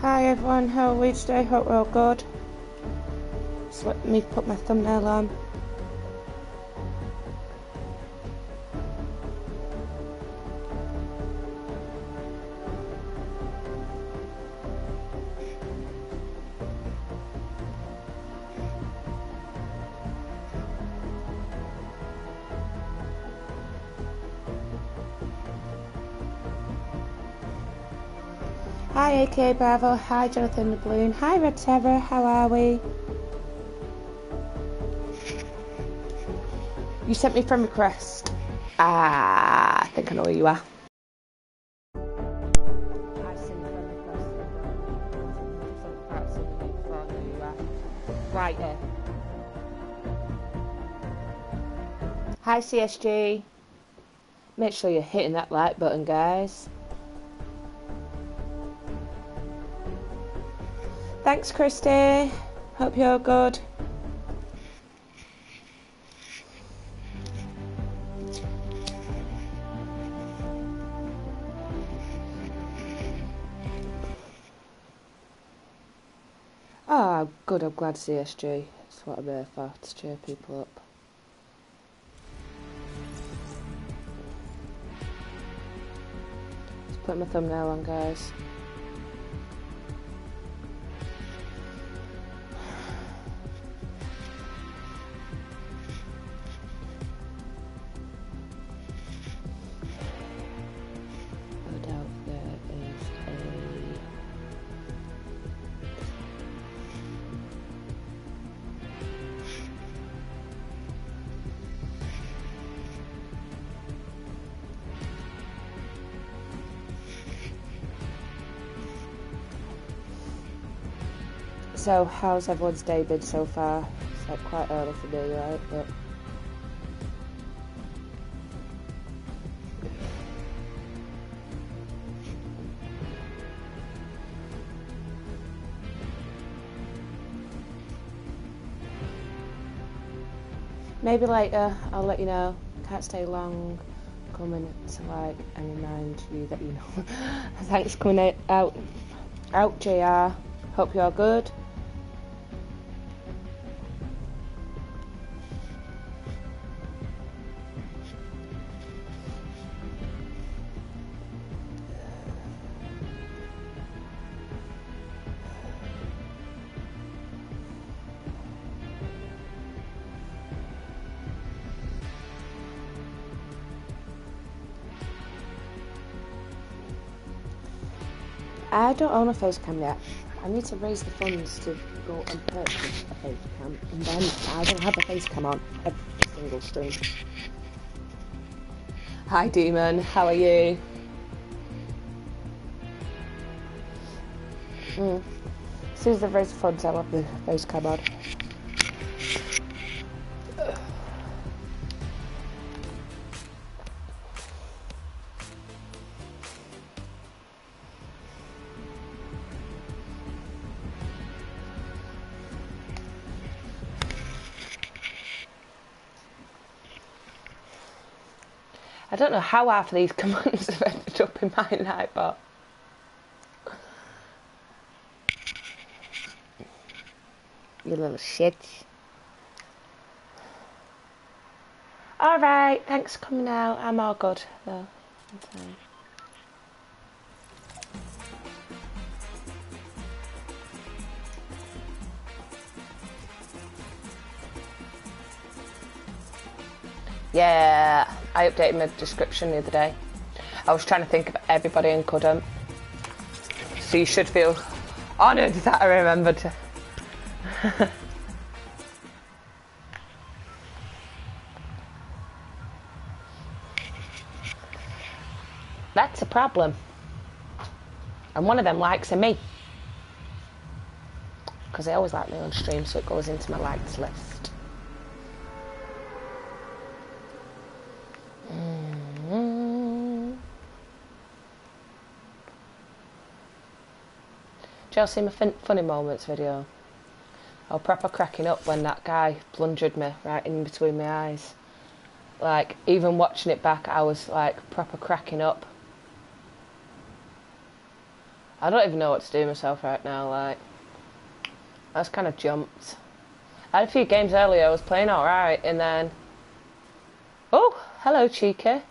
Hi everyone, how are we today? Hope we're all good. Just let me put my thumbnail on. Hi AK Bravo, hi Jonathan the Balloon, hi Red Terror, how are we? You sent me friend request. Ah, I think I know who you are. Right here. Hi CSG. Make sure you're hitting that like button, guys. Thanks, Christy. Hope you're good. Ah, oh, good. I'm glad CSG. That's what I'm here for, to cheer people up. Let's put my thumbnail on, guys. So, how's everyone's day been so far? It's like quite early for me, right? But maybe later I'll let you know. Can't stay long. Coming to like and remind you that you know. Thanks for coming out. Out, JR. Hope you're good. Don't own a face cam yet. I need to raise the funds to go and purchase a face cam, and then I will have a face cam on every single stream. Hi, Demon. How are you? Mm. As soon as the funds, I'll have the face cam on. Don't know how half of these commands have ended up in my nightbot. You little shit. Alright, thanks for coming out. I'm all good though. Yeah, I updated my description the other day. I was trying to think of everybody and couldn't. So you should feel honoured that I remembered. That's a problem. And one of them likes me. Because they always like me on stream, so it goes into my likes list. You see my funny moments video? I was proper cracking up when that guy plunged me right in between my eyes. Like, even watching it back, I was like proper cracking up. I don't even know what to do myself right now, like. I was kind of jumped. I had a few games earlier, I was playing alright, and then... Oh, hello, Chica.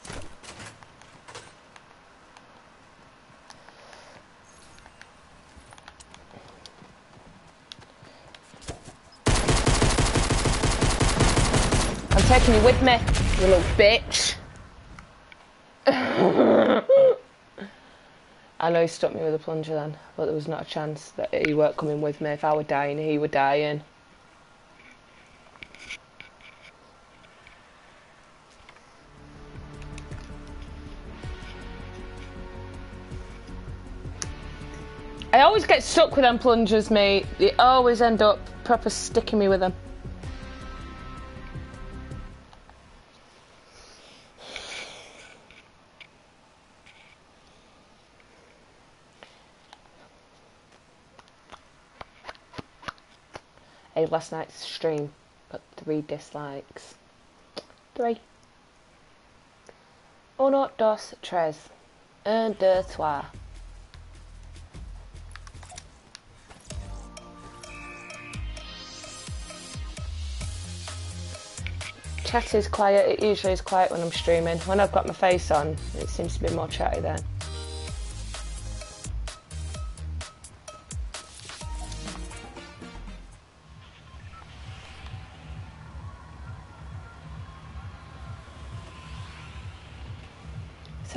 You with me, you little bitch. I know he stuck me with a plunger then, but there was not a chance that he weren't coming with me. If I were dying, he were dying. I always get stuck with them plungers, mate. They always end up proper sticking me with them. Last night's stream got three dislikes. Three. Uno, dos, tres. Un, deux, trois. Chat is quiet. It usually is quiet when I'm streaming. When I've got my face on, it seems to be more chatty then.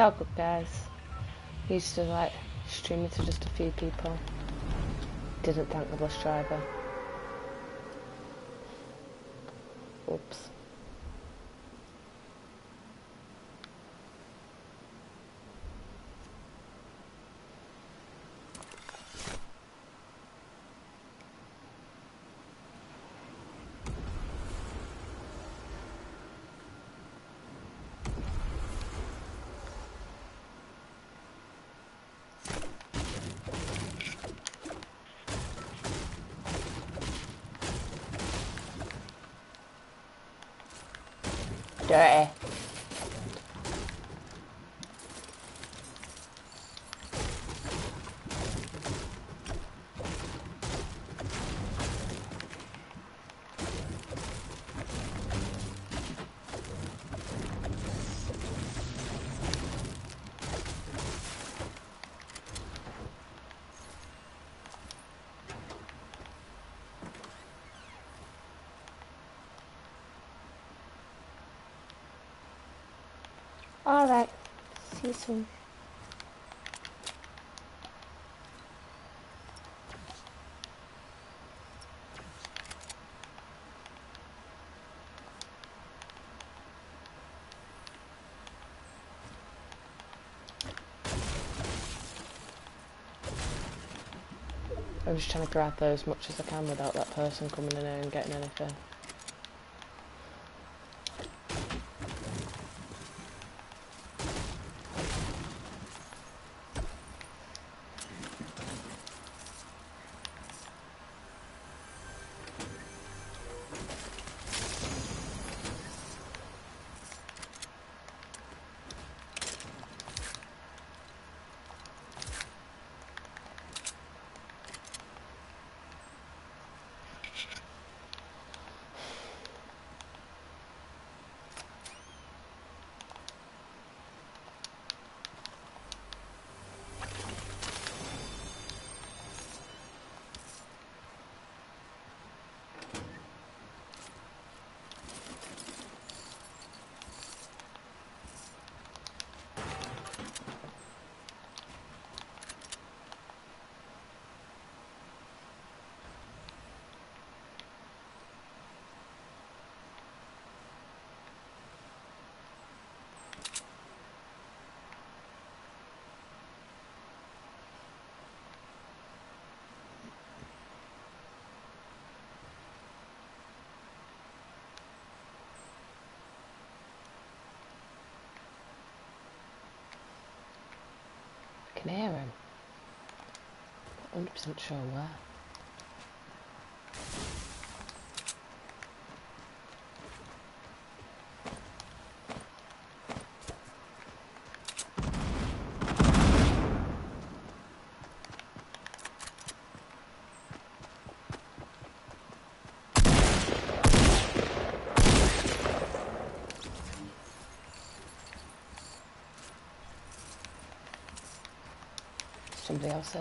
All good, guys. Used to like stream it to just a few people. Didn't thank the bus driver. Oops. Dirty. Alright. See you soon. I'm just trying to grab there as much as I can without that person coming in here and getting anything. Hear him. Not 100% sure where. Somebody else.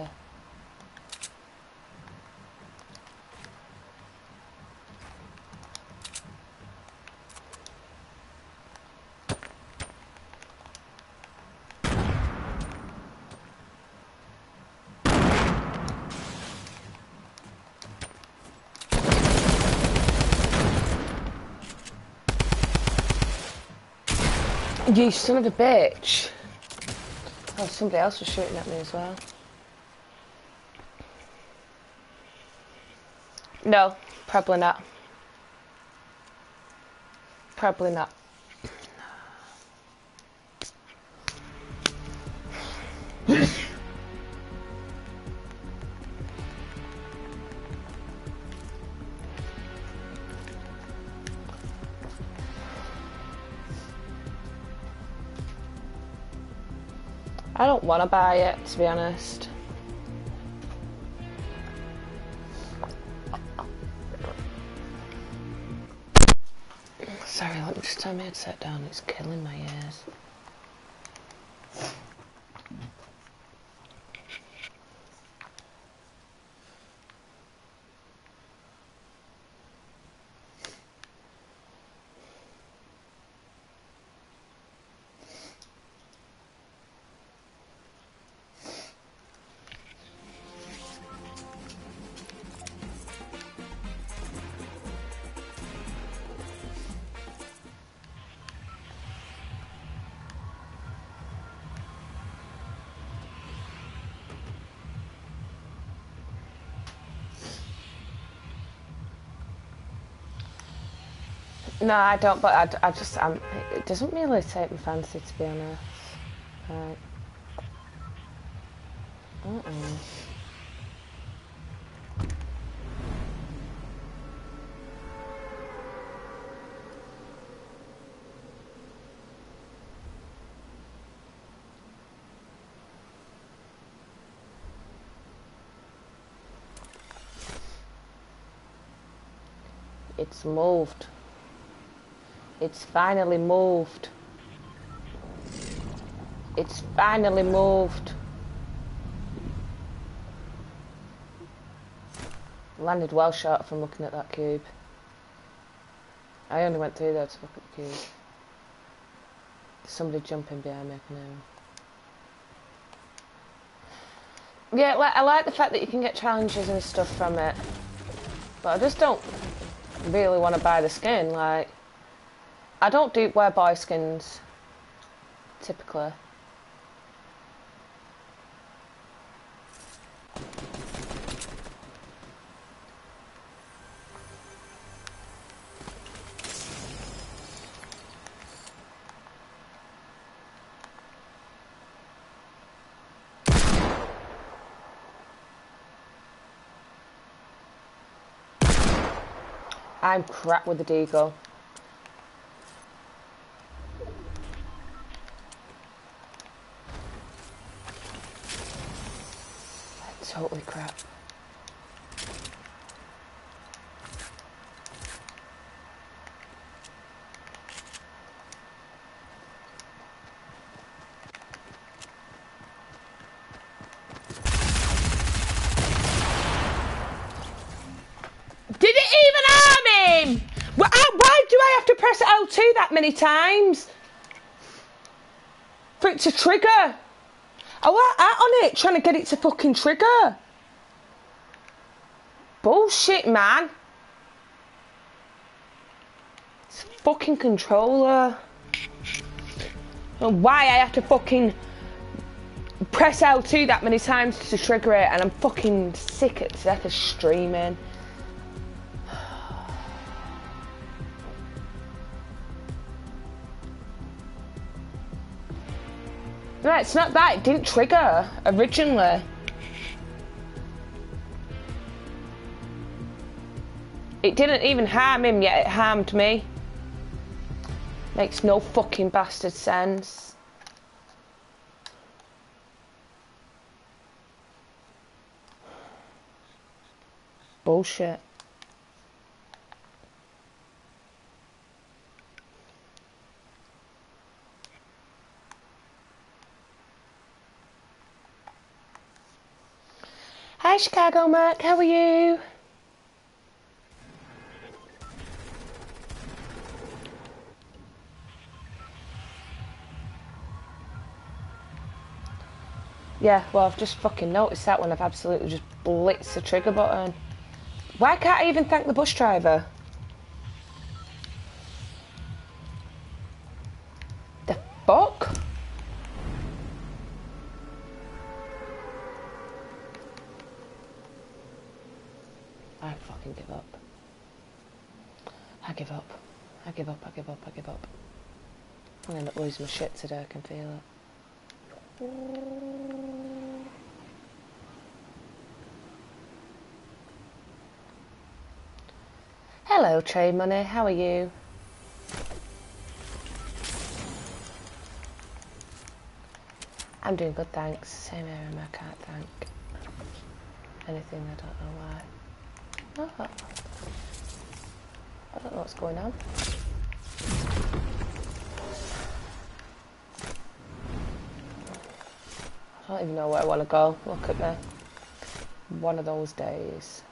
You son of a bitch. Oh, somebody else was shooting at me as well. No, probably not. Probably not. I don't want to buy it, to be honest. Sorry, let me just turn my headset down. It's killing my ears. No, I don't, but I, I just, I'm, it doesn't really take my fancy, to be honest. Right. It's moved. It's finally moved. It's finally moved. Landed well short from looking at that cube. I only went through there to look at the cube. There's somebody jumping behind me, I can. Yeah, I like the fact that you can get challenges and stuff from it. But I just don't really want to buy the skin, like... I don't do wear boy skins, typically. I'm crap with the deagle. Totally crap. Did it even harm him? Why, why do I have to press L2 that many times? For it to trigger? I was out on it trying to get it to fucking trigger. Bullshit, man. It's fucking controller. And why I have to fucking press L2 that many times to trigger it and I'm fucking sick at death of streaming. No, it's not that. It didn't trigger originally. It didn't even harm him yet, it harmed me. Makes no fucking bastard sense. Bullshit. Chicago Mark. How are you? Yeah, well, I've just fucking noticed that when I've absolutely just blitzed the trigger button. Why can't I even thank the bus driver? The fuck? I fucking give up. I give up. I give up, I give up, I give up. Losing my shit today, I can feel it. Hello, Trade Money. How are you? I'm doing good, thanks. Same here, I can't thank anything. I don't know why. Oh, I don't know what's going on. I don't even know where I want to go. Look at me. One of those days.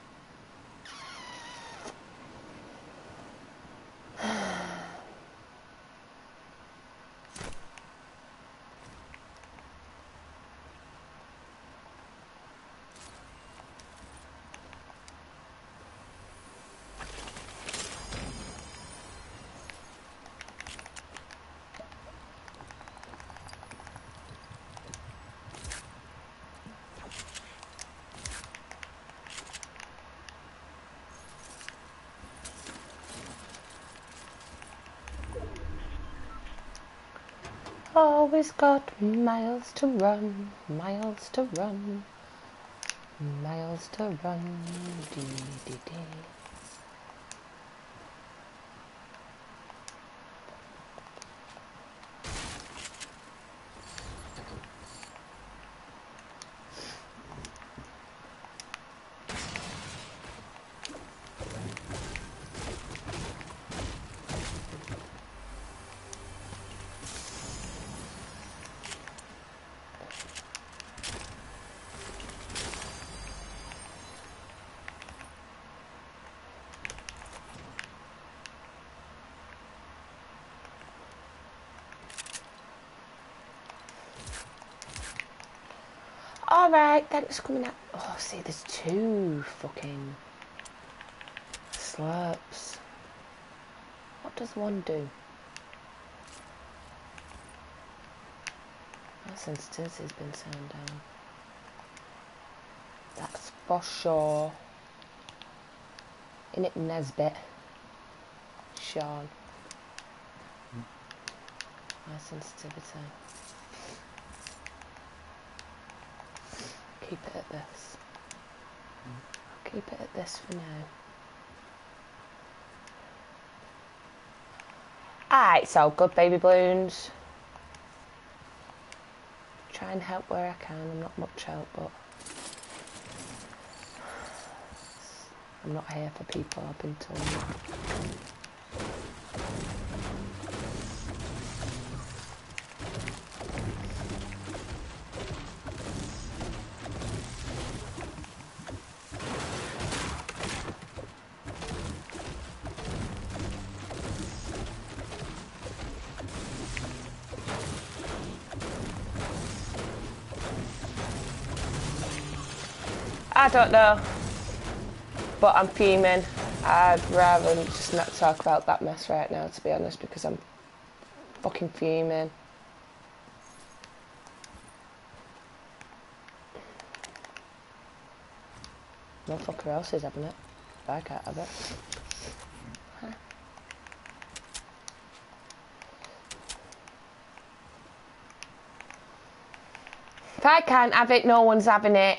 Always got miles to run, miles to run, miles to run. Dee, dee, dee. Alright, thanks for coming out. Oh, see, there's two fucking slurps. What does one do? My sensitivity's been turned down. That's for sure. In it Nesbit. Sean. Hmm. My sensitivity. Keep it at this. I'll keep it at this for now. Alright, so good baby balloons. Try and help where I can. I'm not much help, but I'm not here for people, I've been told. Don't know. But I'm fuming. I'd rather just not talk about that mess right now, to be honest, because I'm fucking fuming. No fucker else is having it. I can't have it. If I can't have it, no one's having it.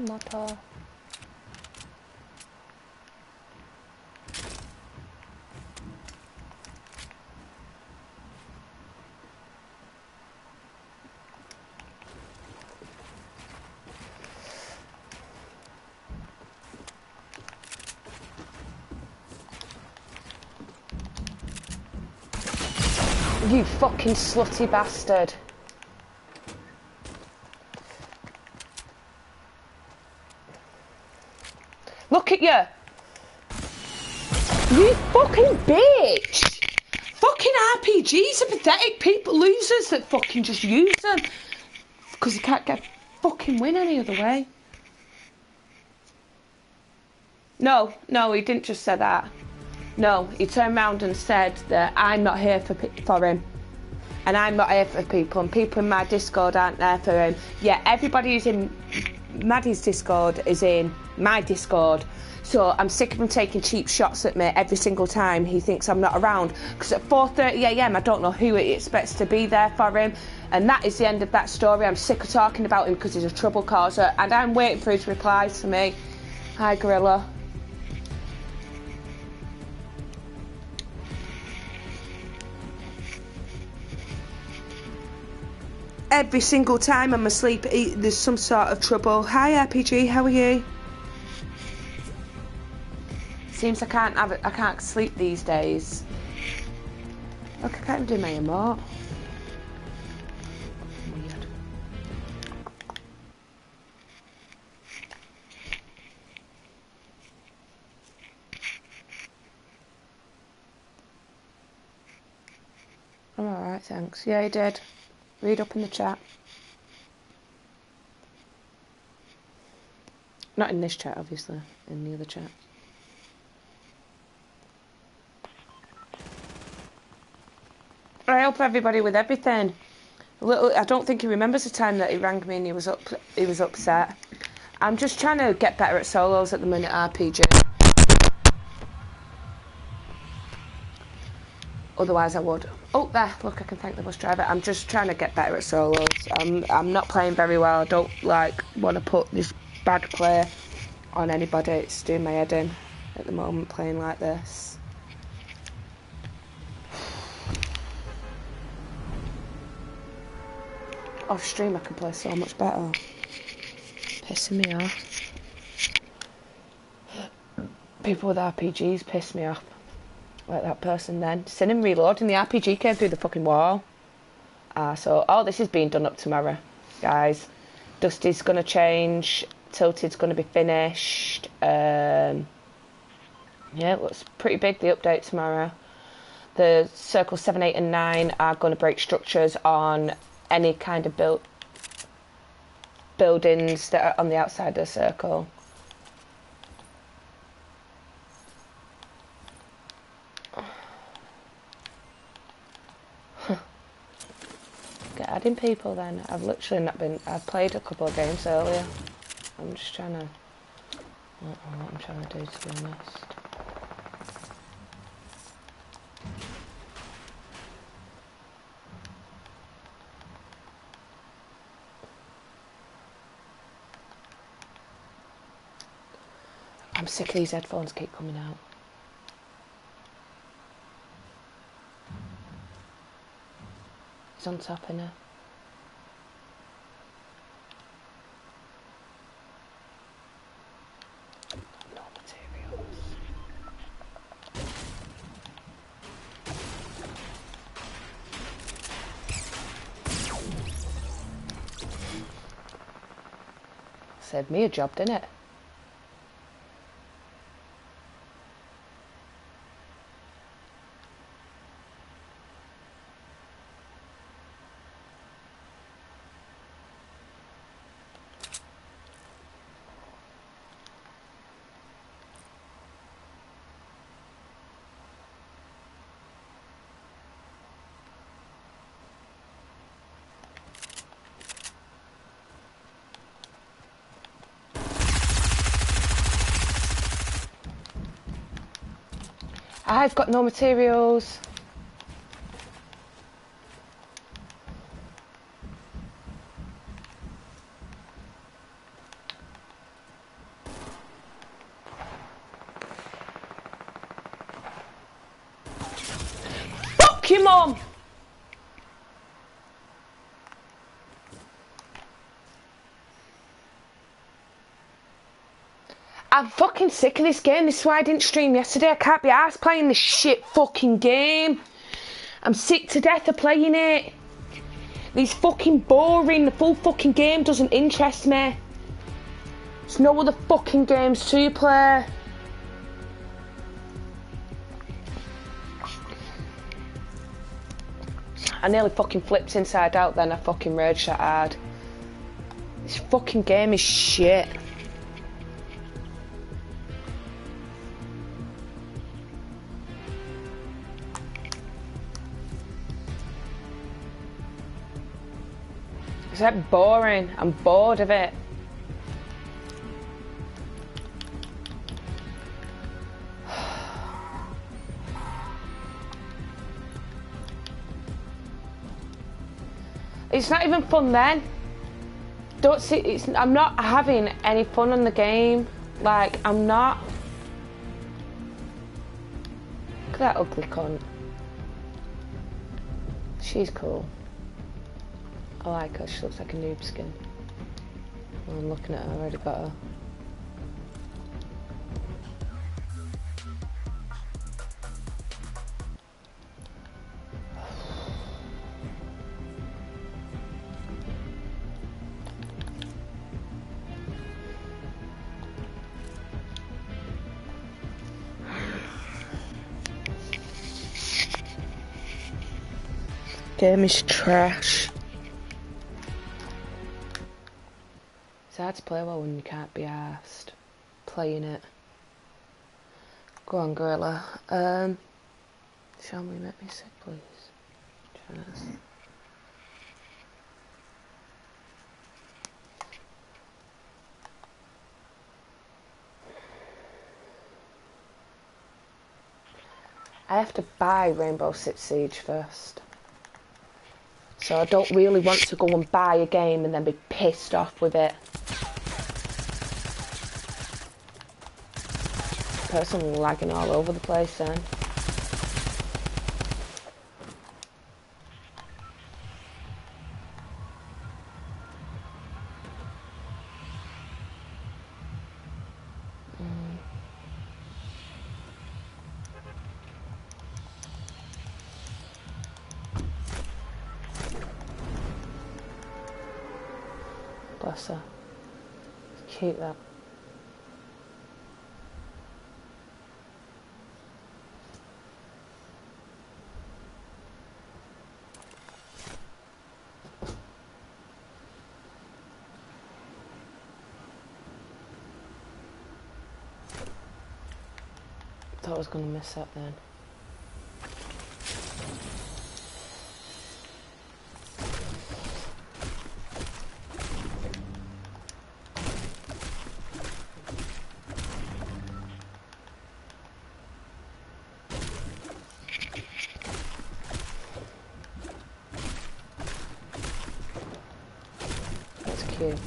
Moto. You fucking slutty bastard. Look at you. You fucking bitch. Fucking RPGs are pathetic people, losers that fucking just use them. Because you can't get fucking win any other way. No, no, he didn't just say that. No, he turned around and said that I'm not here for for him, and I'm not here for people, and people in my Discord aren't there for him. Yeah, everybody who's in Maddie's Discord is in my Discord. So I'm sick of him taking cheap shots at me every single time he thinks I'm not around. Because at 4:30 a.m. I don't know who he expects to be there for him, and that is the end of that story. I'm sick of talking about him because he's a trouble causer, and I'm waiting for his replies to me. Hi, Gorilla. every single time I'm asleep, there's some sort of trouble. Hi, RPG, how are you? Seems I can't have it, I can't sleep these days. Look, I can't do my emote. Weird. I'm alright, thanks. Yeah, you did. Read up in the chat. Not in this chat, obviously, in the other chat. I help everybody with everything. Little, I don't think he remembers the time that he rang me and he was up, he was upset. I'm just trying to get better at solos at the minute, RPG. Otherwise, I would. Oh, there. Look, I can thank the bus driver. I'm just trying to get better at solos. I'm, I'm not playing very well. I don't like want to put this bad play on anybody. It's doing my head in at the moment playing like this. Off stream, I can play so much better. Pissing me off. People with RPGs piss me off like that person then. Sin and reloading the RPG came through the fucking wall. Ah, so all this is being done up tomorrow, guys. Dusty's gonna change. Tilted's gonna be finished. Um, yeah, it looks pretty big. The update tomorrow. The circles seven, eight, and nine are to break structures on any kind of build buildings that are on the outside of the circle. get adding people then. I've literally not been, I've played a couple of games earlier. I'm just trying to, I don't know what I'm trying to do to be honest. I'm sick of these headphones keep coming out. He's on top in. Saved me a job, didn't it? I've got no materials. I'm fucking sick of this game. This is why I didn't stream yesterday. I can't be asked playing this shit fucking game. I'm sick to death of playing it. These fucking boring. The full fucking game doesn't interest me. There's no other fucking games to play. I nearly fucking flipped inside out then I fucking rage shot hard. This fucking game is shit. It's boring. I'm bored of it. It's not even fun then. Don't see. It's. I'm not having any fun on the game. Like I'm not. Look at that ugly cunt. She's cool. I like her. She looks like a noob skin. I'm looking at her. I already got her. Game is trash. To play well when you can't be asked playing it. Go on, Gorilla. Um, show me, make me sick, please. I have to buy Rainbow Six Siege first. So I don't really want to go and buy a game and then be pissed off with it. Person lagging all over the place then. I thought I was gonna miss that then. That's cute.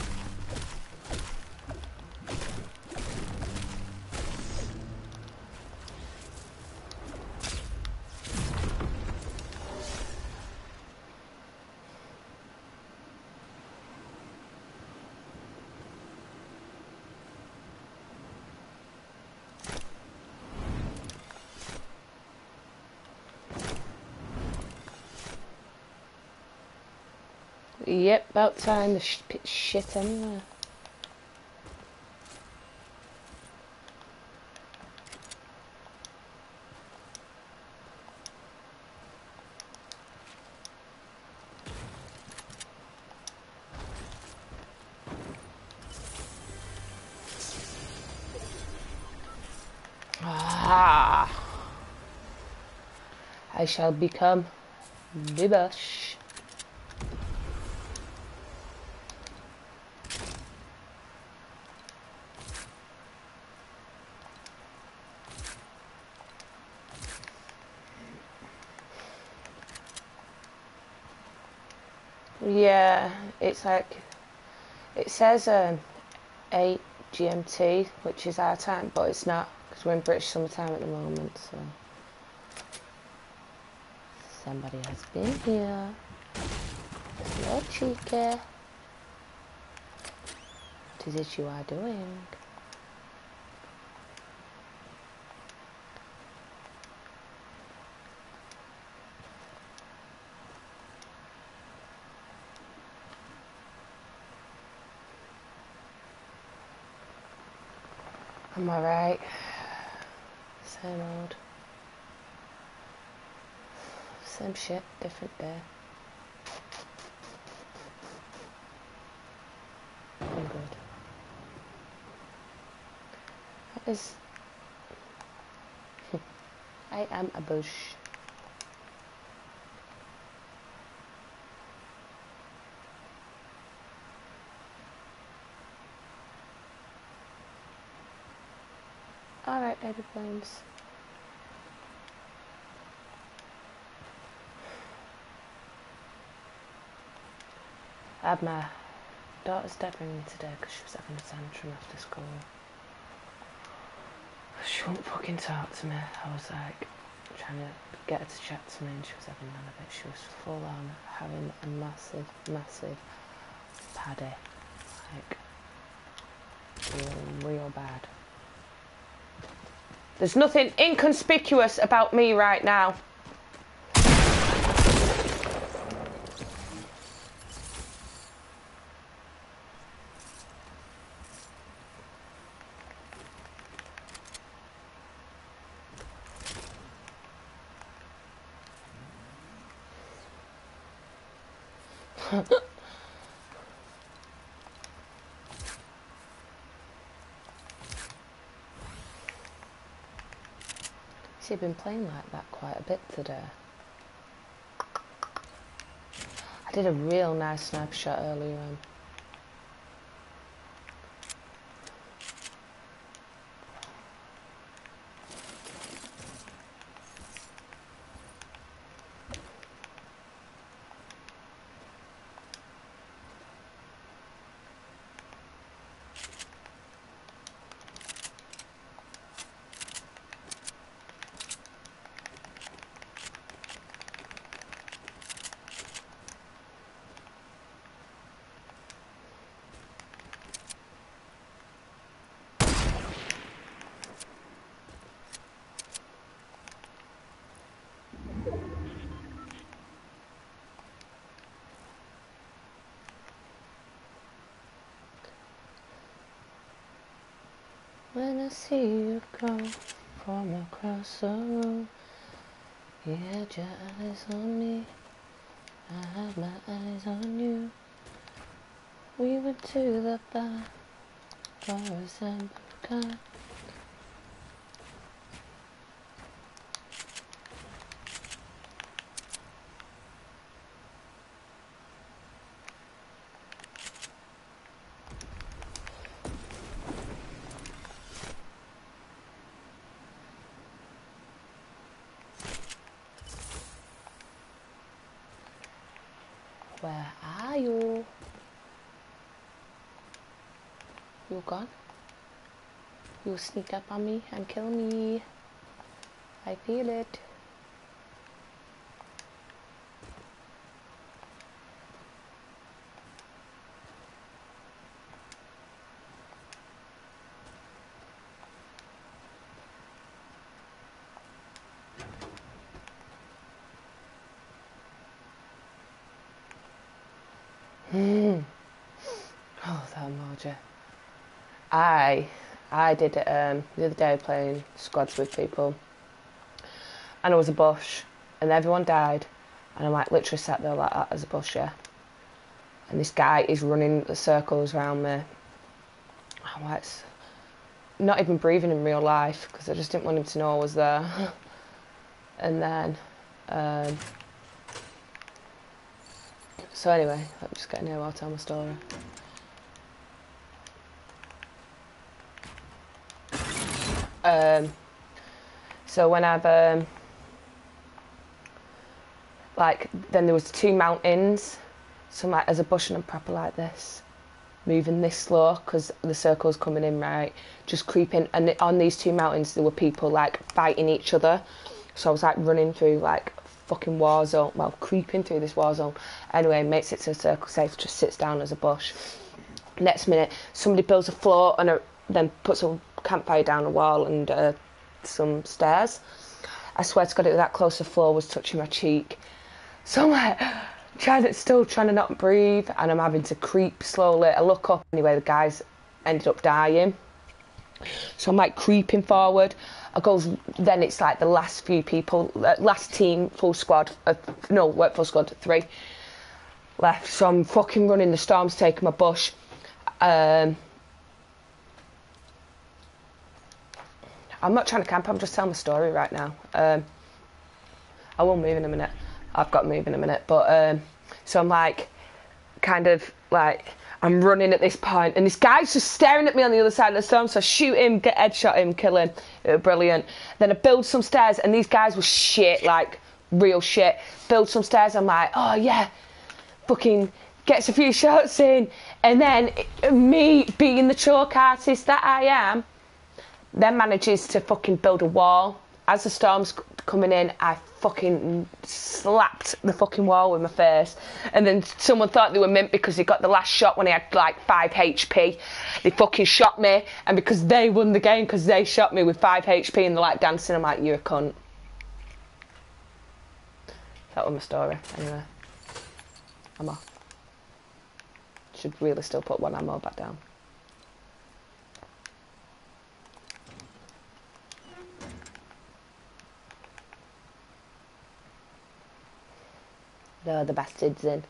Yep, about time the sh shit anywhere. Ah, I shall become Bibash. Yeah, it's like it says um, 8 GMT, which is our time, but it's not because we're in British summertime at the moment. So Somebody has been here. Hello, Chica. What is it you are doing? I'm alright. Same old. Same shit, different day. I'm good. That is. I am a bush. I had my daughter's dad ring me today because she was having a tantrum after school. She won't fucking talk to me. I was like trying to get her to chat to me and she was having none of it. She was full on having a massive, massive paddy. Like real, real bad. There's nothing inconspicuous about me right now. I've been playing like that quite a bit today. I did a real nice sniper shot earlier on. When I see you go from across the room, you had your eyes on me, I had my eyes on you. We went to the bar for a sambuca. Where are you? You gone? You sneak up on me and kill me. I feel it. Hmm. Oh, that emoji. I I did it um, the other day playing squads with people, and it was a bush, and everyone died, and I'm like literally sat there like that as a bush, yeah. And this guy is running the circles around me. I'm like, not even breathing in real life because I just didn't want him to know I was there. and then, um, so anyway, I'm just getting here while I tell my story. Um, so when I've um, like then there was two mountains, so I'm like as a bush and I'm proper like this, moving this slow because the circle's coming in right, just creeping. And on these two mountains there were people like fighting each other, so I was like running through like fucking war zone. Well, creeping through this war zone. Anyway, makes it to a circle safe, just sits down as a bush. Next minute, somebody builds a floor and a, then puts a campfire down a wall and uh, some stairs. I swear to God, it was that close. The floor was touching my cheek. So I'm trying to, still trying to not breathe, and I'm having to creep slowly. I look up anyway. The guys ended up dying. So I'm like creeping forward. I go. Then it's like the last few people, uh, last team, full squad. Uh, no, work full squad three left. So I'm fucking running. The storm's taking my bush. Um, I'm not trying to camp. I'm just telling my story right now. Um, I will move in a minute. I've got to move in a minute. But um, so I'm like, kind of like I'm running at this point, and this guy's just staring at me on the other side of the storm. So I shoot him, get headshot him, kill him. It was brilliant. Then I build some stairs, and these guys were shit, like real shit. Build some stairs. I'm like, oh yeah, fucking gets a few shots in, and then me being the chalk artist that I am, then manages to fucking build a wall. As the storm's coming in, I fucking slapped the fucking wall with my face. And then someone thought they were mint because they got the last shot when he had like 5 HP. They fucking shot me. And because they won the game, because they shot me with 5 HP and they're like dancing, I'm like, you're a cunt. That was my story. Anyway, I'm off. Should really still put one ammo back down. The bastards in.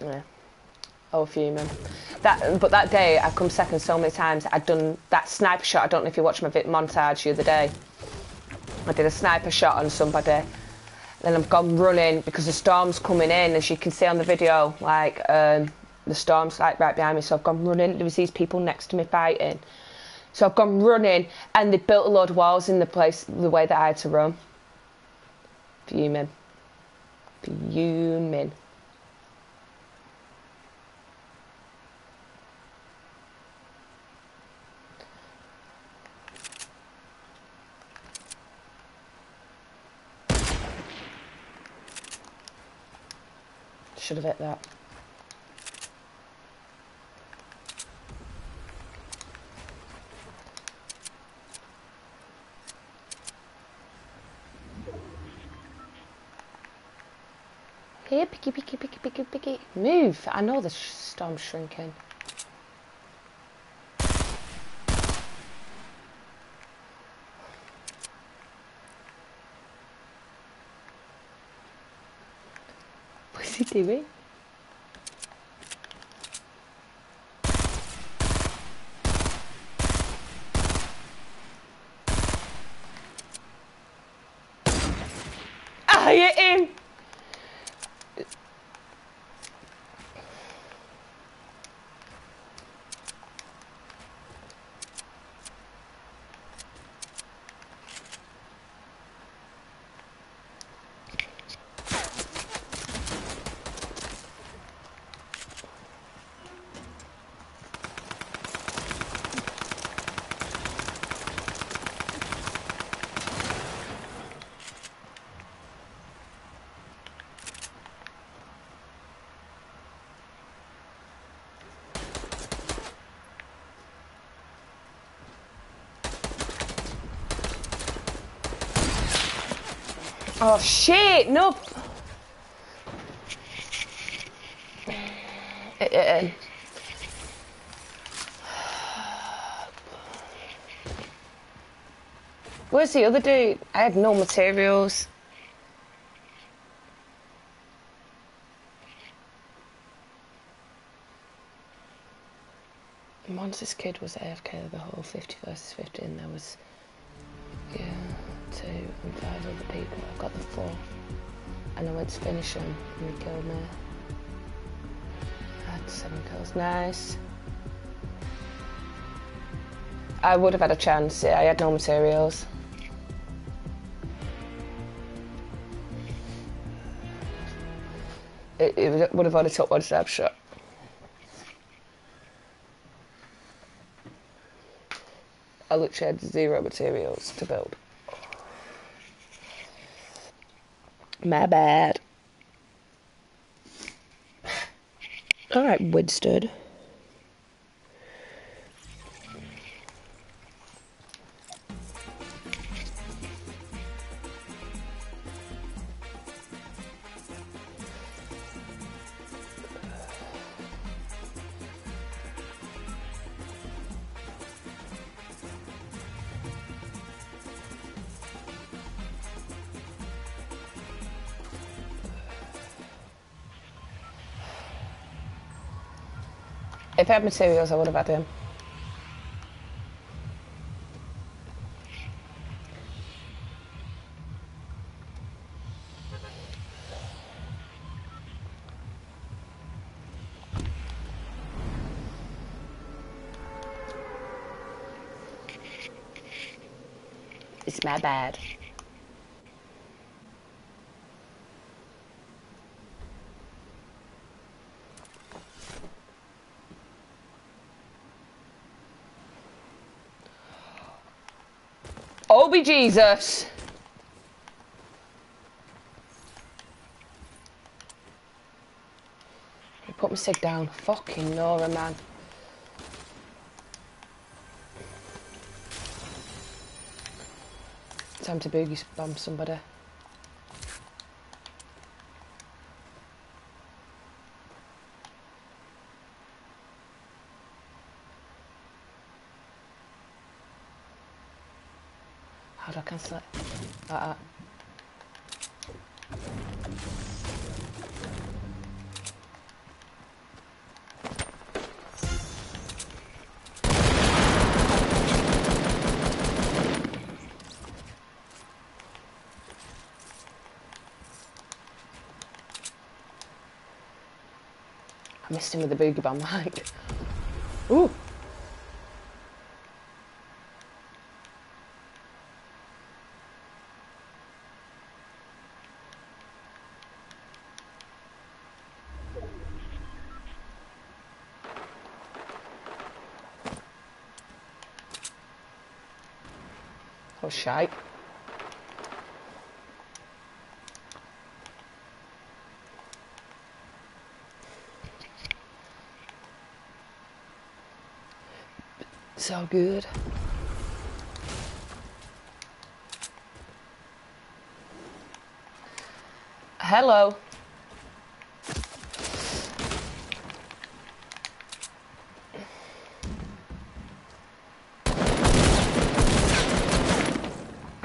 Yeah. Oh, fuming. That, but that day I've come second so many times. I'd done that sniper shot. I don't know if you watched my montage the other day. I did a sniper shot on somebody. Then I've gone running because the storm's coming in, as you can see on the video. Like um, the storm's like right behind me, so I've gone running. There was these people next to me fighting. So I've gone running, and they built a load of walls in the place the way that I had to run. Fuming. Fuming. Should have hit that. Here, picky, picky, picky, picky, picky. Move! I know the storm's shrinking. What's he doing? I hit him! Oh shit, no. Where's the other dude? I had no materials. Once this kid was AFK the whole 50 versus 50 and there was, yeah two and five other people. I got the four. And I went to finish them and he killed me. I had seven kills. Nice. I would have had a chance, I had no materials. It, it would have only took one stab shot. I literally had zero materials to build. My bad. Alright, Woodstood. I had materials, I would have had him. It's my bad. Oh, be Jesus. Put my sig down. Fucking Nora, man. Time to boogie bomb somebody. How do I cancel it? Like that. I missed him with the boogie bomb, like. Ooh! Shite. So good. Hello.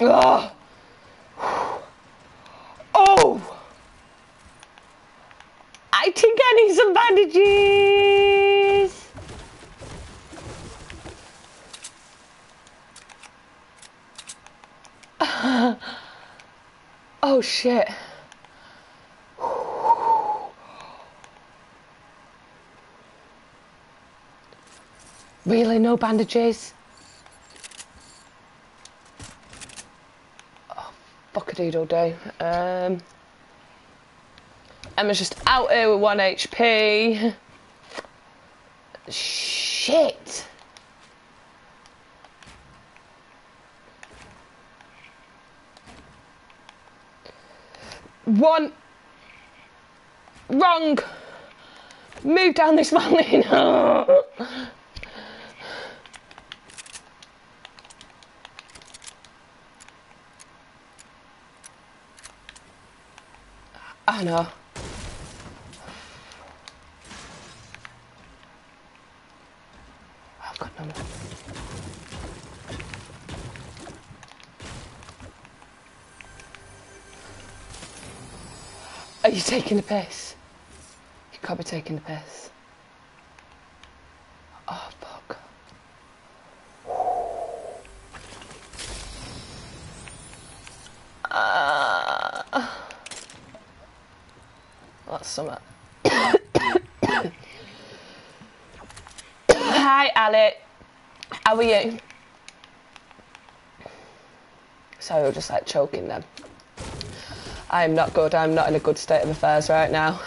Ugh. Oh! I think I need some bandages. oh shit. Really, no bandages? Fuck a doodle do. Um, Emma's just out here with one HP. Shit. One. Wrong. Move down this mountain. I know. Are you taking the piss? You can't be taking the piss. Oh, fuck. Uh, that's summer. Hi, Alec. How are you? So you're just like choking them. I'm not good. I'm not in a good state of affairs right now.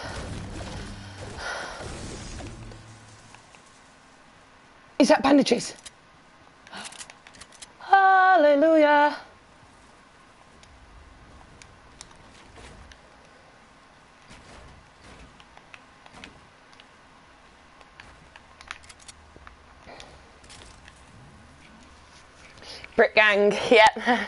Is that bandages? Hallelujah. Brick gang, yep. Yeah.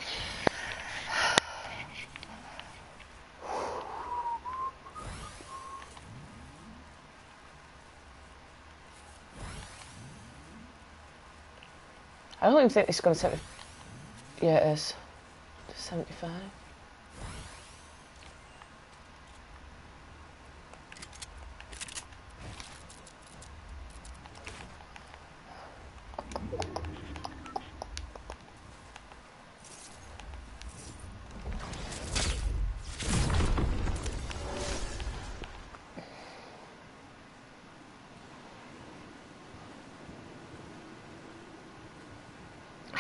I don't even think it's going to 70. Yeah, it is. 75.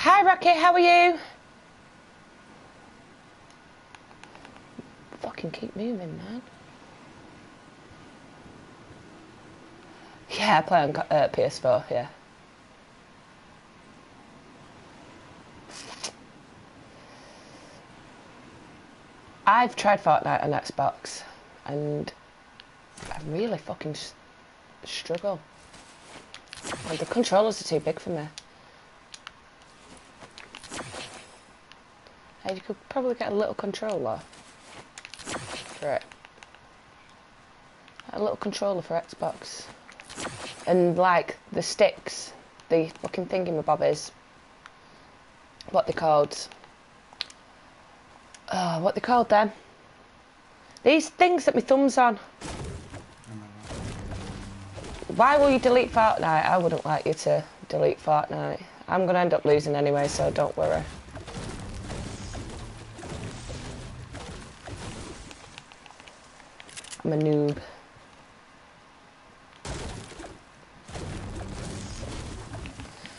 Hi, Rocket, how are you? Fucking keep moving, man. Yeah, I play on uh, PS4, yeah. I've tried Fortnite on Xbox and I really fucking struggle. The controllers are too big for me. Hey, you could probably get a little controller for it. A little controller for Xbox. And like the sticks, the fucking thingamabobbies. What they called? Oh, what they called then? These things that my thumb's on. Why will you delete Fortnite? I wouldn't like you to delete Fortnite. I'm gonna end up losing anyway, so don't worry. I'm a noob.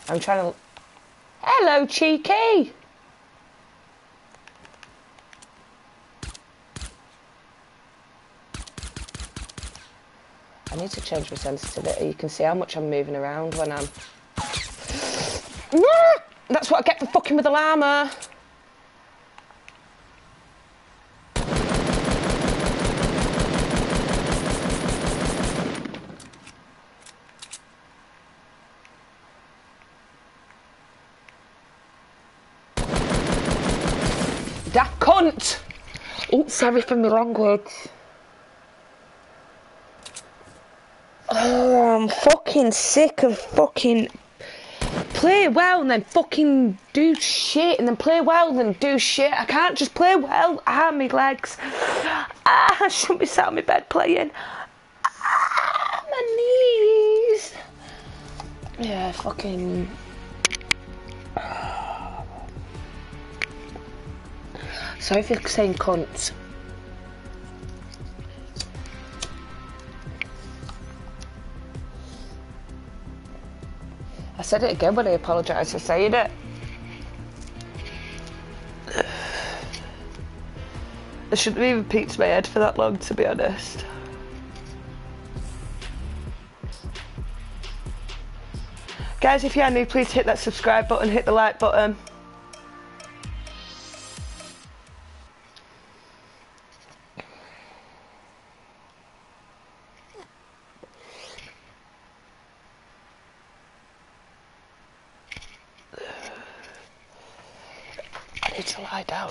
I'm trying to. Hello, cheeky. I need to change my sensitivity. You can see how much I'm moving around when I'm. Ah! That's what I get for fucking with the llama. That cunt! Oh, sorry for my language. Oh, I'm fucking sick of fucking play well and then fucking do shit and then play well and then do shit. I can't just play well. Ah, my legs. Ah, I shouldn't be sat on my bed playing. Ah, my knees. Yeah, fucking. Sorry for saying cunt. I said it again when I apologised for saying it. I shouldn't have even peeked my head for that long, to be honest. Guys, if you are new, please hit that subscribe button, hit the like button.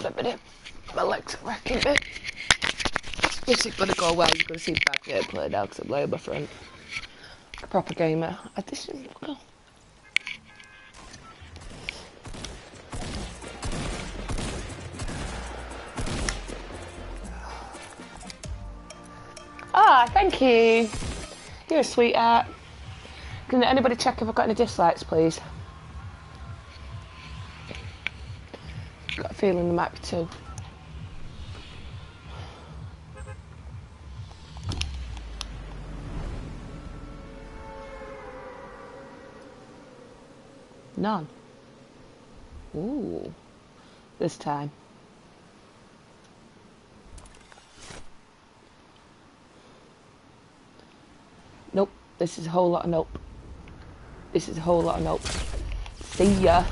Down a minute. My legs are wrecking me. This is gonna go well. You're gonna see bad gameplay now because I'm laying my front. A proper gamer. I just go. Ah, thank you. You're a sweetheart. Can anybody check if I've got any dislikes, please? Got a feeling might be two. None. Ooh. This time. Nope. This is a whole lot of nope. This is a whole lot of nope. See ya.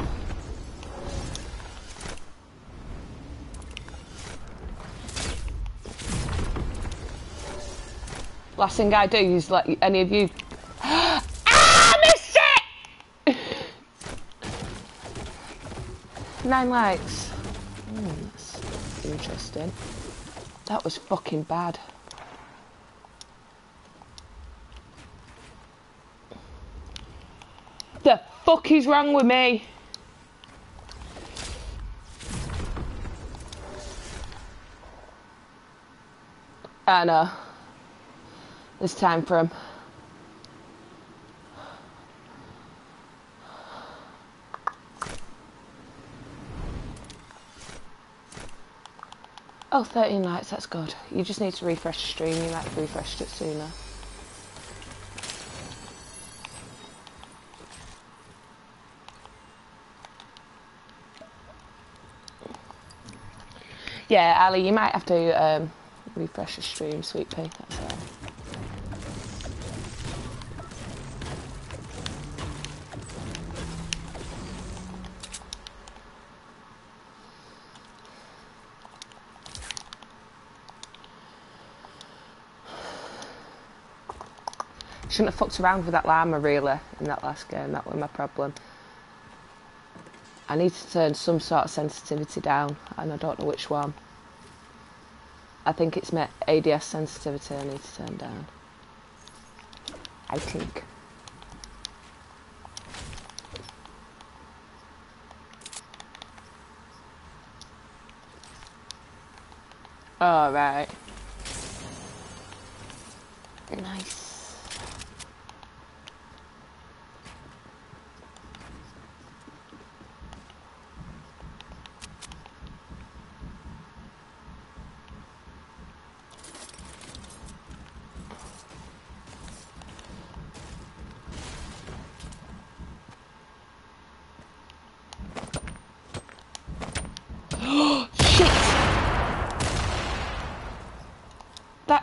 Last thing I do is let any of you. ah, missed it! 39 likes. Hmm, that's interesting. That was fucking bad. The fuck is wrong with me? I It's time him. Oh, 13 likes, that's good. You just need to refresh the stream, you might have refreshed it sooner. Yeah, Ali, you might have to um, refresh the stream, sweet pea, that's all. I shouldn't have fucked around with that llama really in that last game, that was my problem. I need to turn some sort of sensitivity down and I don't know which one. I think it's my ADS sensitivity I need to turn down. I think. Alright. Nice.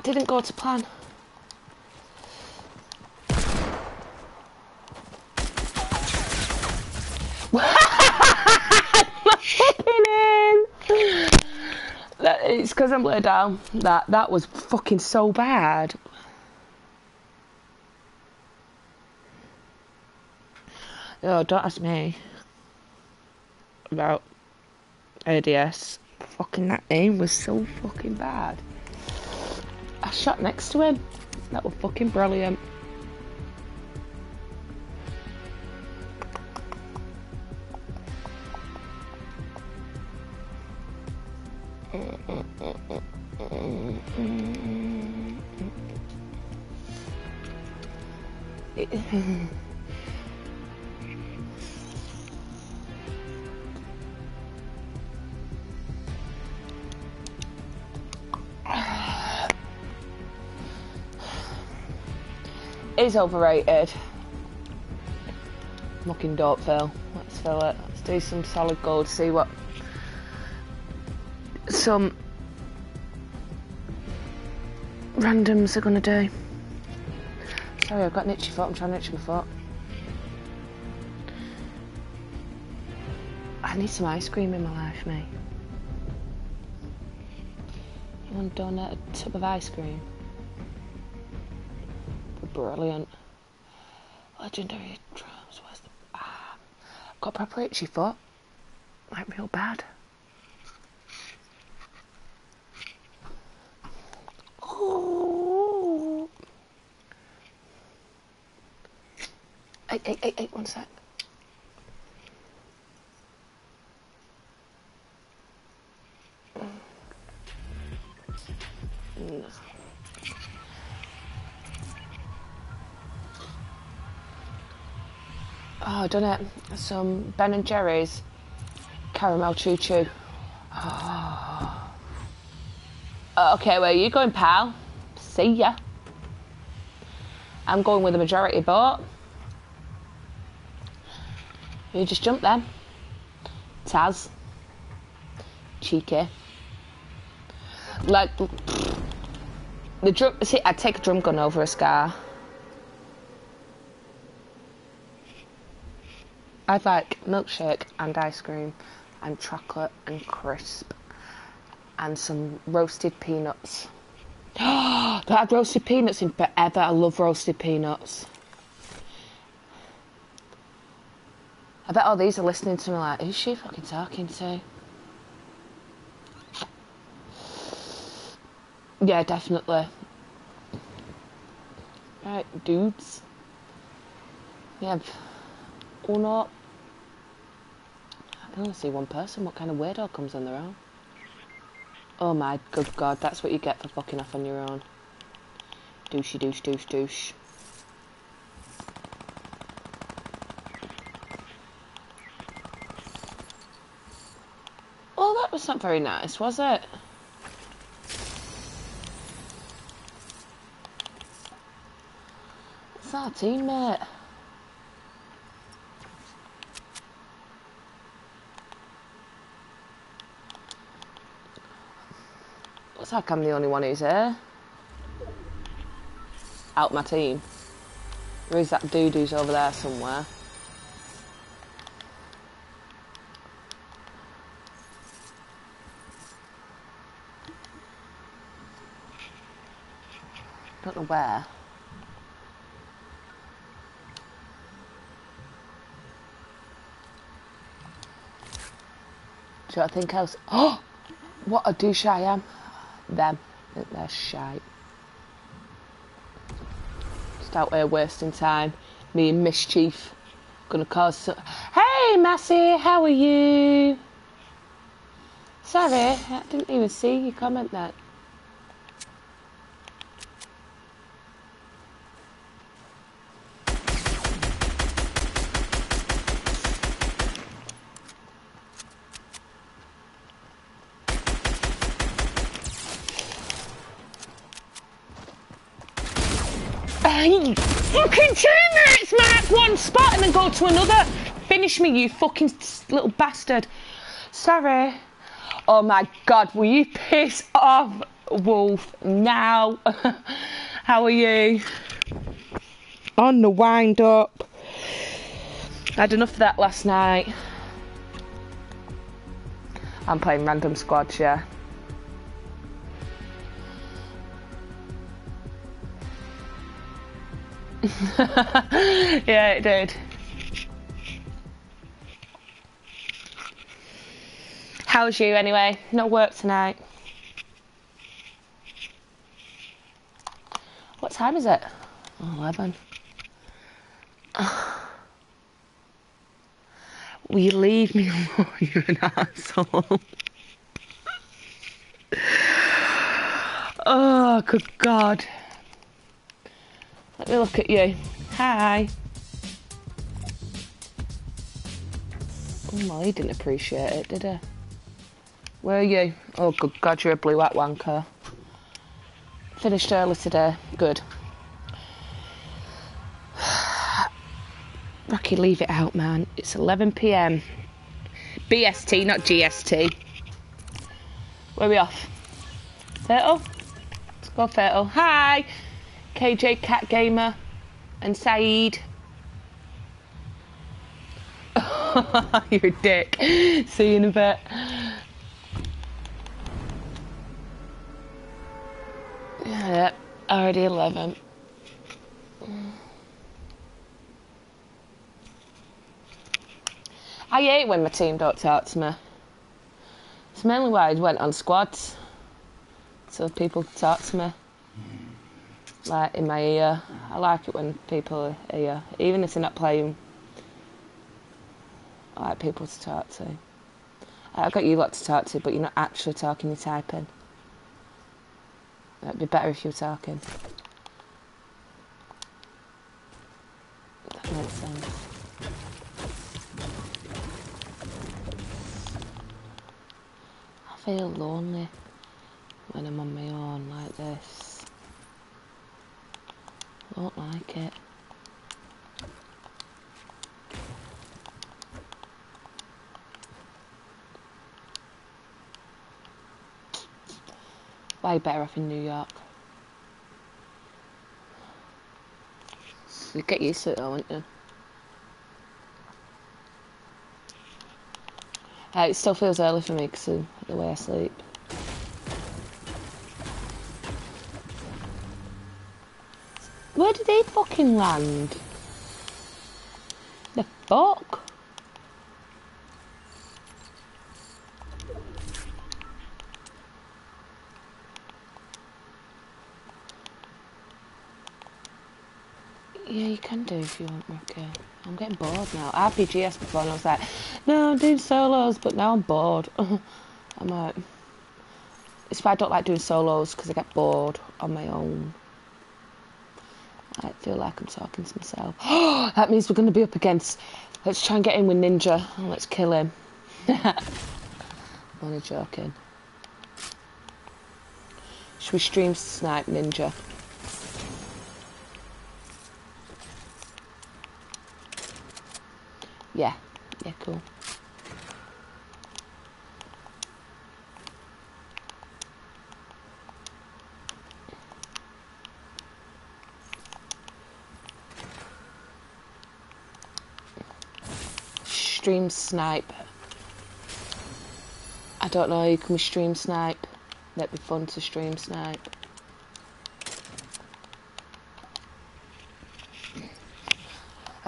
Didn't go to plan. it's because I'm laid down. That that was fucking so bad. Oh, don't ask me about ADS. Fucking that aim was so fucking bad. I shot next to him. That was fucking brilliant. Is overrated. Fucking dope fill. Let's fill it. Let's do some solid gold, see what some randoms are gonna do. Sorry, I've got an itchy foot, I'm trying to itch my foot. I need some ice cream in my life, mate. You want to donate a tub of ice cream? Brilliant. Legendary drums. Where's the. Ah, got proper itchy foot. Like real bad. Oh. Hey, hey, hey, hey, one sec. Done it. Some Ben and Jerry's caramel Chew Chew. Oh. Ah. Uh, okay, where are you going, pal? See ya. I'm going with the majority boat. You just jump then. Taz. Cheeky. Like, the drum, see, I'd take a drum gun over a scar. I'd like milkshake and ice cream and chocolate and crisp and some roasted peanuts. they had roasted peanuts in forever. I love roasted peanuts. I bet all these are listening to me like, who's she fucking talking to? Yeah, definitely. Right, dudes. Yeah. Or not. I can only see one person. What kind of weirdo comes on their own? Oh my good god, that's what you get for fucking off on your own. Douchey douche douche douche. Oh, that was not very nice, was it? It's our teammate. Looks like I'm the only one who's here. Out my team. Or is that dude who's over there somewhere? Don't know where. Do I think else? Oh! What a douche I am. Them. They're shite. Just out there wasting time. Me and mischief. Gonna cause so Hey Massey, how are you? Sorry, I didn't even see you comment that. Hey, fucking two minutes, mark one spot and go to another. Finish me, you fucking little bastard. Sorry. Oh my god, will you piss off, Wolf, now? How are you? On the wind up. I had enough of that last night. I'm playing random squads, yeah. yeah, it did. How's you anyway? Not work tonight. What time is it? Oh, 11. Will you leave me alone? You're an asshole. oh, good God. Let me look at you. Hi. Oh, well, he didn't appreciate it, did he? Where are you? Oh, good God, you're a blue hat wanker. Finished early today. Good. Rocky, leave it out, man. It's 11 pm. BST, not GST. Where are we off? Fatal? Let's go, Fatal. Hi! KJ Cat Gamer and Saeed. You're a dick. See you in a bit. Yeah, already 11. I hate when my team don't talk to me. It's mainly why I went on squads. So people talk to me like in my ear. I like it when people are here, even if they're not playing. I like people to talk to. I've got you lot to talk to, but you're not actually talking, you're typing. It'd be better if you were talking. That makes sense. I feel lonely when I'm on my own like this. Don't like it. Way better off in New York. You get used to it though, won't you? Uh, it still feels early for me because of the way I sleep. Where did they fucking land? The fuck? Can do if you want, Rocky. I'm getting bored now. RPGs before and I was like, no, I'm doing solos, but now I'm bored. I'm like, it's why I don't like doing solos because I get bored on my own. I feel like I'm talking to myself. that means we're going to be up against. Let's try and get in with Ninja and let's kill him. I'm only joking. Should we stream snipe Ninja? Yeah, yeah, cool. Stream snipe. I don't know, you can stream snipe. That'd be fun to stream snipe.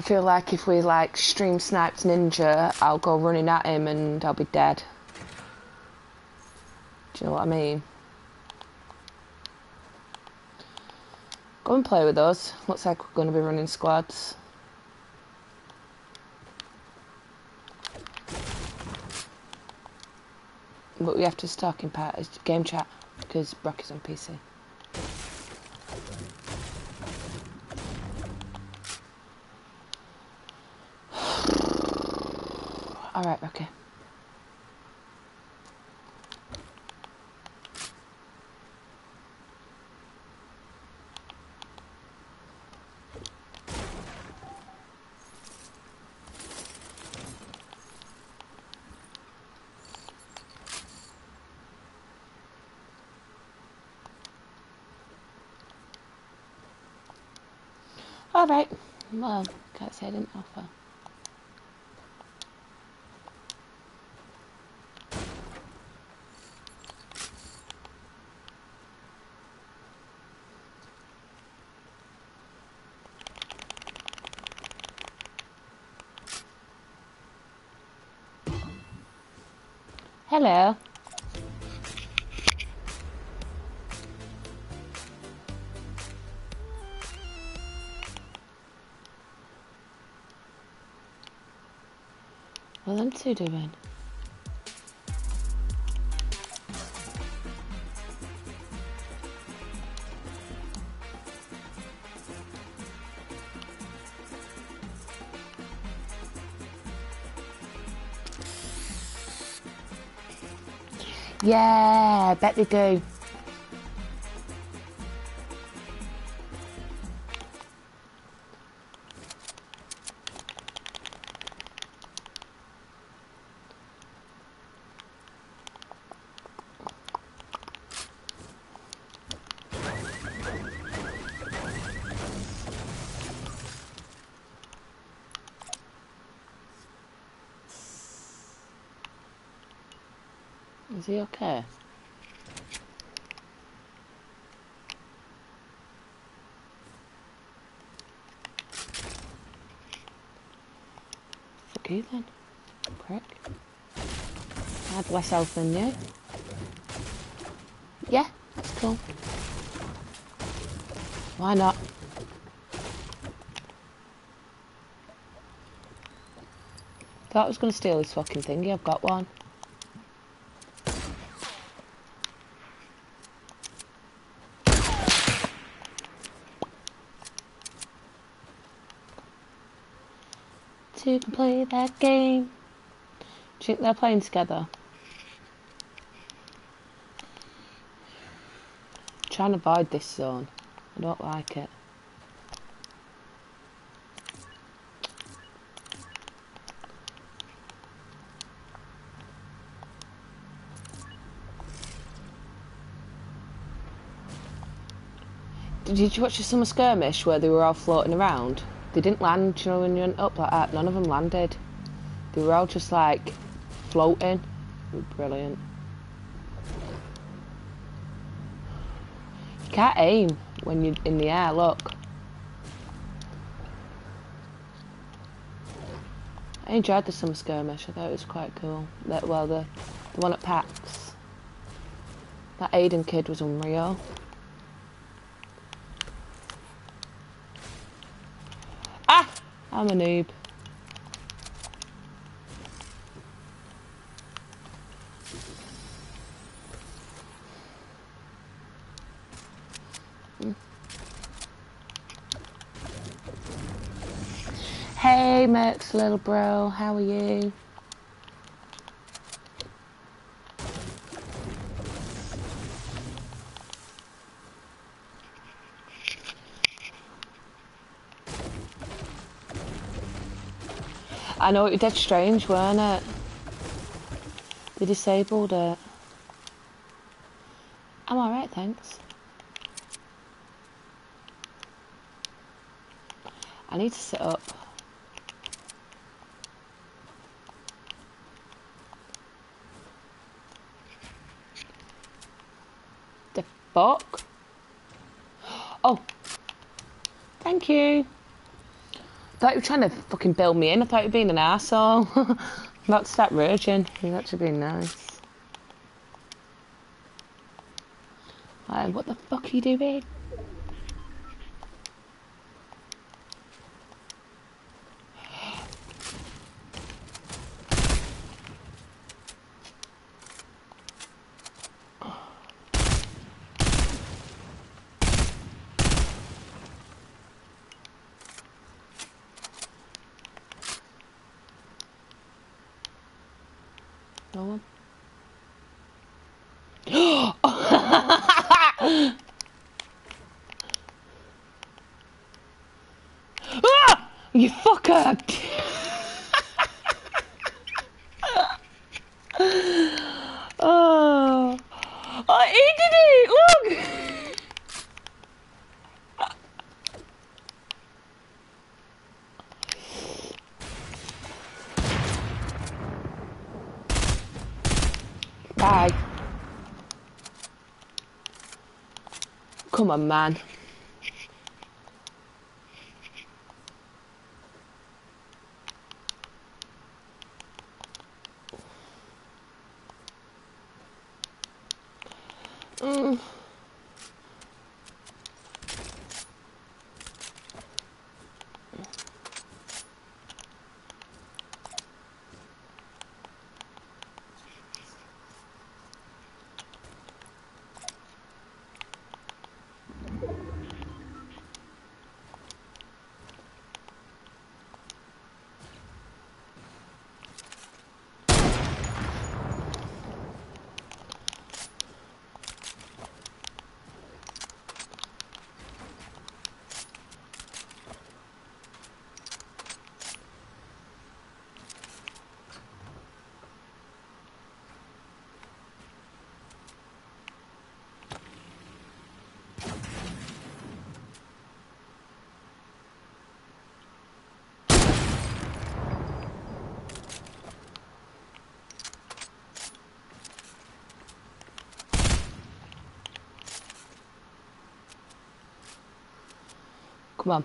Feel like if we like stream sniped Ninja, I'll go running at him and I'll be dead. Do you know what I mean? Go and play with us. Looks like we're going to be running squads. But we have to start in part is game chat because Brock is on PC. Alright, okay. Alright. Well, can't say I didn't offer. Hello. What are them two doing? Yeah, bet they do. Health than you. Yeah, that's cool. Why not? Thought I was going to steal this fucking thingy, I've got one. two can play that game. Do you think they're playing together? Trying to avoid this zone. I don't like it. Did you watch the summer skirmish where they were all floating around? They didn't land, you know, when you went up like that. None of them landed. They were all just like floating. Brilliant. Can't aim when you're in the air, look. I enjoyed the summer skirmish. I thought it was quite cool. That well, the the one at PAX. That Aydan kid was unreal. Ah! I'm a noob. Hey, Mercs, little bro, how are you? I know it was dead strange, weren't it? They disabled it. I'm alright, thanks. I need to sit up. Fuck? Oh. Thank you. I thought you were trying to fucking build me in. I thought you were being an asshole. I'm about to. You're actually being nice. Like, what the fuck are you doing? No one. ah! You fucker! oh. oh, he did it! Look! Bye. Come on, man. Mm. Come on.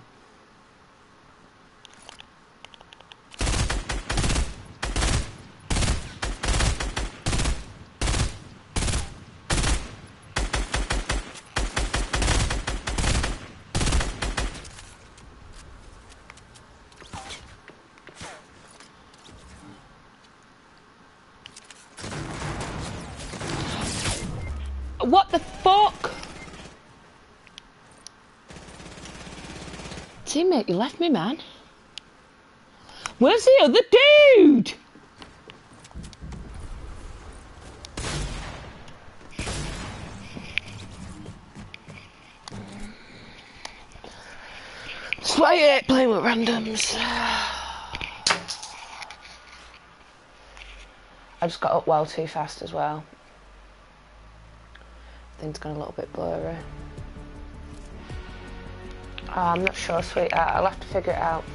What the fuck? Teammate, you left me, man. Where's the other dude? Why I playing with randoms. I just got up well too fast as well. Things gone a little bit blurry. Oh, I'm not sure, sweetheart. I'll have to figure it out.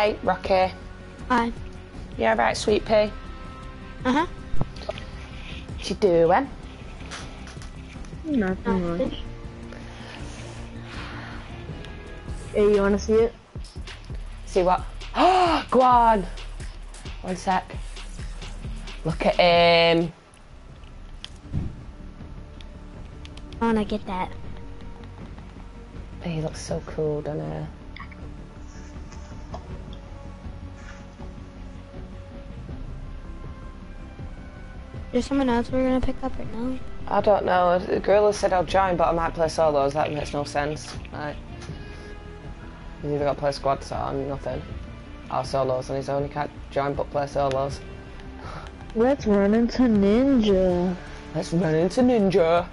Hi, Rocky. Hi. You alright, sweet pea? Uh huh. What you doing? Nothing much. Hey, you wanna see it? See what? Oh, go on. One sec. Look at him. I wanna get that. He looks so cool, doesn't he? There's someone else we're gonna pick up right now. I don't know. The gorilla said I'll join, but I might play solos. That makes no sense. Right. He's either got to play squads or nothing. Or solos on his own. He can't join but play solos. Let's run into Ninja. Let's run into Ninja.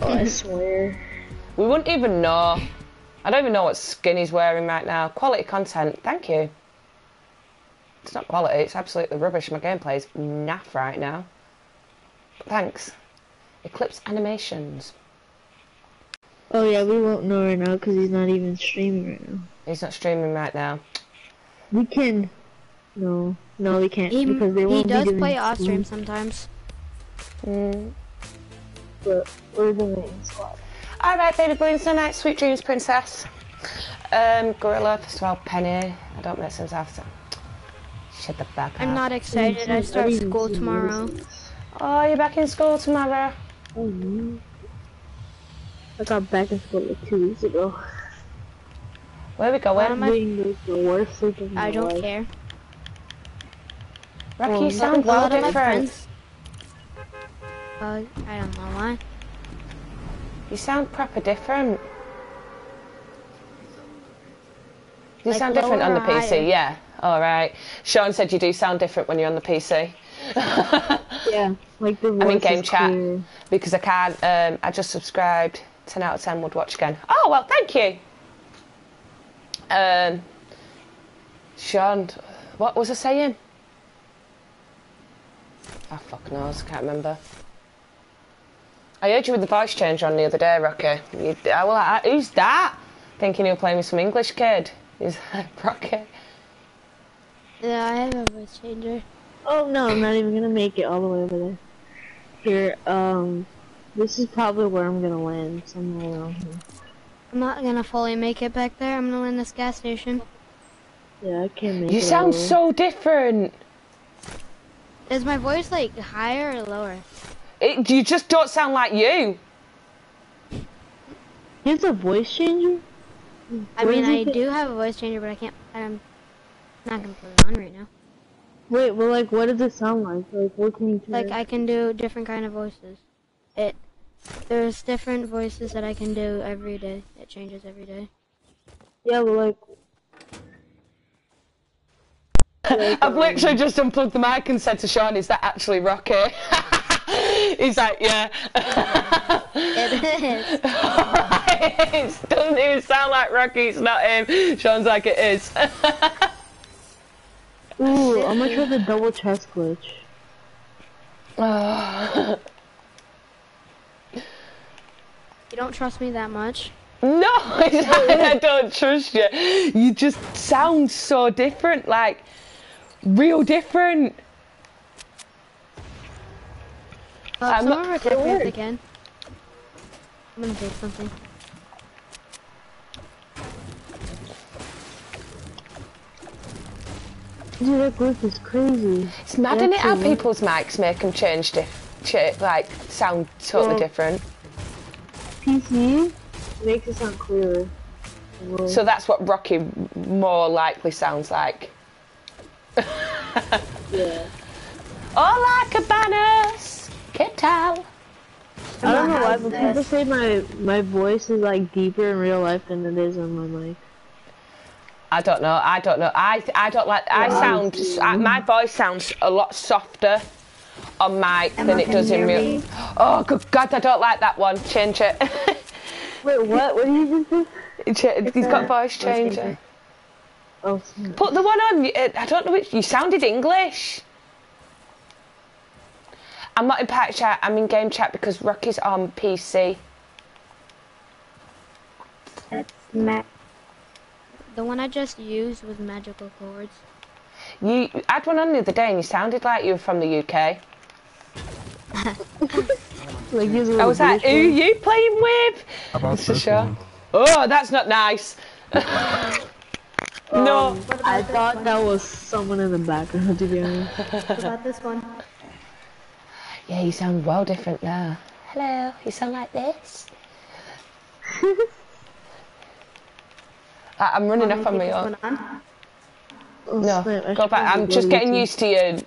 Oh, I swear. We wouldn't even know. I don't even know what skin he's wearing right now. Quality content. Thank you. It's not quality. It's absolutely rubbish. My gameplay is naff right now. But thanks. Eclipse Animations. Oh yeah, we won't know right now because he's not even streaming right now. He's not streaming right now. We can. No, no, we can't He, because they he won't does be doing play off stream sometimes. Mm. But we're the main squad. All right, baby boy, so night, sweet dreams, princess. Um, gorilla, first of all, Penny. I don't make sense after. Shut the fuck up. I'm not excited. I start school tomorrow. Oh, you're back in school tomorrow. Oh, no. I got back in school like two weeks ago. Where we going? am I- Being like the worst sleep of my I don't life. care. Rocky, Oh, you sound A well lot different. friends. Uh, I don't know why. You sound proper different. You Like sound different on the PC, higher? yeah. All right. Sean said you do sound different when you're on the PC. Yeah, like the I'm in game chat clear. because I can't. Um, I just subscribed. Ten out of ten would watch again. Oh well, thank you. Um, Sean, what was I saying? Oh fuck knows, I can't remember. I heard you with the voice change on the other day, Rocky. You, I, well, I, who's that? Thinking you were playing with some English kid. Is that Rocky? Yeah, I have a voice changer. Oh no, I'm not even gonna make it all the way over there. Here, um, this is probably where I'm gonna land, somewhere around here. I'm not gonna fully make it back there. I'm gonna land this gas station. Yeah, I can't make You it. all sound so different. Is my voice like higher or lower? It, you just don't sound like you. He has a voice changer? I Where mean, I get- do have a voice changer, but I can't. I'm not gonna put it on right now. Wait, well, like, what does it sound like? Like, what can you turn? Like I can do different kind of voices. It there's different voices that I can do every day. It changes every day. Yeah, well, like, I've literally just unplugged the mic and said to Sean, is that actually Rocky? He's like, yeah. It is. it doesn't even sound like Rocky, it's not him. Sean's like, it is. Ooh, I'm gonna try the double chest glitch. You don't trust me that much. no, it's not that I don't trust you. You just sound so different, like, real different. Uh, I'm someone not- protect me if Word. they can. I'm gonna take something. Dude, that glitch is crazy. It's mad, isn't it, how people's mics make them change, dif- cha- like, sound totally Well- different. PC makes it sound clearer. Well, So that's what Rocky more likely sounds like. yeah. Hola, cabañas! ¿Qué tal? I don't know why, How's but this? people say my my voice is like deeper in real life than it is on my mic. I don't know. I don't know. I I don't like. I sound. I, my voice sounds a lot softer on mic than it does in real. Oh good God! I don't like that one. Change it. Wait, what? What did you just? Ch- He's got that? voice changer. changer. Oh. Put the one on. uh, I don't know which. You sounded English. I'm not in pack chat. I'm in game chat because Rocky's on PC. That's Matt. The one I just used was magical chords. You I had one on the other day and you sounded like you were from the UK. Like he's a I was like, who are you playing with? About Mr. this Shaw. Oh, that's not nice. one. no. Um, I thought that was someone in the background to be honest. What about this one? Yeah, you sound well different now. Hello, you sound like this. I- I'm running up on my own. Oh, No, snap, I go should back. I'm just getting YouTube. used to your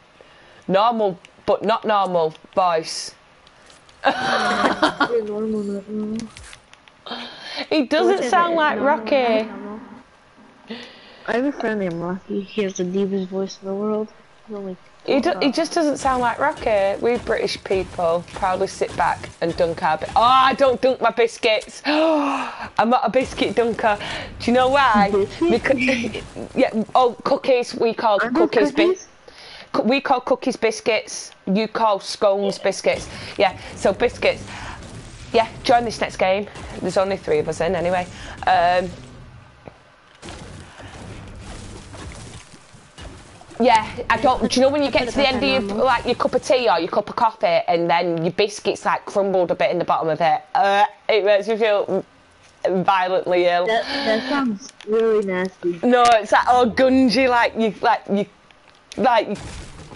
normal, but not normal voice. Yeah, normal, not normal. He doesn't sound it? like Normal, Rocky. I have a friend named Rocky. He has the deepest voice in the world. He's only He, do, he just doesn't sound like Rocky. We British people proudly sit back and dunk our. Bi- oh, I don't dunk my biscuits. I'm not a biscuit dunker. Do you know why? Because, yeah. Oh, cookies. We call cookies. Bi- cookies? cu- we call cookies biscuits. You call scones biscuits. Yeah. So biscuits. Yeah. Join this next game. There's only three of us in anyway. Um, Yeah, I don't. Do you know when you get to the end of your like your cup of tea or your cup of coffee, and then your biscuits like crumbled a bit in the bottom of it? Uh, it makes me feel violently ill. That that sounds really nasty. No, it's like oh gungy, like you like you like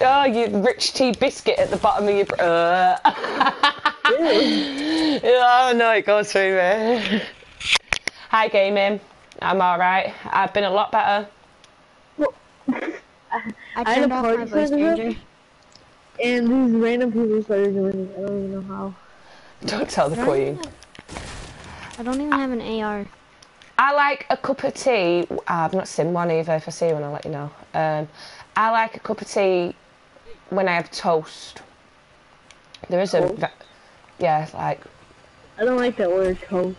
oh you rich tea biscuit at the bottom of your. Uh. oh no, it goes through me. Hi, gaming. I'm all right. I've been a lot better. I I had turned a off party my voice for them. changer. And these random people started joining. I don't even know how. Don't tell the I don't queen. even- I don't even have an AR. I like a cup of tea. I've not seen one either. If I see one, I'll let you know. Um, I like a cup of tea when I have toast. There is a, Toast? yeah, like I don't like that word toast.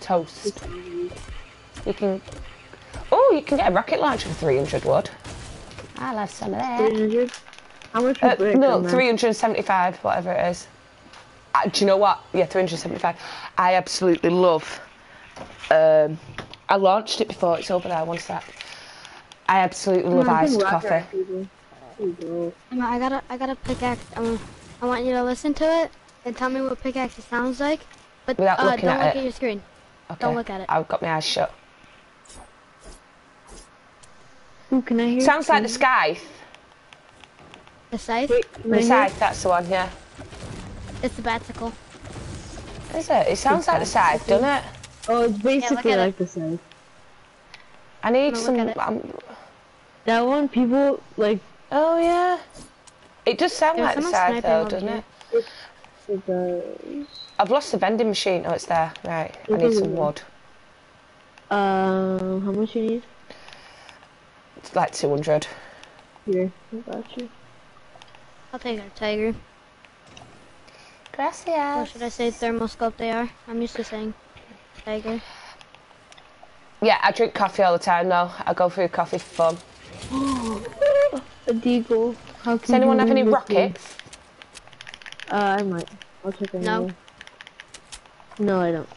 toast. You can, oh, you can get a rocket launcher for 300 wood. I'll have some of that. 300? How much Uh, no, 375, whatever it is. Uh, do you know what? Yeah, 375. I absolutely love. Um, I launched it before. It's over there. One sec. I absolutely love I iced coffee. that, people. There go. Emma, I got a, I got a pickaxe. Um, I want you to listen to it and tell me what pickaxe it sounds like. But Without uh, looking don't at look it. at your screen. Okay. Don't look at it. I've got my eyes shut. Ooh, can I hear Sounds like the you? scythe. The scythe. Wait, The hear- scythe, that's the one. Yeah. It's the baticle. Is it? It sounds like the scythe, doesn't it? Oh, it's basically at it. like the same. I need No, look some. at it. Um, That one, people like oh yeah. It does sound There's like the someone scythe though, doesn't here. it? it does. I've lost the vending machine. Oh, it's there. Right. I need some in wood. Um, how much you need? It's like 200. Yeah, I got you. I'll take our tiger. Or Gracias. should I say thermoscope they are? I'm used to saying tiger. Yeah, I drink coffee all the time though. I go through coffee for fun. A deagle. How can Does anyone you have any rockets? Uh, I might. I'll check anyway. No. No, I don't.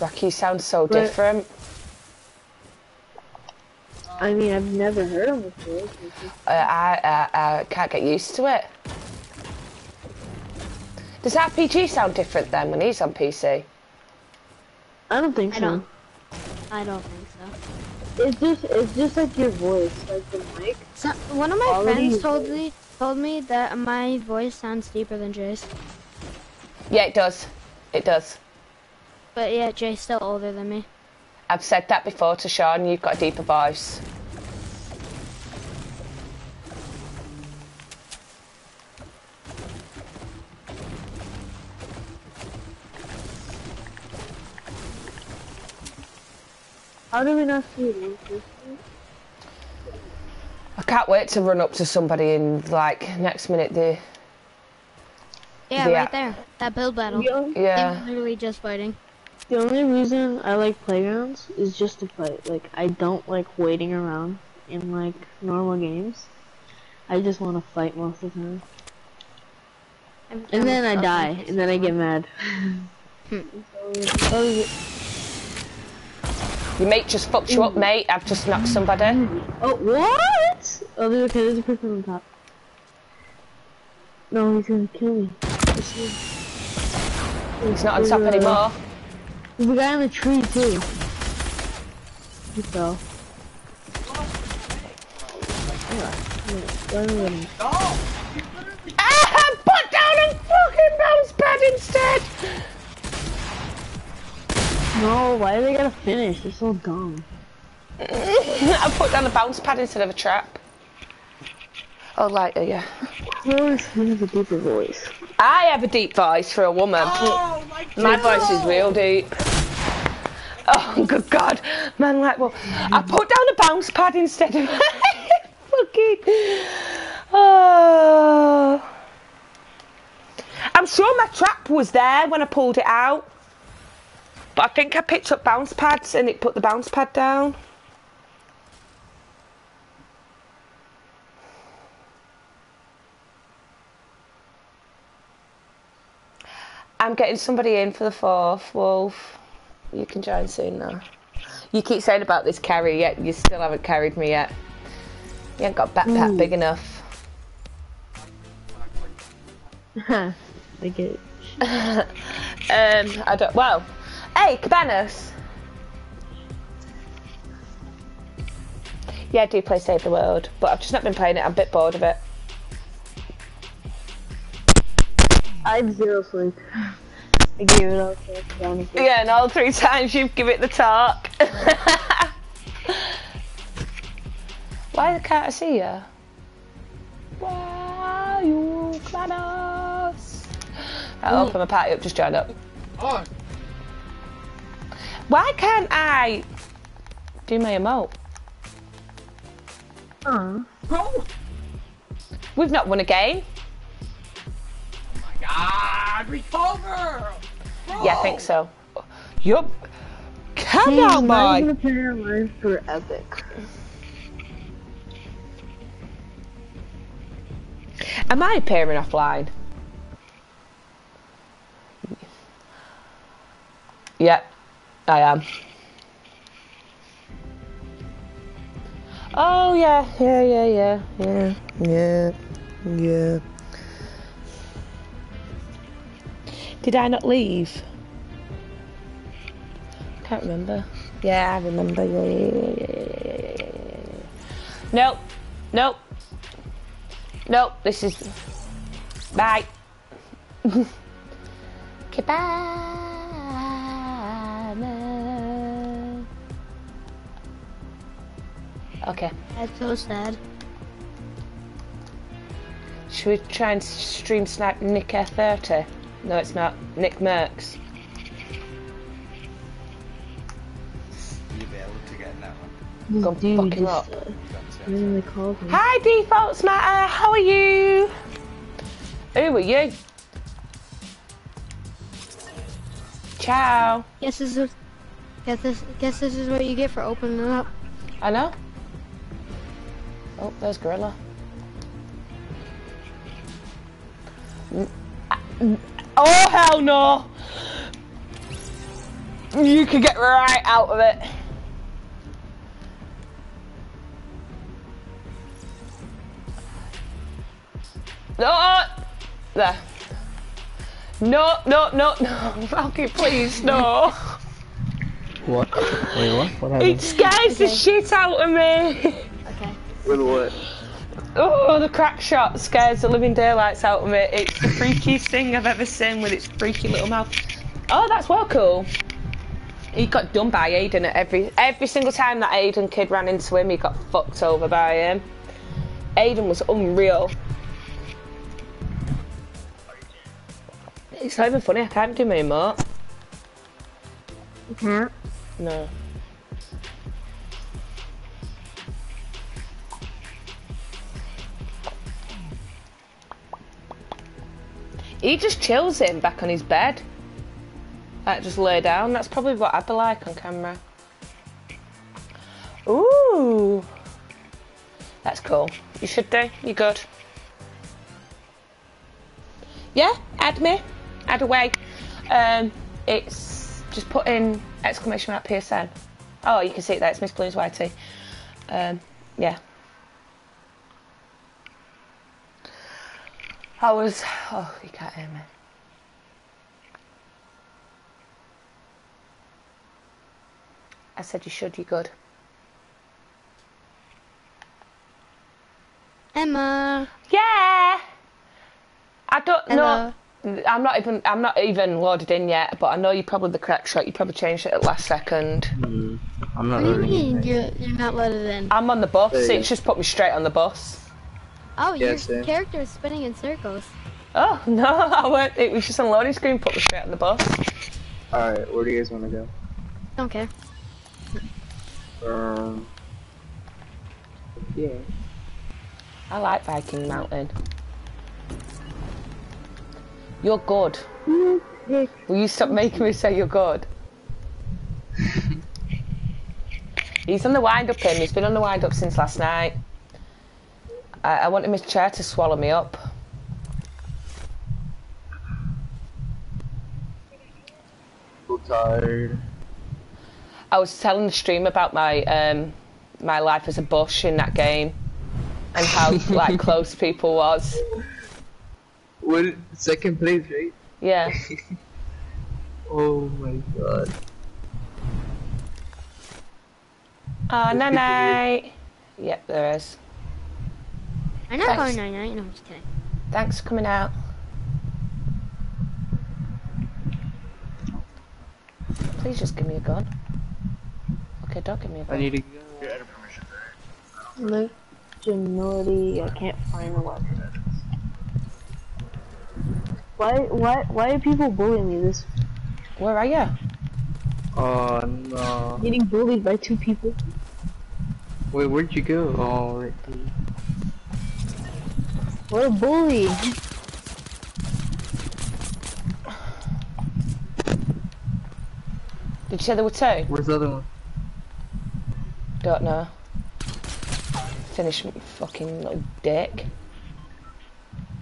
Rocky sounds so But- different. I mean, I've never heard them before. so just- Uh, I, I, I can't get used to it. Does RPG sound different then when he's on PC? I don't think I so. don't. I don't think so. It's just, it's just like your voice, like the mic. So, one of my Quality friends is told good. me told me that my voice sounds deeper than Jay's. Yeah, it does. It does. But yeah, Jay's still older than me. I've said that before to Sean. You've got a deeper voice. How do we not see it? I can't wait to run up to somebody and like next minute they Yeah, Yeah. right there. That build battle. The only, They yeah. were literally just fighting. The only reason I like playgrounds is just to fight. Like, I don't like waiting around in like normal games. I just want to fight most of the time. I'm- And I'm then I die, on and then I get mad. Oh, Your mate just fucked you up, mate. I've just knocked somebody. Oh, what? Oh, there's, okay, there's a person on top. No, he's gonna kill me. He's not on top anymore. There's a guy on the tree, too. He fell. Yeah, yeah, let me get him. Ah! Put down a fucking bounce pad instead! No, why are they gonna finish? They're so dumb. I put down a bounce pad instead of a trap. Oh, lighter, yeah. He always has a deeper voice. I have a deep voice for a woman. Oh my My voice is real deep. Oh, good God. Man, like, well, I put down a bounce pad instead of fucking. Oh. I'm sure my trap was there when I pulled it out. But I think I picked up bounce pads and it put the bounce pad down. I'm getting somebody in for the fourth, Wolf. You can join soon now. You keep saying about this carry, yet you still haven't carried me yet. You ain't got backpack big enough. Get it. Um, I don't. Well, hey, Cabañas. Yeah, I do play Save the World, but I've just not been playing it. I'm a bit bored of it. I have zero sleep. I gave it all to Jonathan. Yeah, and all three times you've given it the talk. Why can't I see you? Why you Cabañas? I'll mm. open my party up. Just join up. Oh, Why can't I do my emote? Aw. oh We've not won a game. My God! Recover! Bro. Yeah, I think so. Yup. Calm Hey, down, mine's boy. gonna turn online for epic. Am I appearing offline? Yep, I am. Oh yeah, yeah, yeah, yeah, yeah, yeah, yeah. Did I not leave? Can't remember. Yeah, I remember. Yeah, yeah, yeah, yeah, yeah, yeah. Nope. Nope. Nope. This is. Bye. Okay. That's so sad. Should we try and stream snipe Nicker 30? No, it's not. NickMercs. You'll be able to get that one. Go Dude, fuck up. uh, called. Hi, Defaults Matter. How are you? Who are you? Ciao. Guess this is. Guess this. Guess this is what you get for opening up. I know. Oh, there's Gorilla. N- Oh, hell no! You can get right out of it. No! There. No, no, no, no. Falcon, please, no. What? Wait, what? What It scares the shit out of me. Okay. With what? Oh, the crack shot scares the living daylights out of me. It's the freakiest thing I've ever seen with its freaky little mouth. Oh, that's well cool. He got done by Aydan at every every single time that Aydan kid ran into him. He got fucked over by him. Aydan was unreal. It's not even funny. I can't do my emote. You hmm. can't? No. He just chills him back on his bed. Like just lay down. That's probably what I'd be like on camera. Ooh. That's cool. You should do. You good. Yeah, add me. Add away. Um, it's just put in exclamation mark PSN Oh, you can see it there. It's MissBalloonsYT. Um, yeah. I was. Oh, you can't hear me. I said you should. You good? Emma. Yeah. I don't know. I'm not even. I'm not even loaded in yet. But I know you're probably the correct shot. You probably changed it at last second. Hmm. I'm not What do you mean you're, you're not loaded in? I'm on the bus. There you It's just put me straight on the bus. Oh, Yeah, your same. character is spinning in circles. Oh no! I went. It was just on loading screen. Put me straight on the bus. Alright, where do you guys want to go? Don't care. Um. Yeah. I like Viking Mountain. You're good. Will you stop making me say you're good? He's on the wind up him. He's been on the wind up since last night. I, I wanted my chair to swallow me up. So tired. I was telling the stream about my um, my life as a bush in that game and how like close people was. What? Second place, right? Yeah. Oh my god. Oh, night night. Yep, there is. I'm not Thanks. going night night. No, I'm just kidding. Thanks for coming out. Please just give me a gun. Okay, don't give me a gun. I need to go. Look, humility. I can't find a weapon. Why? Why? Why are people bullying me? This Where are you? Oh no. getting bullied by two people. Wait, where'd you go? Oh, right there. What a bully! Did you say there were two? Where's the other one? Don't know. Finish me, fucking little dick.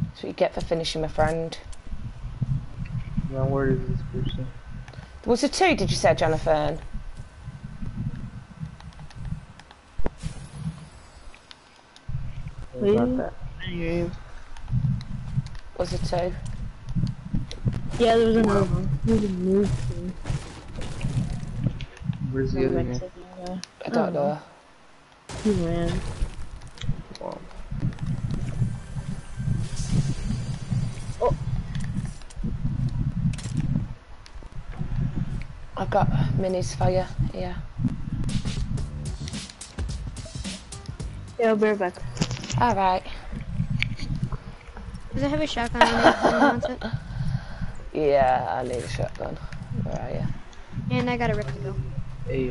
That's what you get for finishing my friend. Now where is this person? Was there two, did you say, Jonathan? Wait. Not that. Was it two? Yeah, there was another one. He was a noob thing. Where's the other guy? Mexican guy. I don't know. He ran. Wow. I've got minis for you. Yeah. Yeah, I'll be right back. Alright. Does it have a shotgun on it? Someone wants it? Yeah, I need a shotgun. Where are you? And I got a Rift-To-Go.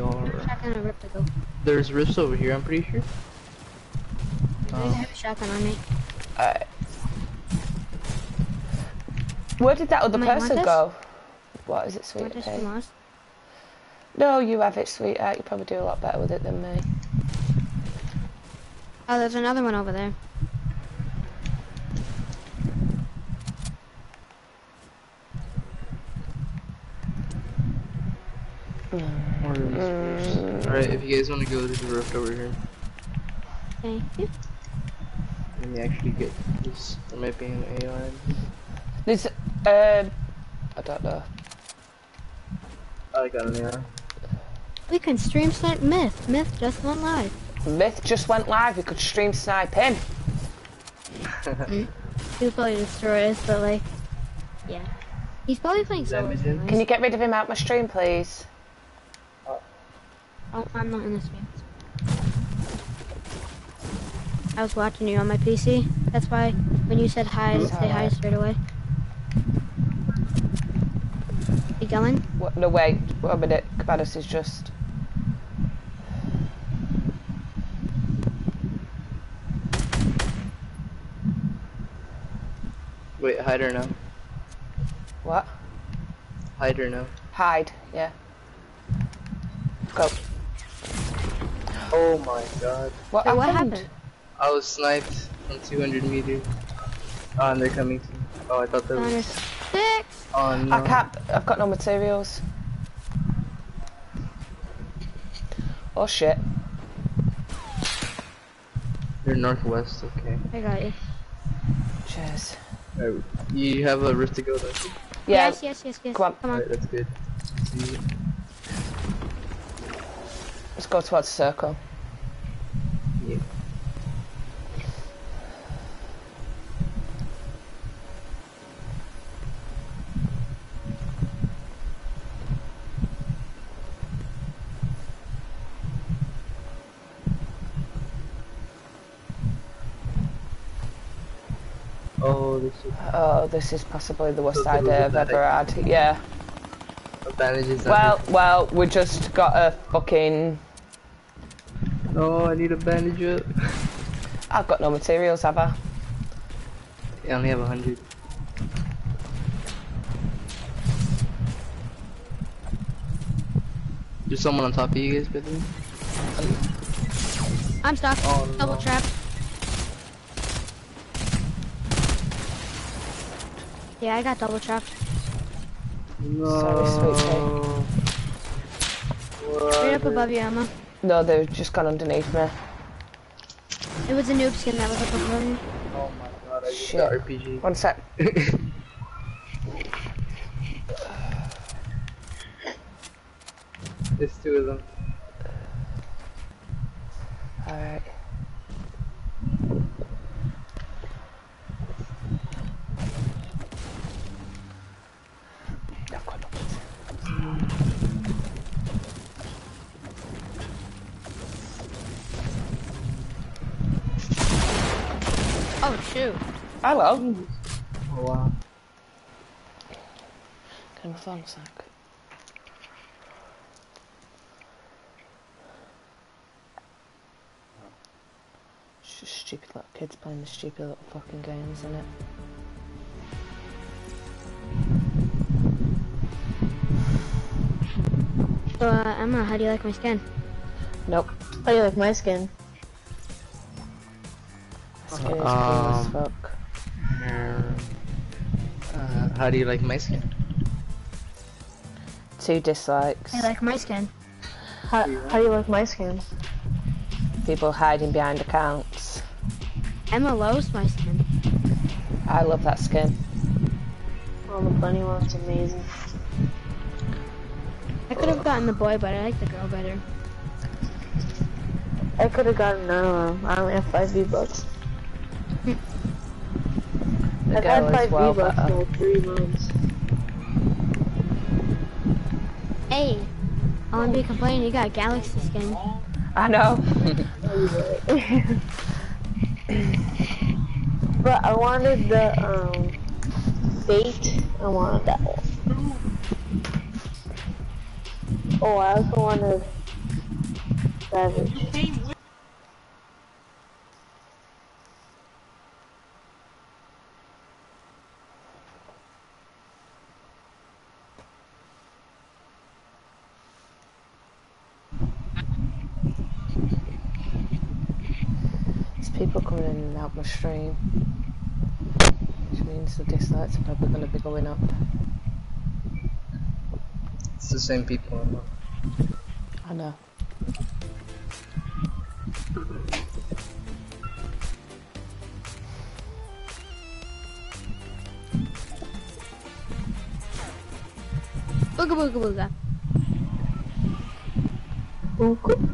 AR. Shotgun and a Rift-To-Go. There's rifts over here, I'm pretty sure. I have a uh. shotgun on me. Alright. Where did that other Might person this? go? What is it, What sweet is pea? from us? No, you have it, sweetheart. You probably do a lot better with it than me. Oh, there's another one over there. Where is this person? Alright, if you guys want to go, to the rift over here. Thank you. Let me actually get this. There might be an AI. There's, um, I don't know. I got an AI. We can stream snipe Myth. Myth just went live. Myth just went live. We could stream snipe him. He'll probably destroy us, but like, yeah. He's probably playing solo. Damage him? Can you get rid of him out my stream, please? Oh, I'm not in this game. I was watching you on my PC. That's why when you said hi, I say hi straight away. You going? What, no, wait. One minute. Cabañas is just. Wait, hide or no? What? Hide or no? Hide. Yeah. Go. Oh my god. What, Wait, what happened? happened? I was sniped from 200 meters. Oh, ah, and they're coming to me. Oh, I thought that was. six. Oh no. I can't. I've got no materials. Oh shit. You're northwest, okay. I got you. Cheers. Alright, You have a Rift-To-Go, don't? Yeah, Yes, yes, yes, yes. Come on. Come on. Alright, that's good. Let's go towards the circle. yeah. Oh, this is Oh, this is possibly the worst So there was idea I've ever had. Yeah. Advantages. Well, well, we just got a fucking. no, I need a bandage up. I've got no materials, have I? I only have a hundred. There's someone on top of you guys, by the way. I'm stuck. Oh, Double no. trap. Yeah, I got double trapped. No. Sorry, sweet Straight up above you, Emma. No, they've just gone underneath me. It was a noob skin that was up above you. Oh my god, I just Shit. got RPG. One sec. There's two of them. Alright. I've got no materials. Oh shoot. Hello. Oh wow. Can I phone a sec? It's just stupid little kids playing the stupid little fucking games, isn't it? So, uh, Emma, how do you like my skin? Nope. How do you like my skin? Skin is cool as Um, fuck. Uh, how do you like my skin? Two dislikes. I like my skin. How, how do you like my skin? People hiding behind accounts. Emma loves my skin. I love that skin. Oh, the bunny one's amazing. I could have gotten the boy, but I like the girl better. I could have gotten none of them. I only have five V bucks. The I've girl had is five well V bucks better. for three months. Hey, I won't be complaining. You got a galaxy skin. I know. but I wanted the um bait. I wanted that one. Oh, I also wanted savage. There's people coming in and out my stream. Which means the dislikes are probably going to be going up. It's the same people. I know. Booga booga booga. Okay.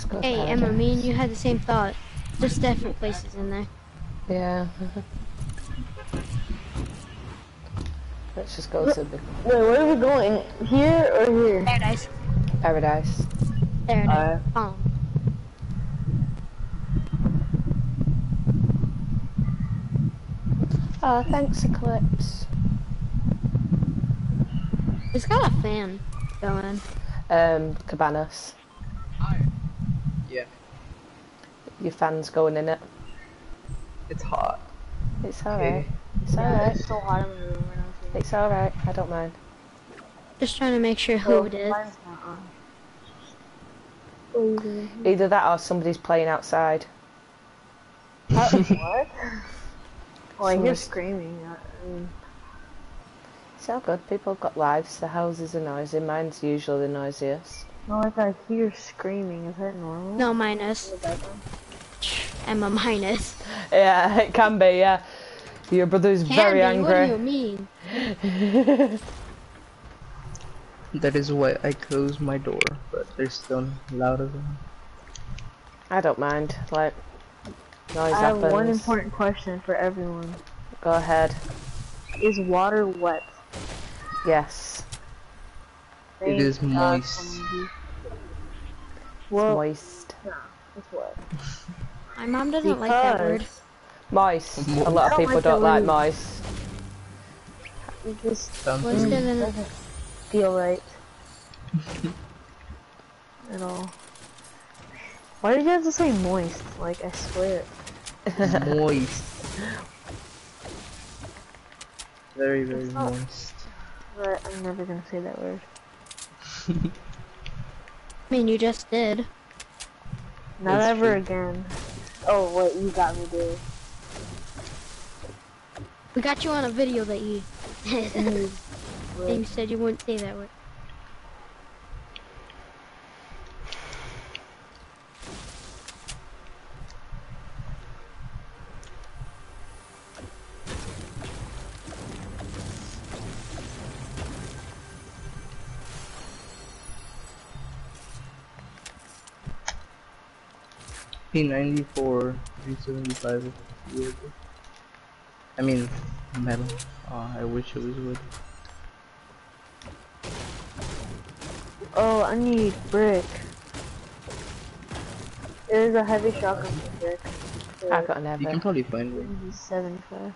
Let's go Hey, paradise. Emma, me and you had the same thought. Just different places in there. Yeah. Let's just go to the Wait, where are we going? Here or here? Paradise. paradise. There it is. Oh. Oh, thanks, Eclipse. It's got a fan going. Um, Cabañas. Yeah, Your fan's going in it. it's hot. It's alright. It's Yeah, alright. it's so hot in my room right now. too. It's alright. I don't mind. Just trying to make sure who it is. Mine's not on. Oh, you- Either that or somebody's playing outside. what? Oh, I hear screaming. It's all good. People have got lives. The houses are noisy. Mine's usually the noisiest. no, like I hear screaming. Is that normal? No, mine minus. I'm a minus. Yeah, it can be. Yeah, your brother's very Candy, What do you mean? That is why I close my door, but they're still loud as well. I don't mind. Like noise I have one important question for everyone. Go ahead. Is water wet? Yes. It is Thank God moist. someone- It's Well, moist. it's wet. My mom doesn't like that word. Because Moist. A lot of people like don't like word. moist. it just Sounds Moist weird. doesn't. doesn't feel right at all. Why did you have to say moist? Like I swear. moist. Very, very It's not- moist. But I'm never gonna say that word. I mean, you just did. Not That's ever true. again. Oh wait, you got me there. We got you on a video that you. Mm, that you said you wouldn't say that word. P94, 375 is wood. I mean, metal. Oh, I wish it was wood. Oh, I need brick. There's a heavy shotgun for brick. I got You can probably find one. Seventy-five.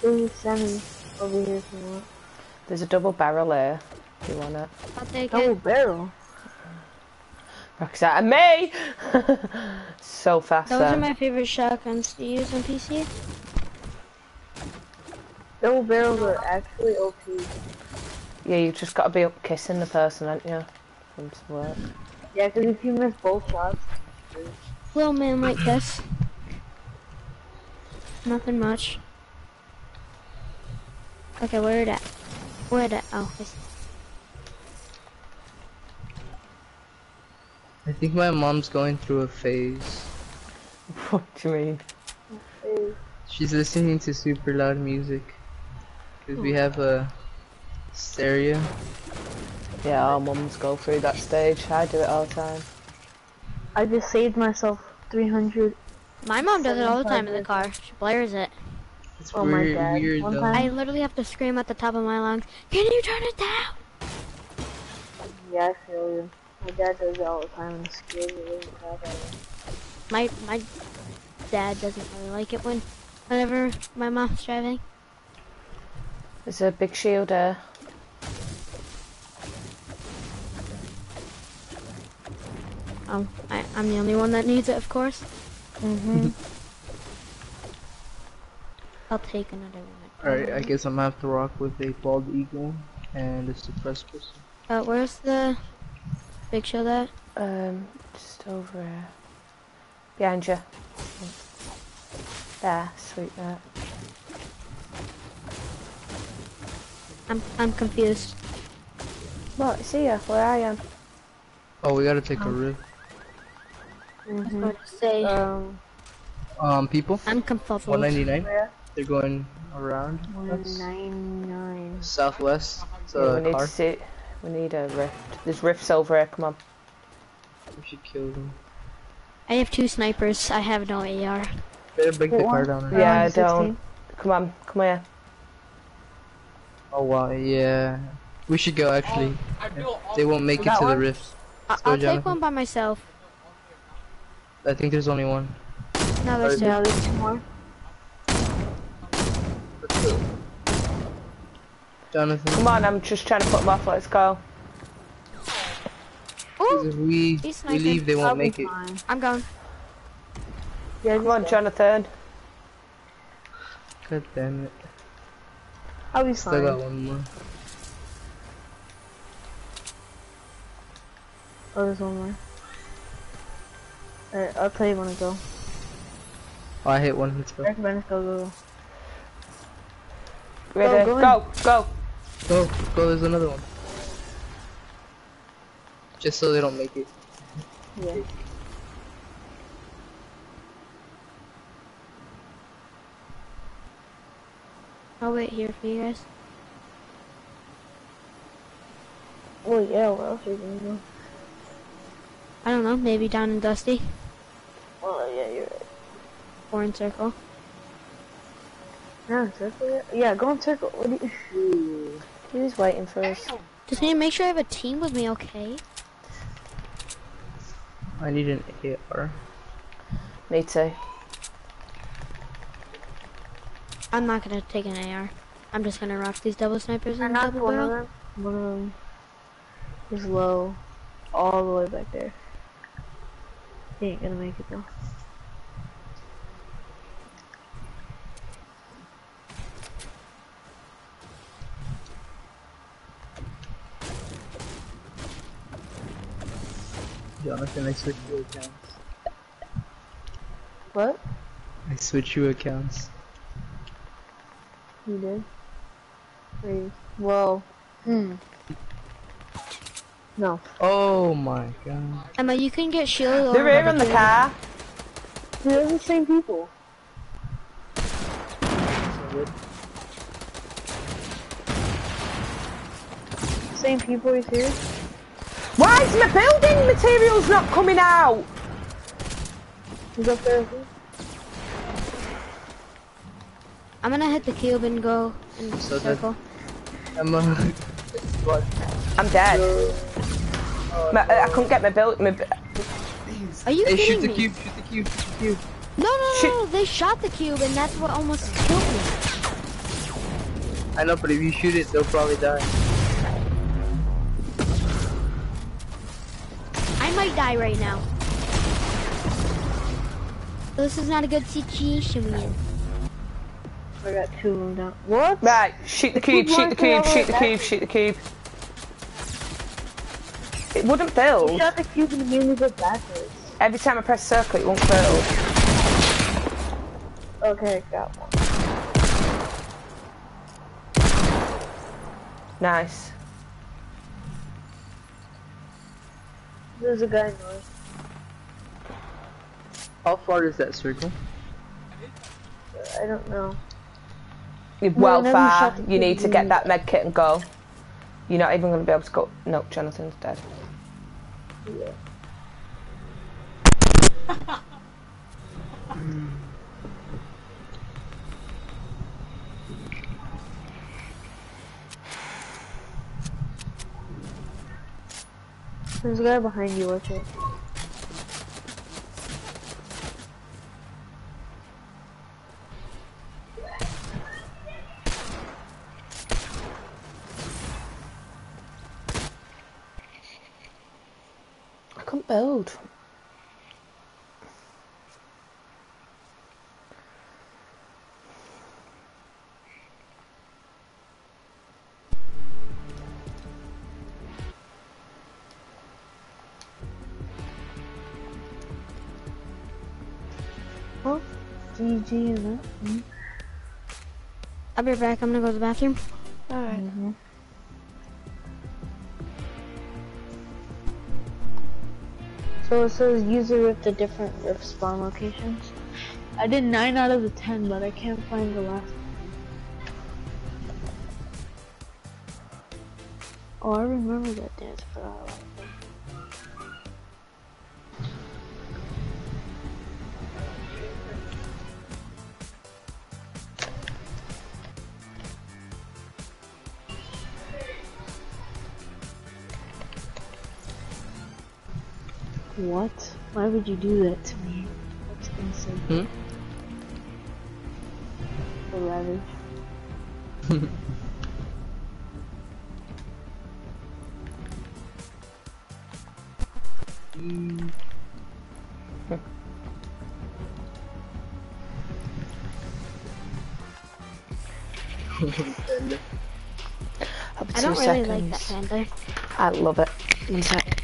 There's seven over here if you want. There's a double barrel here. If you want it. I'll take Double it. barrel. Roxette and me. so fast. Those are my favorite shotguns to use on PC. Double barrels are actually OP. Yeah, you just got to be up kissing the person, haven't you? From work. Yeah, because if you miss both shots, Little man like this. Nothing much. Okay, where are it at? Where it at? Oh, I. I think my mom's going through a phase. what do you mean? She's listening to super loud music. Because we have a stereo. Yeah, our mums go through that stage. I do it all the time. I just saved myself 300. My mom does it all the time in the car. She blares it. It's Oh, my weird, dad. weird One though. time- I literally have to scream at the top of my lungs. Can you turn it down? Yeah, I feel you. My dad does it all the time and it scares the living crap out of me. My my dad doesn't really like it when whenever my mom's driving. There's a big shield here. Oh, I, I'm the only one that needs it, of course. Mm-hmm. I'll take another one. Alright, I guess I'm gonna have to rock with a bald eagle and a suppressed pistol. Uh, where's the big show that? Um, just over here. Behind you. There, sweet that. I'm I'm confused. What? See ya, where I am. Oh, we gotta take a rift. I was Mm-hmm. about to say Um, Um, people, I'm confuzzled. 199. where? They're going around us. 199. southwest. It's Yeah, we need car. to see. We need a rift. There's rifts over here. Come on. We should kill them. I have two snipers. I have no AR. Better break the What car one? down. Yeah, I don't. Come on. Come here. Oh wow, yeah. We should go actually. I They won't make it That to the one? rift. I- Let's go, I'll take Jonathan. one by myself. I think there's only one. No, there's No, two. there's two more. Let's go. Jonathan, Come on. I'm just trying to put them off. Let's go. 'cause Ooh, if we, He's we leave, they I'll won't be make it. fine. I'm going. Yeah, Come on, Jonathan. God damn it. I'll be Still got one more. Oh, there's one more. Alright, I'll tell you when to go. Oh, I hit one. Let's go. Recommend go, go, go. Ready? go Go, go. Go, go. There's another one. Just so they don't make it. Yeah. I'll wait here for you guys. Well, yeah, where else are you gonna go? I don't know, maybe down in Dusty Oh, yeah, you're right. or in Circle. Yeah, circle, yeah. Yeah, go in circle. What do you... Hmm. Who's waiting for us? Just need to make sure I have a team with me, okay? I need an AR. Me too. I'm not gonna take an AR. I'm just gonna rock these double snipers and knocked double one of barrel. them. One of them is low, all the way back there. He ain't gonna make it though. Jonathan, I switched you accounts. What? I switched you accounts. You did? Wait. Well, hmm. No. Oh my god. Emma, you can get shield They're here in the here. car. They're the same people. Same people is here. Why is my building materials not coming out? He's up there. I'm gonna hit the cube and go in So that- circle. Emma. Uh, what? I'm dead. Uh, my, I couldn't get my build. My, Are you Hey, kidding shoot the me? cube, shoot the cube, shoot the cube. No, no, no, Shoot. no, they shot the cube and that's what almost killed me. I know, but if you shoot it, they'll probably die. Might die right now. This is not a good situation we're in. I got two of them down. What? right, shoot the cube, shoot the working cube, shoot the that. cube, shoot the cube. It wouldn't build. Shot the cube and made me go backwards. Every time I press circle, it won't build. Okay, got one. Nice. There's a guy north. How far is that circle? I don't know. You're well never far. You need to get that med kit and go. You're not even going to be able to go. No, Jonathan's dead. Yeah. There's a guy behind you, watch it. I couldn't build. GG and that. I'll be right back. I'm gonna go to the bathroom. Alright. Mm-hmm. So it says user rift the different rift spawn locations. I did 9 out of the 10, but I can't find the last one. Oh, I remember that dance for a while. What? Why would you do that to me? That's insane. Hmm? The ravage. I'll I don't really seconds. like that panda. I love it. One sec.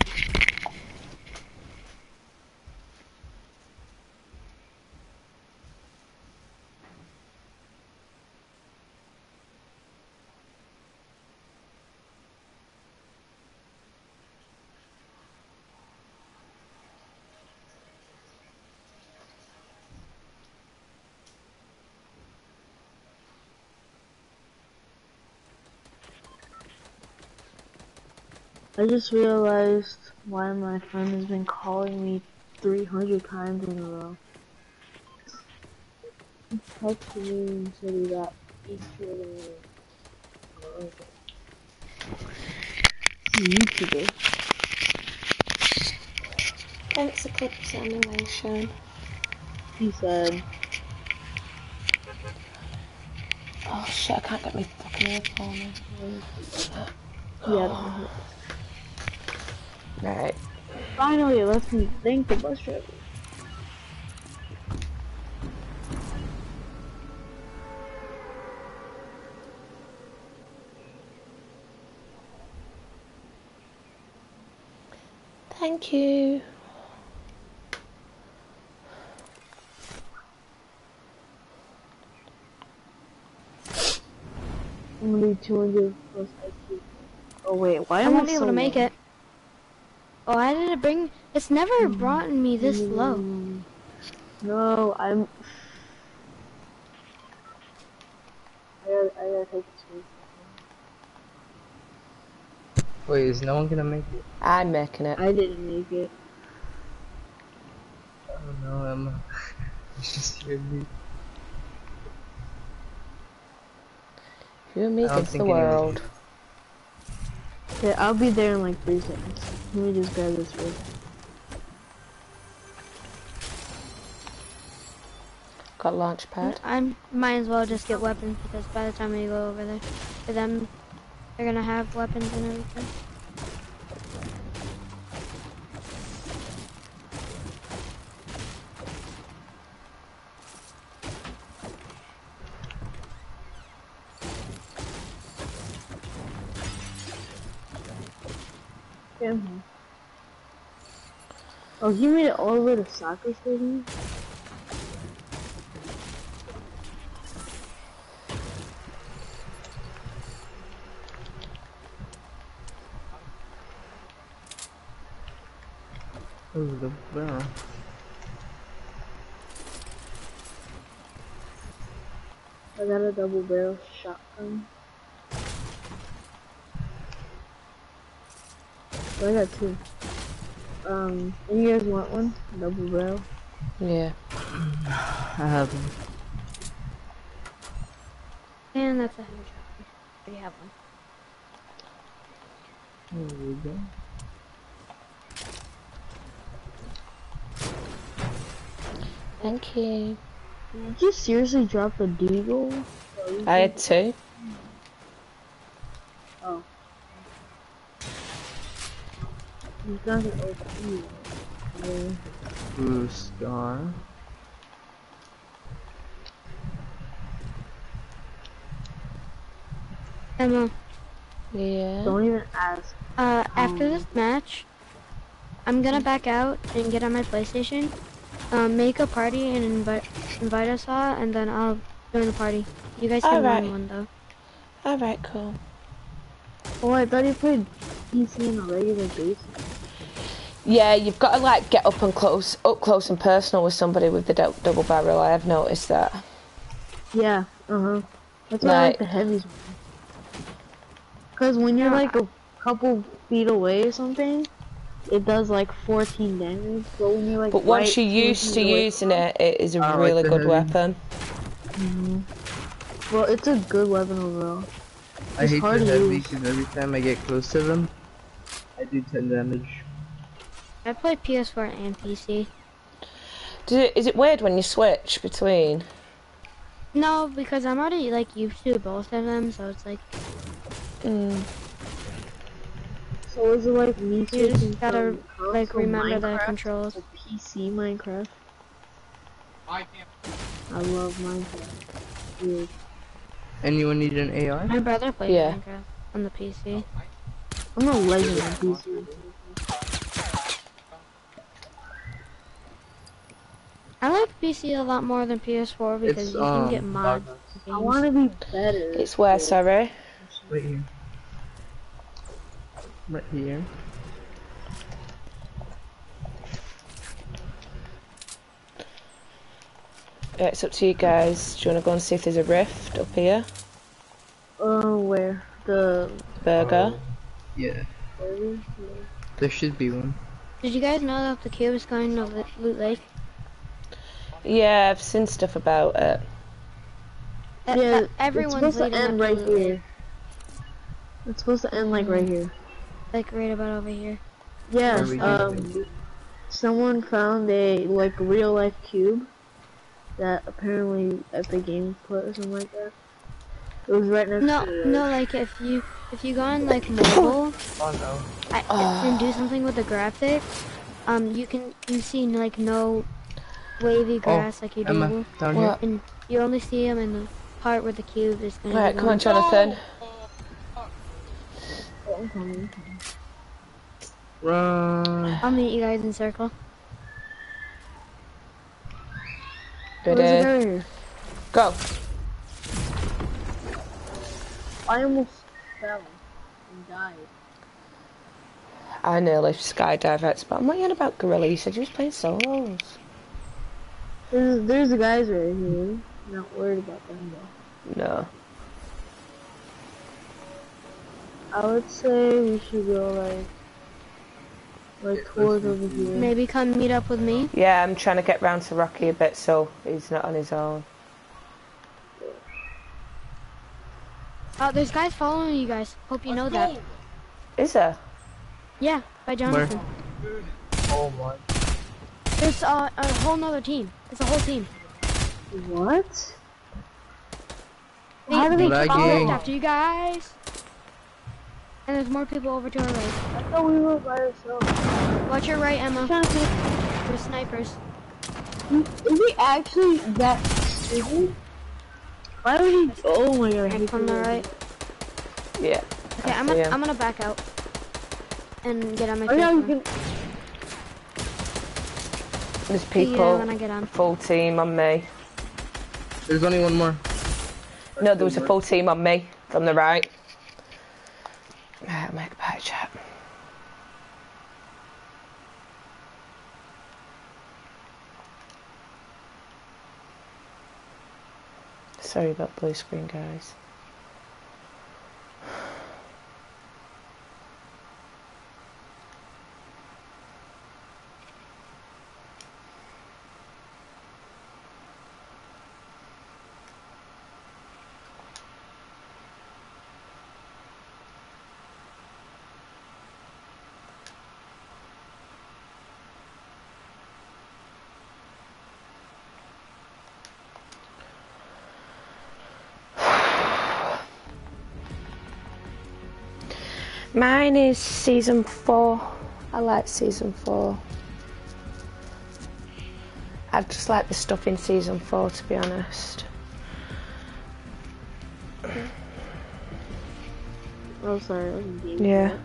I just realized why my friend has been calling me 300 times in a row. He texted me and said he got featured in YouTuber. Thanks for clips animation. He said, Oh shit, I can't get my fucking earphone yeah. Right. Finally, it lets me thank the bus driver. Thank you. I'm gonna be 200 plus IQ. Oh wait, why I am I won't be able so to make low? it. Oh, I didn't bring. It's never brought me this low. No, I'm. I gotta, I gotta take this. Wait, is no one gonna make it? I'm making it. I didn't make it. Oh no, Emma. you just heard me. You and me I against the think anyone world. Okay, I'll be there in like three seconds. Let me just grab this first. Got launch pad. I might as well just get weapons because by the time we go over there, for them, they're gonna have weapons and everything. Damn. Oh, he made it all the way to soccer stadium? Oh, the barrel. I got a double barrel shotgun. Oh, I got two. Um, you guys want one? Double barrel? Yeah. I have one. And that's a heavy shotgun. We have one. There we go. Thank you. Did you seriously drop a deagle? I had two. You got an OP. Yeah. Blue star. Emma, Yeah. Don't even ask. uh, after this match, I'm gonna back out and get on my PlayStation, um, make a party and invite invite us all, and then I'll join the party. You guys can Alright. run one though. Alright, cool. Oh, I thought you played PC on a regular basis. Yeah, you've got to like get up and close, up close and personal with somebody with the dou- double barrel. I have noticed that. Yeah, uh huh. That's why I like the heavies. Because when you're like a couple feet away or something, it does like 14 damage. But when you're like, But once right you're used to feet away- using it, it is a I really the good heavy. weapon. well, it's a good weapon overall. I hate hard the to heavy because every time I get close to them, I do 10 damage. I play PS4 and PC. Does it, is it weird when you switch between? No, because I'm already like used to both of them, so it's like Mm. So is it like me you just gotta from like console remember the controls. to PC Minecraft? I can't. I love Minecraft. Weird. Anyone need an AR? My brother plays Yeah. Minecraft on the PC. I'm a legend on PC. I like PC a lot more than PS4 because It's, you can get um, mods. I want to be better. It's where, sorry? Right here. Right here. Yeah, it's up to you guys. Do you want to go and see if there's a rift up here? Oh, where? The Burger. Yeah. burger? There should be one. Did you guys know that the cube is going to Lo- Loot Lake? Yeah, I've seen stuff about it. That, yeah, that everyone's it's supposed to end right Loot Lake, here. It's supposed to end like right here. like right about over here. Yeah, Where we um, someone found a like real life cube that apparently Epic Games put or something like that. It was right next No, to no, like if you if you go on like mobile Oh no. I, Oh. and do something with the graphics, um, you can you see like no wavy oh, grass like you do, Emma, down What? and you only see them in the part where the cube is gonna. Right, come on, going. Jonathan. I'm coming. Run. I'll meet you guys in circle. Where's Ready? the? Go. I almost fell and died. I nearly skydive X, but I'm not yet about Gorilla. You said you was playing solos. There's there's guys right here. Not worried about them though. No. I would say we should go like like towards over here. Maybe come meet up with me. Yeah, I'm trying to get round to Rocky a bit so he's not on his own. Oh, there's guys following you guys. Hope you know that. Is there? Yeah, by Jonathan. Oh my. There's uh, a whole nother team. It's a whole team. What? They, How do they they- followed after you guys. And there's more people over to our right. I thought we were by ourselves. Watch your right, Emma. Jonathan, There's snipers. Is he actually that stupid? Why would he? Oh my god! I And from the right. Yeah. Okay, I I'm gonna, him. I'm gonna back out. And get on my Oh yeah, we camera. can. There's See you people, when I get on. full team on me. There's only one more. No, there was a full team on me from the right. Right, I'll make a pie chat. Sorry about blue screen, guys. Mine is season four. I like season four. I just like the stuff in season four, to be honest. Oh sorry. I was being Yeah.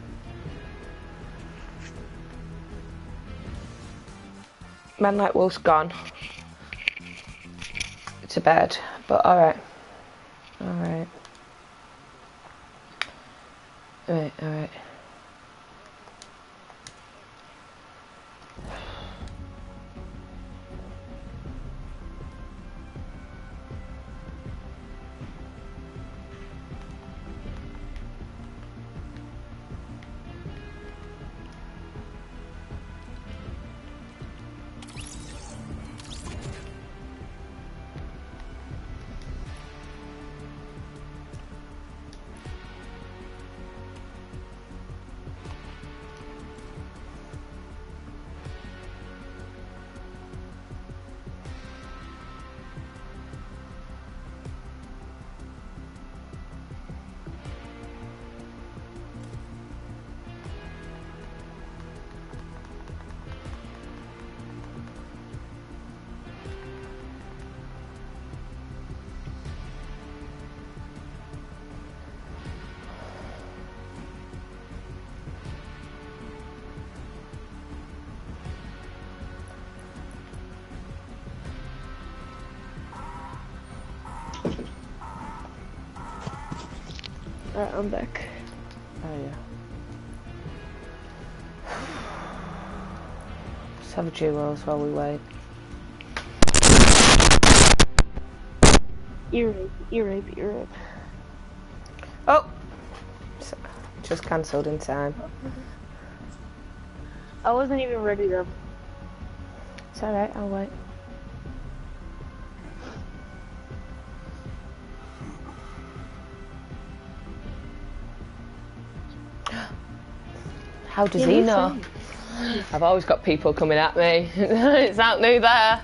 Man like Wolf's gone to bed, but alright. Alright. Alright, alright. I'm back. Oh yeah. Let's have a duos while we wait. Ear rape, ear rape, ear rape. Oh! So- Just cancelled in time. I wasn't even ready to. It's alright, I'll wait. How does he know? I've always got people coming at me. it's out new there.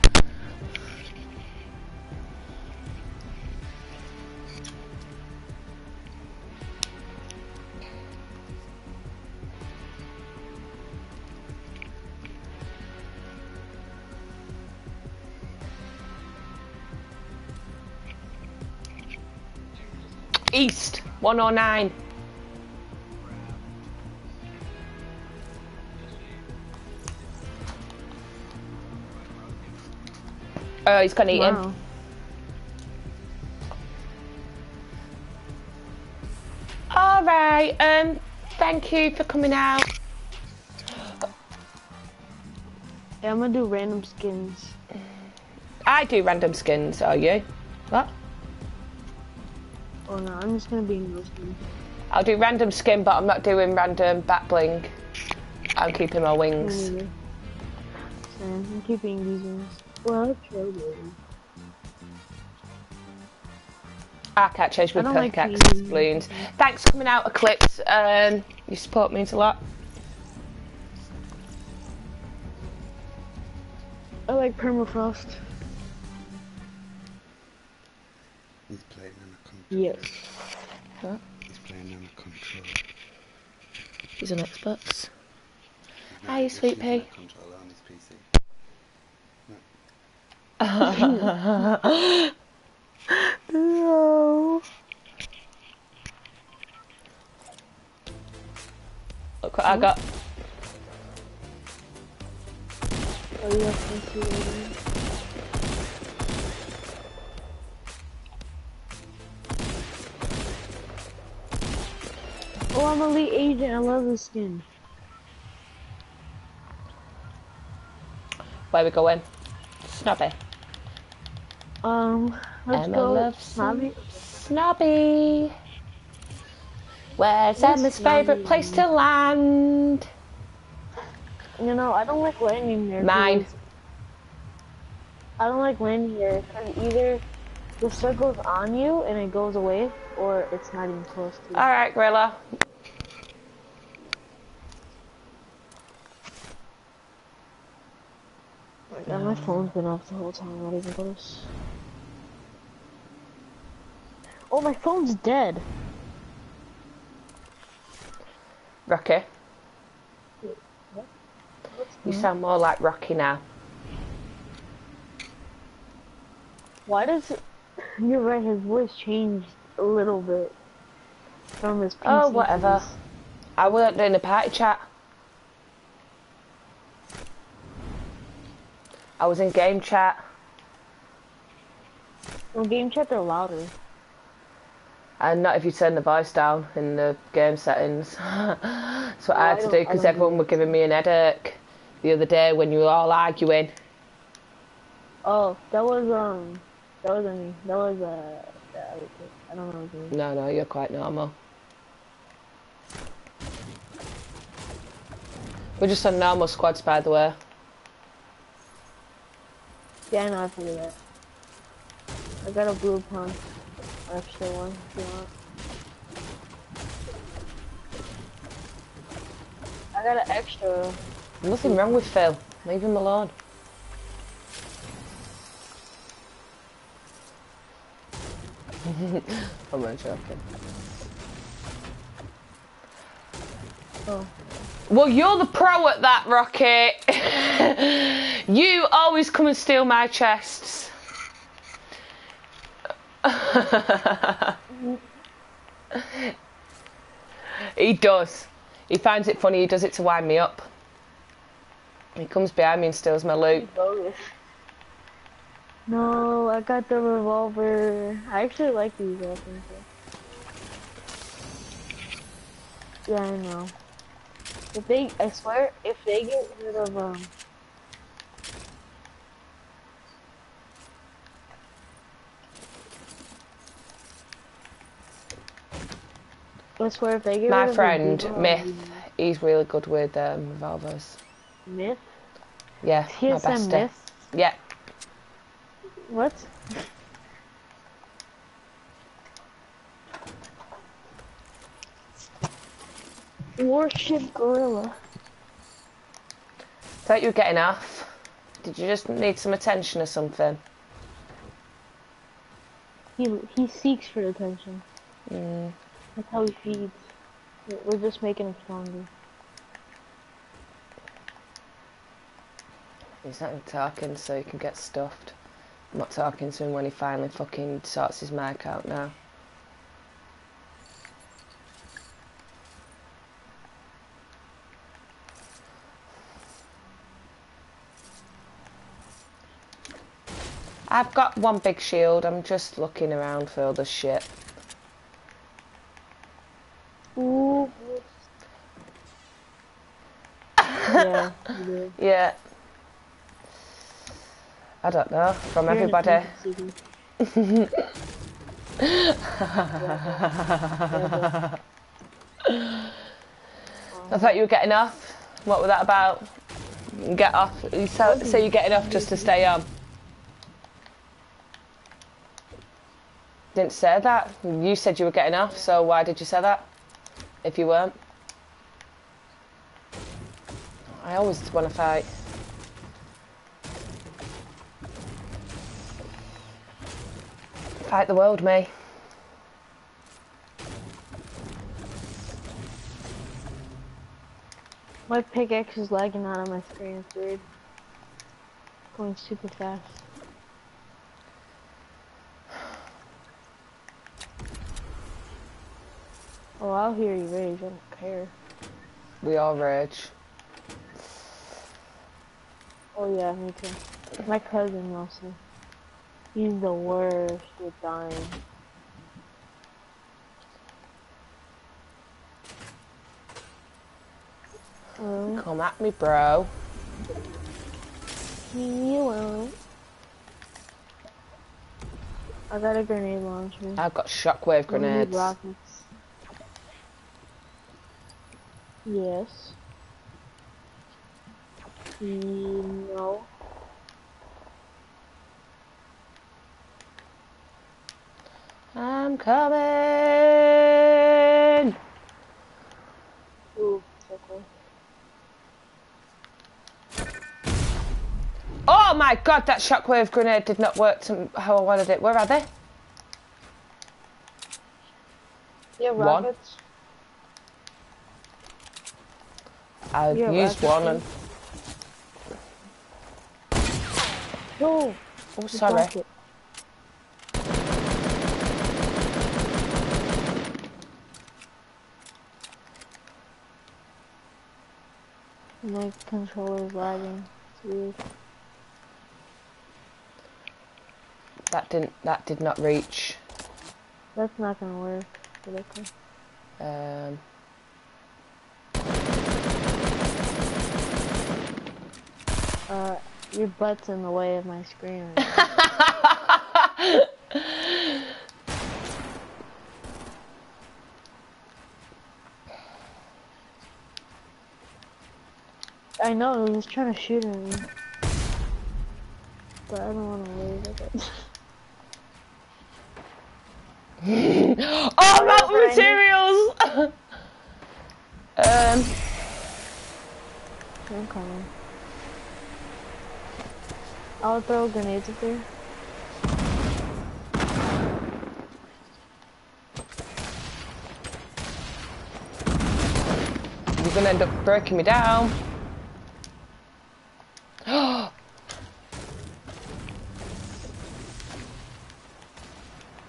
East, 109. Oh, he's gonna eat him. Alright, um, thank you for coming out. Yeah, I'm gonna do random skins. I do random skins, are you? What? Oh no, I'm just gonna be no skin. I'll do random skin, but I'm not doing random back bling. I'm keeping my wings. I'm keeping these ones. Well, I'll try those. I can't change my I don't like pickaxe these. balloons. Thanks for coming out, Eclipse. Um, your support means a lot. I like permafrost. He's playing on a control. Yes. He's playing on a control. He's on Xbox. He's Hi, sweet pea. a controller on his PC. No. Look what I got. Oh, yeah, thank you. Oh, I'm elite agent. I love this skin. Where we going? Snobby. Um, let's Emma go. loves Snobby. Snobby. Where's What's Emma's favourite place to land? You know, I don't like landing there. Mine. I don't like landing here because either the circle's on you and it goes away, or it's not even close to you. Alright, Gorilla. Yeah, my phone's been off the whole time. Not even close. Oh, my phone's dead. Rocky. You hmm? sound more like Rocky now. Why does it... You're right, his voice changed a little bit from his PC. Oh, whatever. voice. I weren't doing a party chat. I was in game chat. Well, game chat they're louder. And not if you turn the voice down in the game settings. That's what I I had to don't- do I because everyone were giving me an headache the other day when you were all arguing. Oh, that was, um... That wasn't me. That was, uh... the other kid. I don't know. No, no, you're quite normal. We're just on normal squads, by the way. Yeah, I know, I figured that. I got a blue pump. Extra one, if you want. I got an extra. Nothing wrong with Phil. Leave him alone. I'm not joking. Oh. Well, you're the pro at that, Rocket. you always come and steal my chests. he does. He finds it funny. He does it to wind me up. He comes behind me and steals my loot. No, I got the revolver. I actually like these weapons. Yeah, I know. If they, I swear, if they get rid of um. I swear if they get My friend Myth, he's really good with um, revolvers. Myth? Yeah, my TSM bestie. Myth? Yeah, What? Warship Gorilla. thought you were getting off. Did you just need some attention or something? He he seeks for attention. Mm. That's how he feeds. We're- just making him stronger. He's not talking so he can get stuffed. I'm not talking to him when he finally fucking sorts his mic out now. I've got one big shield, I'm just looking around for other shit. Ooh. yeah. Yeah. I don't know, from You're everybody. I thought you were getting off. What was that about? Get off. You so, so you're getting off just to stay on. Didn't say that. You said you were getting off, so why did you say that? If you weren't. I always want to fight. Fight the world, me. My pickaxe is lagging out on my screen. Weird. Going super fast. Oh, I'll hear you rage. I don't care. We all rage. Oh yeah, me too. My cousin mostly. He's the worst with dying. Um, Come at me, bro. you won't. I got a grenade launcher. I've got shockwave grenades. rockets. Yes. No. I'm coming. Ooh, so cool. Oh my god, that shockwave grenade did not work to how I wanted it. Where are they? Yeah, One. rockets. I've Yeah, used rockets, one and. No. Oh, sorry. Rocket. My controller's lagging. It's weird. That didn't. That did not reach. That's not gonna work. Um, Uh, your butt's in the way of my screen. right. I know, I was trying to shoot at me. But I don't want to leave it. oh, mount Randy. materials. um, I'm coming. I'll throw grenades up there. you're gonna end up breaking me down. I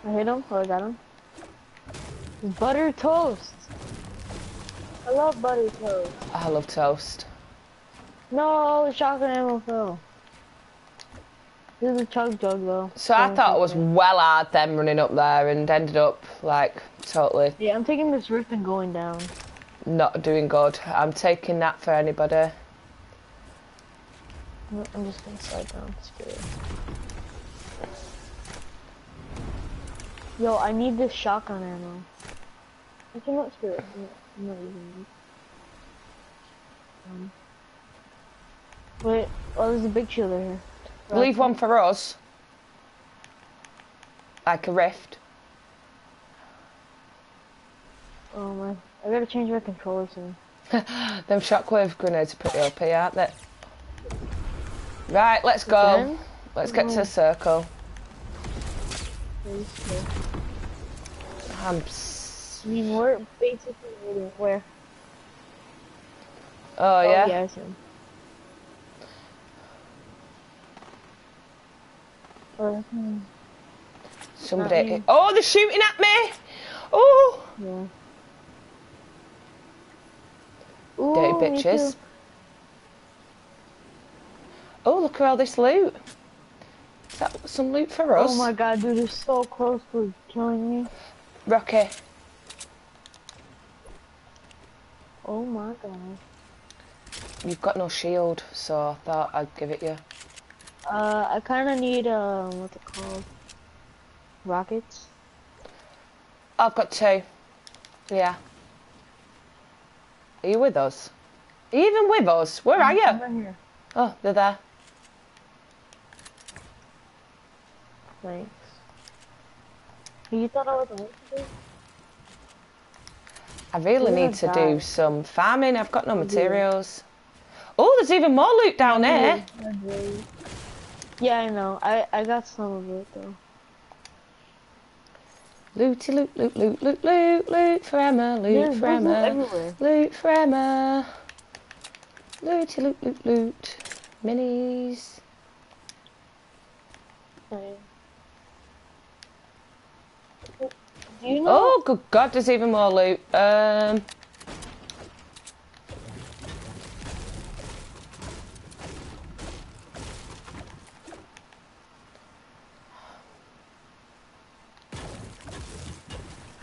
hit him. Oh, I got him. Butter toast. I love butter toast. I love toast. No, the shotgun ammo fell. This is a chug jug though. So I thought it was well hard them running up there and ended up like totally Yeah, I'm taking this roof and going down. not doing good. I'm taking that for anybody. I'm just gonna slide down. Screw it. Yo, I need this shotgun ammo. I cannot screw it. I'm not, using it. Um, Wait, oh, there's a big shielder here. Leave one for us. Like a rift. Oh my, I gotta change my controller soon. Them shockwave grenades are pretty OP, aren't they? Right, let's go. Again? Let's get to oh. the circle. I'm s- I mean, we're basically waiting. Where? oh, yeah? Oh, yeah, I see him. Oh, hmm, Somebody. Oh, they're shooting at me! Oh! yeah. Dirty Ooh, me bitches. Oh, look at all this loot. Is that some loot for us? Oh my god, dude, they're so close to killing me. Rocky. Oh my god. You've got no shield, so I thought I'd give it you. Uh, I kind of need, um, what's it called? Rockets? I've got two. Yeah. Are you with us? Are you even with us? Where are you? Right here. Oh, they're there. Thanks. You thought I was a to? I really need to do some farming. I've got no materials. Oh, there's even more loot down there. Yeah, I know. I, I got some of it, though. Looty loot, loot, loot, loot, loot, loot for Emma, loot There's, for loot Emma, loot for Emma. Looty loot, loot, loot. Minis. Okay. Do you know? Oh, good God, there's even more loot. Um,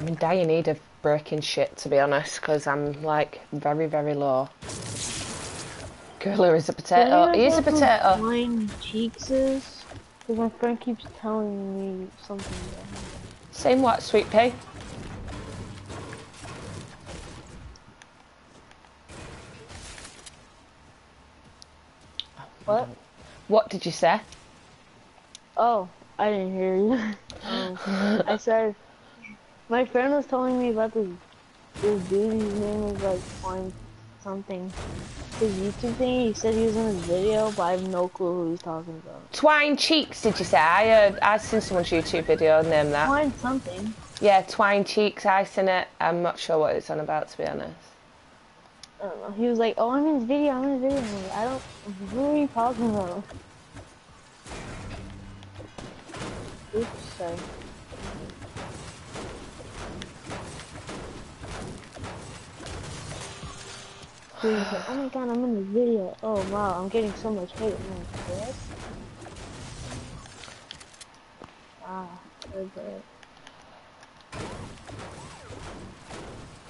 I'm in dire need of breaking shit, to be honest, because I'm like very, very low. Girl, is a potato. Do you He's a potato. Blind Cheeks is? Because my friend keeps telling me something about. Same what, sweet pea? What? What did you say? Oh, I didn't hear you. um, I said, my friend was telling me about this, this dude, his name was like Blind something. His YouTube thing, he said he was in his video, but I have no clue who he's talking about. Twine cheeks, did you say? I heard, I seen someone's YouTube video name that. Twine something. Yeah, twine cheeks, I seen it. I'm not sure what it's on about, to be honest. I don't know. He was like, "Oh, I'm in his video. I'm in his video." I don't. Who are you talking about? Oops, sorry. Like, "Oh my god, I'm in the video. Oh wow, I'm getting so much hate." Like, what? Ah, it.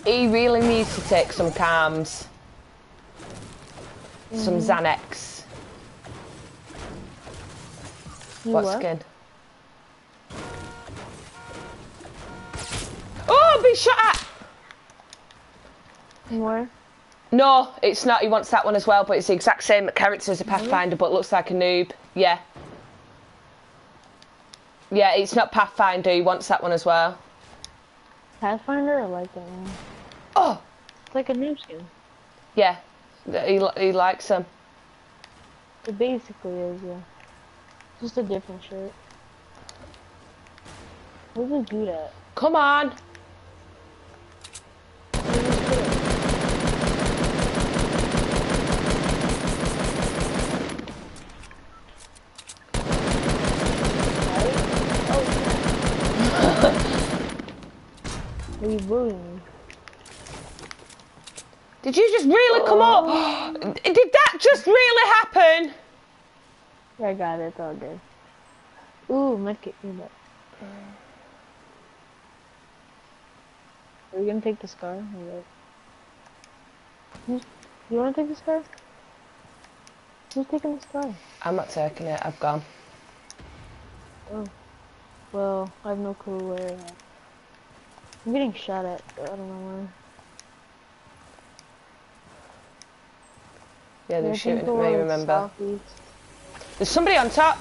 He really needs to take some calms. Some Xanax. You What what? skin? Oh, be shot at! More? No, it's not. He wants that one as well, but it's the exact same character as a Pathfinder, but looks like a noob. Yeah. Yeah, it's not Pathfinder. He wants that one as well. Pathfinder? I like that one. Oh, It's like a noob skin. yeah. He, he likes them. It basically is, yeah. Just a different shirt. Where's the dude at? Come on. Did you just really come up? Did that just really happen? Yeah, I got it. It's all good. Ooh, medkit. Give me that. Are we gonna take the scar? Who's, hmm? you wanna take the scar? Who's taking the scar? I'm not taking it. I've gone. Oh. Well, I have no clue where. I'm getting shot at. I don't know where. Yeah, they're shooting at me, remember? southeast. There's somebody on top!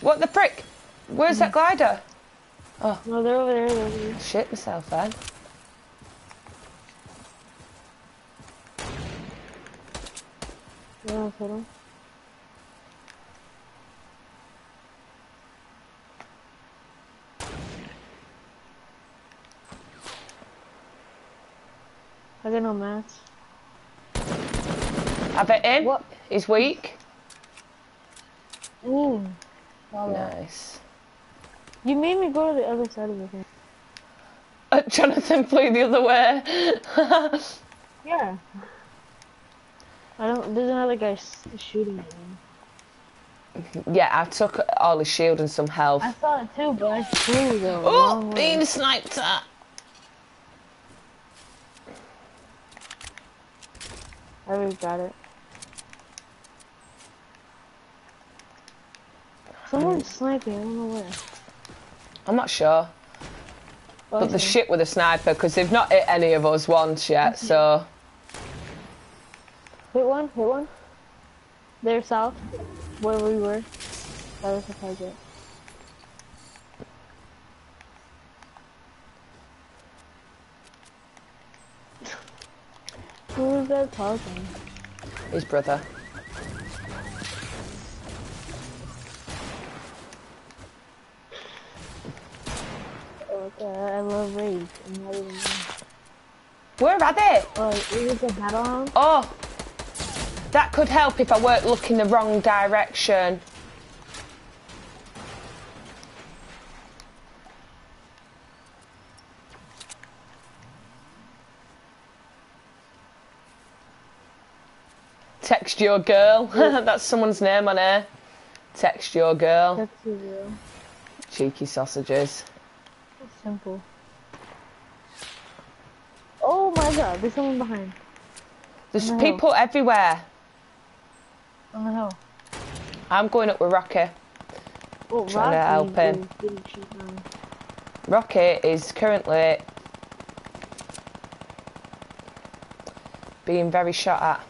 What the frick? Where's that glider? Oh. No, they're over there. They're over there. Shit myself then. Yeah, I hit 'em. I got no mats. Have it in. What? He's weak. Ooh. Saw that. Nice. You made me go to the other side of the thing. Uh, Jonathan flew the other way. Yeah. I don't. There's another guy s- shooting at me. yeah, I took all his shield and some health. I saw it too, but I flew the Oh, being sniped at. I already got it. Someone's hmm. sniping. I don't know where. I'm not sure. Oh, But the shit with a sniper, because they've not hit any of us once yet, so. Hit one. Hit one. They're south, where we were. That was a target. Who was that talking? His brother. Oh, God, I love rage. I'm not even. Where are they? Oh, is it a battle? Oh! That could help if I weren't looking the wrong direction. Text your girl. That's someone's name on here. Text your girl. That's too real. Cheeky sausages. That's simple. Oh my god, there's someone behind. There's No. people everywhere. On the hill. I'm going up with Rocky. Oh, Trying to help him. is getting shot down. Rocky is currently being very shot at.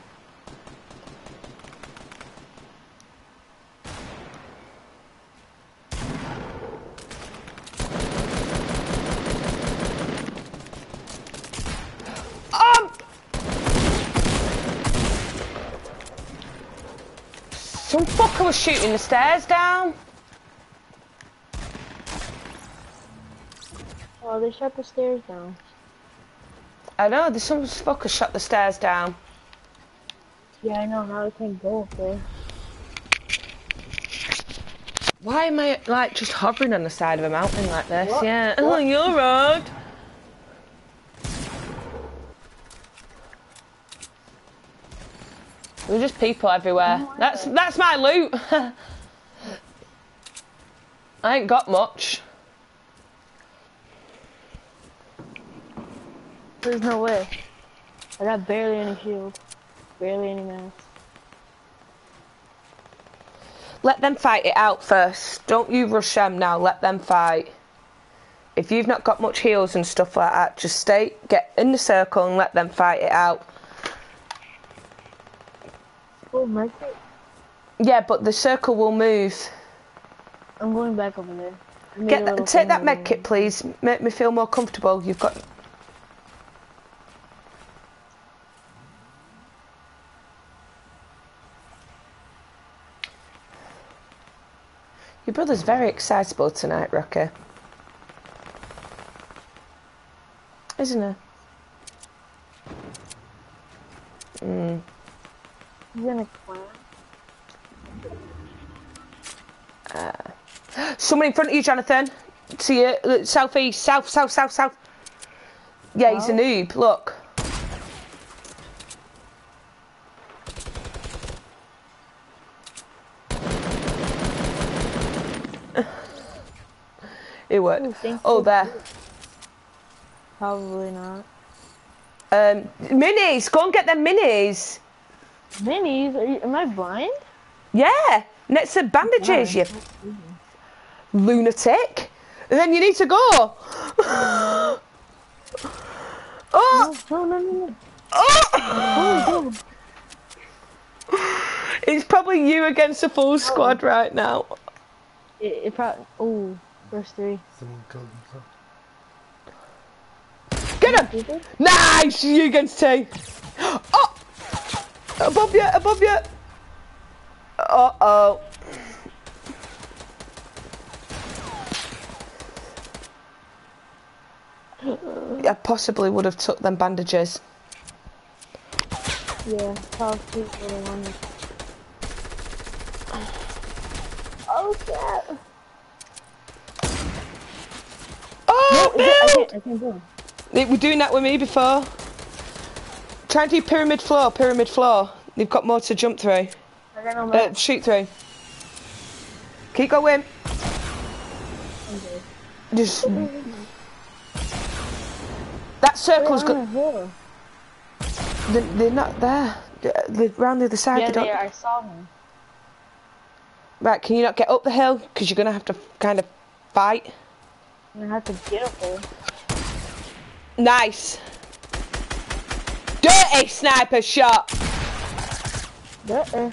Um, some fucker was shooting the stairs down. Oh, they shut the stairs down. I know, there's some fucker shut the stairs down. Yeah, I know. Now I can't go up there. Why am I like just hovering on the side of a mountain like this? What? Yeah. Oh, What? you're right. There's just people everywhere. Oh, That's that's my loot. I ain't got much. There's no way. I got barely any shield. Barely any mass. Let them fight it out first. Don't you rush them now. Let them fight. If you've not got much heals and stuff like that, just stay, get in the circle and let them fight it out. Oh, my Yeah, but the circle will move. I'm going back over there. Get that, take that med kit, please. Make me feel more comfortable. You've got. Your brother's very excitable tonight, Rocky. Isn't he? Mm. He's in a clan. Someone in front of you, Jonathan. See you, uh, southeast, south, south, south, south. Yeah, he's a noob. Look. It worked. Oh, there. Probably not. Um, minis. Go and get them minis. Minis? Are you, am I blind? Yeah. Next to bandages, you lunatic. And then you need to go. Oh! oh, No, no, no, no. oh. Oh, God. It's probably you against the full squad oh. right now. It, it probably. Oh, first three. Someone killed himself. Get him! Nice! You against two. Oh! Above you, above you. Uh oh. I possibly would have took them bandages. Yeah, probably two for the. Oh shit! Oh, Is it- I build! can't, I can't do it. They were doing that with me before. Try and do pyramid floor, pyramid floor. You've got more to jump through. I Uh, shoot through. Keep going. Just. That circle's They're got. on a hill. They're, they're not there. They're round the other side. Yeah, they they are. I saw them. Right, can you not get up the hill? Because you're going to have to kind of fight. I'm gonna have to get up there. Nice. Dirty sniper shot. Uh-uh.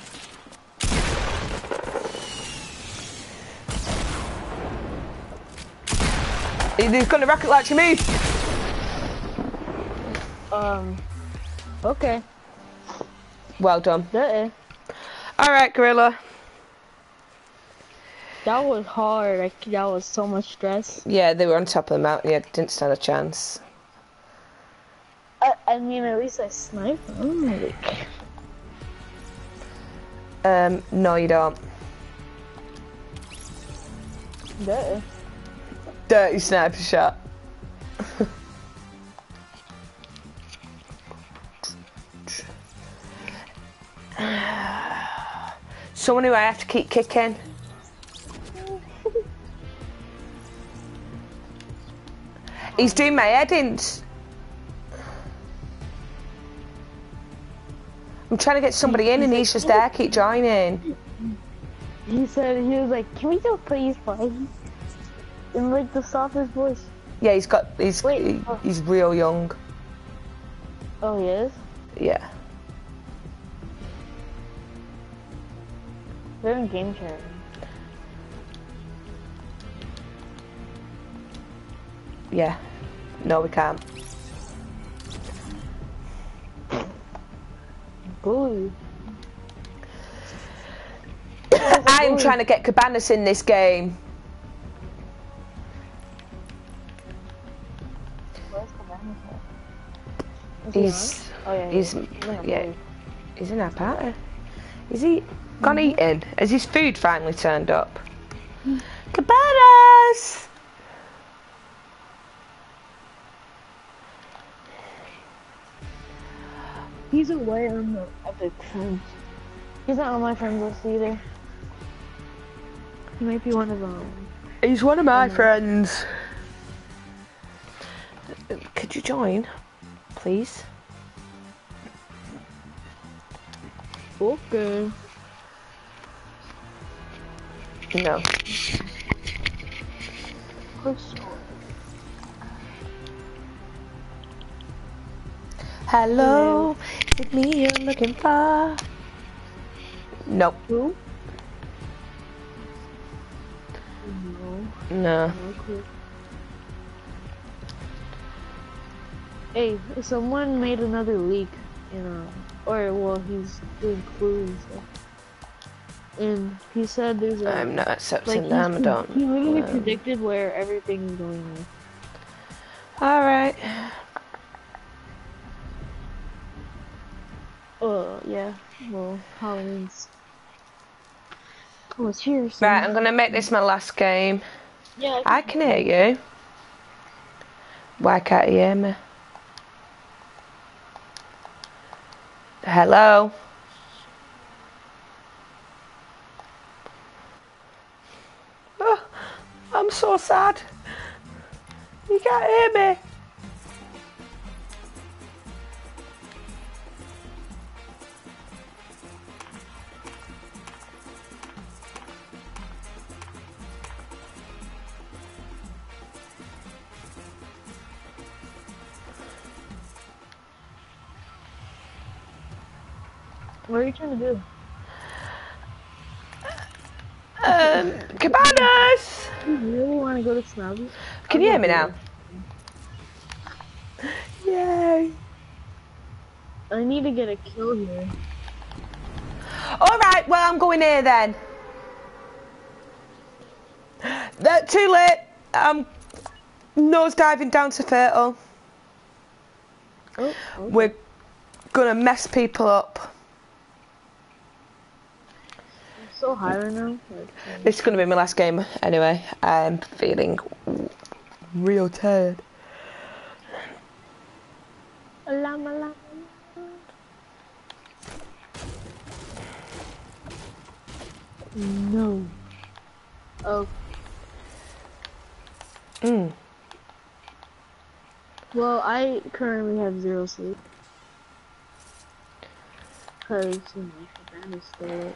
He's going to rocket launch your move. Um. Okay. Well done. Uh-uh. All right, Gorilla. That was hard. Like, that was so much stress. Yeah, they were on top of the mountain. Yeah, didn't stand a chance. I, I mean, at least I sniped them. Like, Um, no, you don't. uh-uh. Dirty sniper shot. Someone who I have to keep kicking. He's doing my head in. I'm trying to get somebody in and he's just there, keep joining. He said, he was like, can we just please play? In like the softest voice. Yeah, he's got, he's, Wait, oh. he's real young. Oh, he is? Yeah. We're in game chat. Yeah. No, we can't. Bully. I'm trying to get Cabañas in this game. Where's Cabana at? Is He's. Oh, yeah. he's, in a yeah, he's in our party. Is he gone mm-hmm. eating? Has his food finally turned up? Hmm. Cabañas! He's away on the epic friends. He's not on my friends list either. He might be one of them. He's one of my friends. Could you join, please? Okay. No. Hello, it me you're looking for? Nope. Who? No. Hey, someone made another leak in uh or well he's doing clues and stuff. And he said there's a I'm not accepting he, them. Don't. he literally um, predicted where everything is going. All right. Yeah. Well Halloween's almost here. So. Right, I'm gonna make this my last game. Yeah. I can hear you. Why can't you hear me? Hello? Oh, I'm so sad. You can't hear me. What are you trying to do? Um, cabañas! You really want to go to Snobby? Can you hear me now? Yay! I need to get a kill here. Alright, well, I'm going here then. That too late. I'm nose diving down to Fertile. Oh, okay. We're gonna mess people up. I'm so high right now. Like, This is gonna be my last game anyway. I'm feeling real tired. Alam, alam. No. Oh, Mm. well, I currently have zero sleep. Cause, you know, Cabana's still up.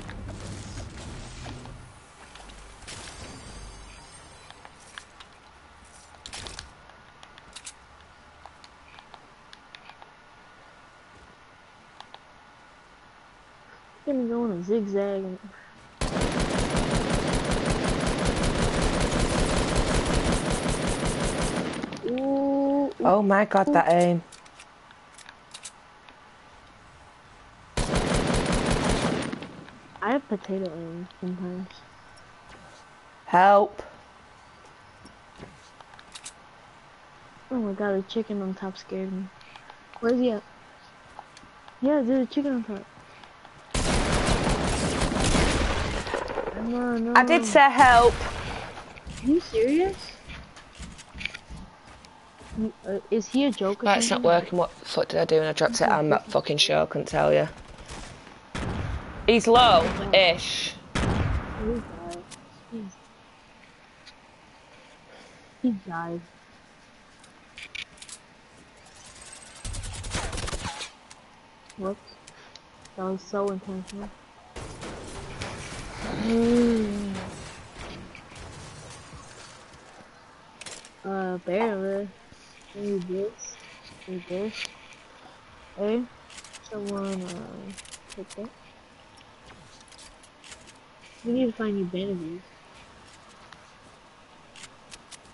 Gonna go on a zigzag. and- Ooh, Oh my god, that aim. I have potato aim sometimes. Help. Oh my god, the chicken on top scared me. Where's he at? Yeah, there's a chicken on top. No, no. I did say help. Are you serious? Uh, is he a joke? or Right, it's not working. What the fuck did I do when I dropped it? I'm not fucking sure. I couldn't tell you. He's low-ish. He died. He died. Whoops. That was so intentional. Uh, barely. Maybe this. Maybe this. Hey, someone, uh, take that. We need to find new bandages.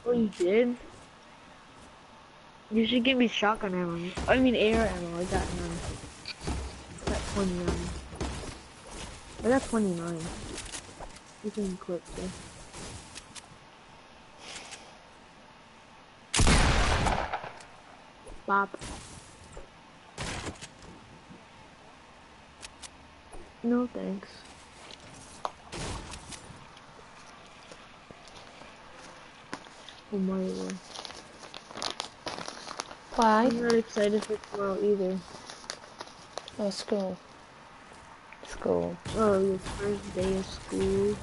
Oh, you did? You should give me shotgun ammo. I mean air ammo. I got none. I got 29. I got 29. You can equip this. Bop. No thanks. Oh my lord. Why? I'm not excited for tomorrow either. Oh, school. School. Oh, your first day of school.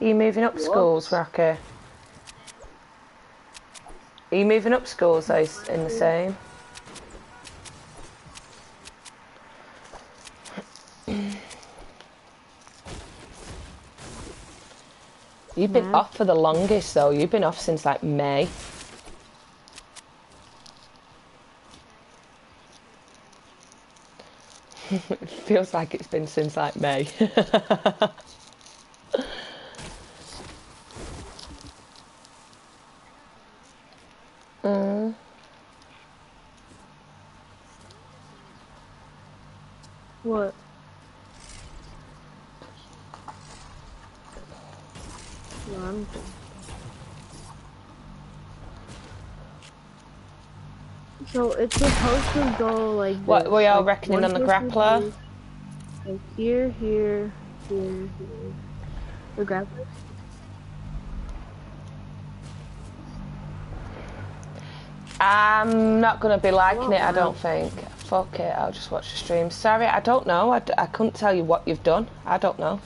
Are you moving up schools, Rocky? Are you moving up schools, though, in the same? You've been No. off for the longest, though. You've been off since, like, May. it feels like it's been since, like, May. Mm. What? No, I'm So it's supposed to go like What this, were y'all like, reckoning on the grappler? Like here, here, here, here. The grappler? I'm not gonna be liking it. I don't think. Fuck it. I'll just watch the stream. Sorry, I don't know. I, d- I couldn't tell you what you've done. I don't know.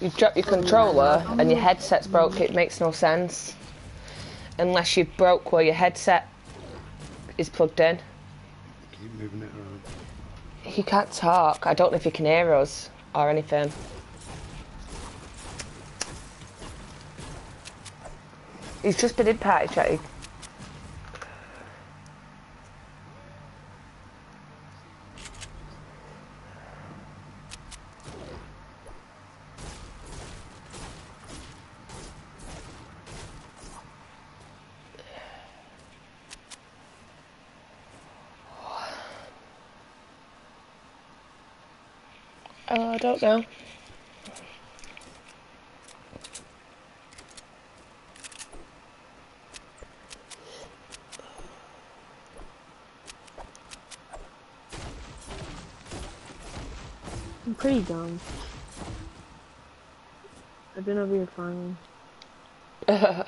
you drop your controller and your headset's broke, it makes no sense. Unless you broke where your headset is plugged in. Keep moving it around. He can't talk. I don't know if he can hear us or anything. He's just been in party chatting. Don't know. I'm pretty dumb. I've been over here farming.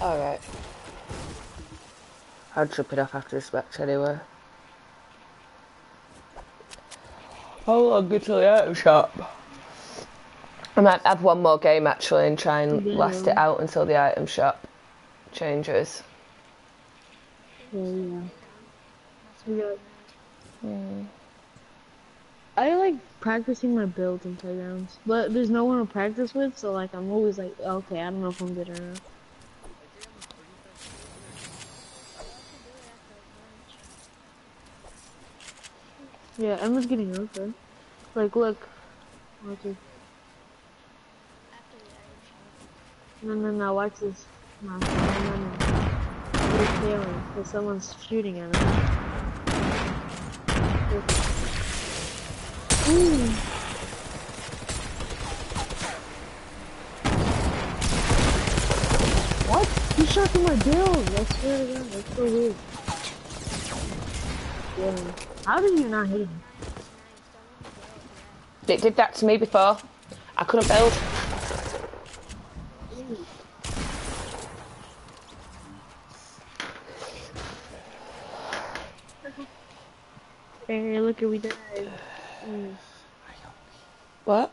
Alright. I'll drop it off after this match anyway. Oh, How long until the item shop? I might have one more game actually and try and last it out until the item shop changes. Yeah, yeah. We hmm. I like practicing my builds in playgrounds, but there's no one to practice with, so like I'm always like, okay, I don't know if I'm good or not. Yeah, Emma's getting over. Like, look. Watch this. No, no, no, watch this. No, no, no, failing because someone's shooting at him. What? He shot through my build! I swear that's so weird. Yeah. How did you not hit him? It did that to me before. I couldn't build. Hey, look at we died. Mm. What?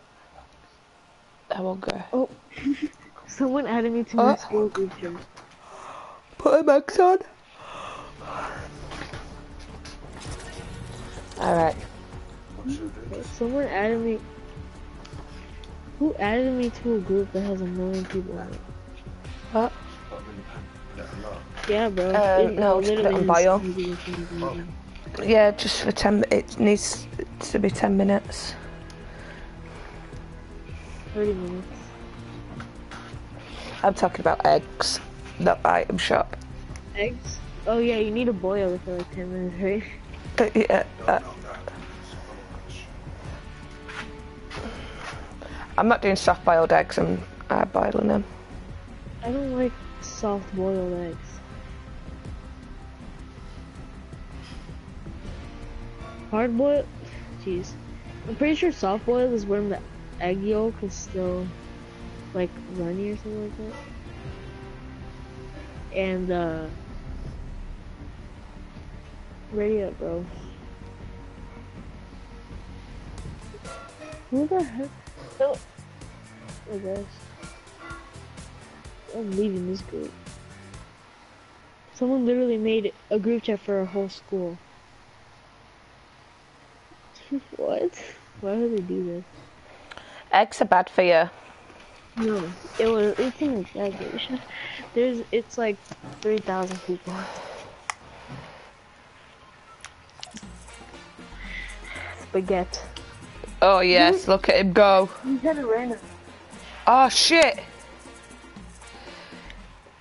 I won't go. Oh, someone added me to my Oh. school group. Put a max on. Alright. Someone added me. Who added me to a group that has a million people in it? What? Yeah, bro. Uh, no, just put it on bio. is easy to do. Yeah, just for 10 It needs to be 10 minutes. 30 minutes. I'm talking about eggs, not item shop. Eggs? Oh yeah, you need to boil it for like 10 minutes, right? Uh, I'm not doing soft boiled eggs, I'm uh, boiling them. I don't like soft boiled eggs. Hard boiled? Jeez. I'm pretty sure soft boiled is when the egg yolk is still like runny or something like that. And uh ready up bro. Who the heck? No. Oh guys. I'm leaving this group. Someone literally made a group chat for a whole school. what? Why would they do this? Eggs are bad for you. No, it was. It's an exaggeration. There's. It's like three thousand people. Spaghetti. Oh yes, look at him go. You said it random. Oh shit!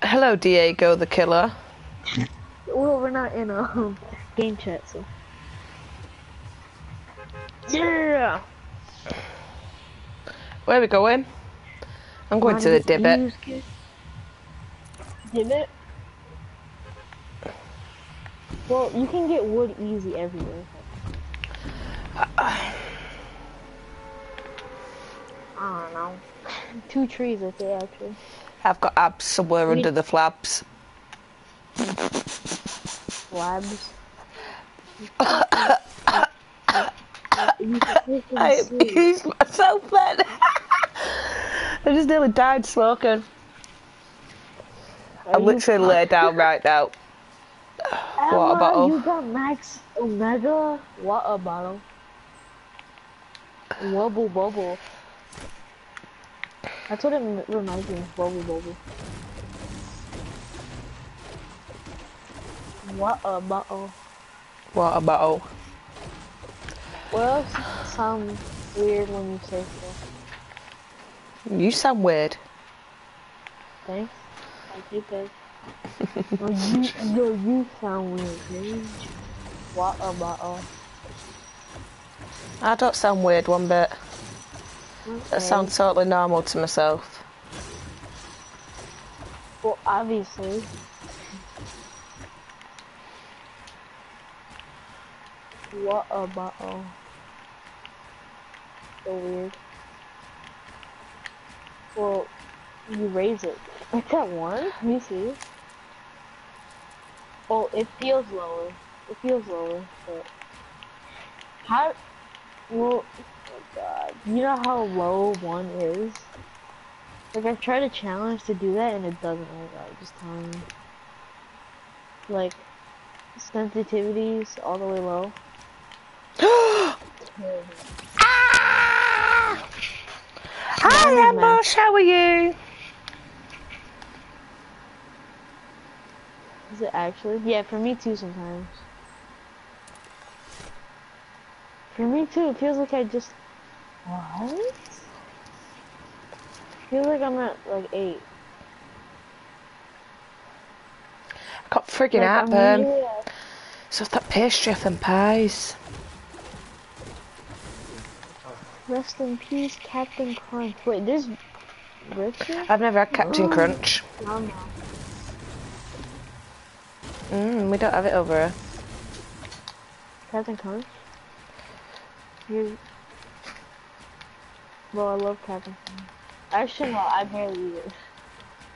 Hello, Diego the killer. Well, we're not in a um, game chat, so. Yeah. Where are we going? I'm going to the divot. Divot? Well, you can get wood easy everywhere. I don't know. Two trees, I say, actually. I've got abs somewhere under the flabs. slabs. I abused myself then. I just nearly died smoking. I'm literally laid down right now. water Emma, bottle. You got Max Omega water bottle. Wubble bubble. That's what it m- reminds me of. Wubble bubble. Water bottle. Water bottle. What else sounds weird when you say stuff? You sound weird. Thanks. I think that. oh, you, yo, you sound weird, dude. Water bottle. I don't sound weird one bit. I Okay. sound totally normal to myself. Well, obviously. What a bottle. Oh, so weird. Well, you raise it. It's at one? Let me see. Oh, it feels lower. It feels lower, but... How... Well, oh god. You know how low one is? Like, I've tried a challenge to do that and it doesn't work out, just telling you. Like, sensitivities all the way low. Ah! Hi Morning, Emma, Max. how are you? Is it actually? Yeah, for me too sometimes. For me too, it feels like I just... What? feels like I'm at like 8. I got friggin' Like, I'm heartburn. So that pastry off them pies. Rest in peace, Captain Crunch. Wait, there's Richard? I've never had Captain Oh. Crunch. No, no. Mm, we don't have it over here. Captain Crunch? You... Well, I love Captain Crunch. Actually, no, I barely eat it.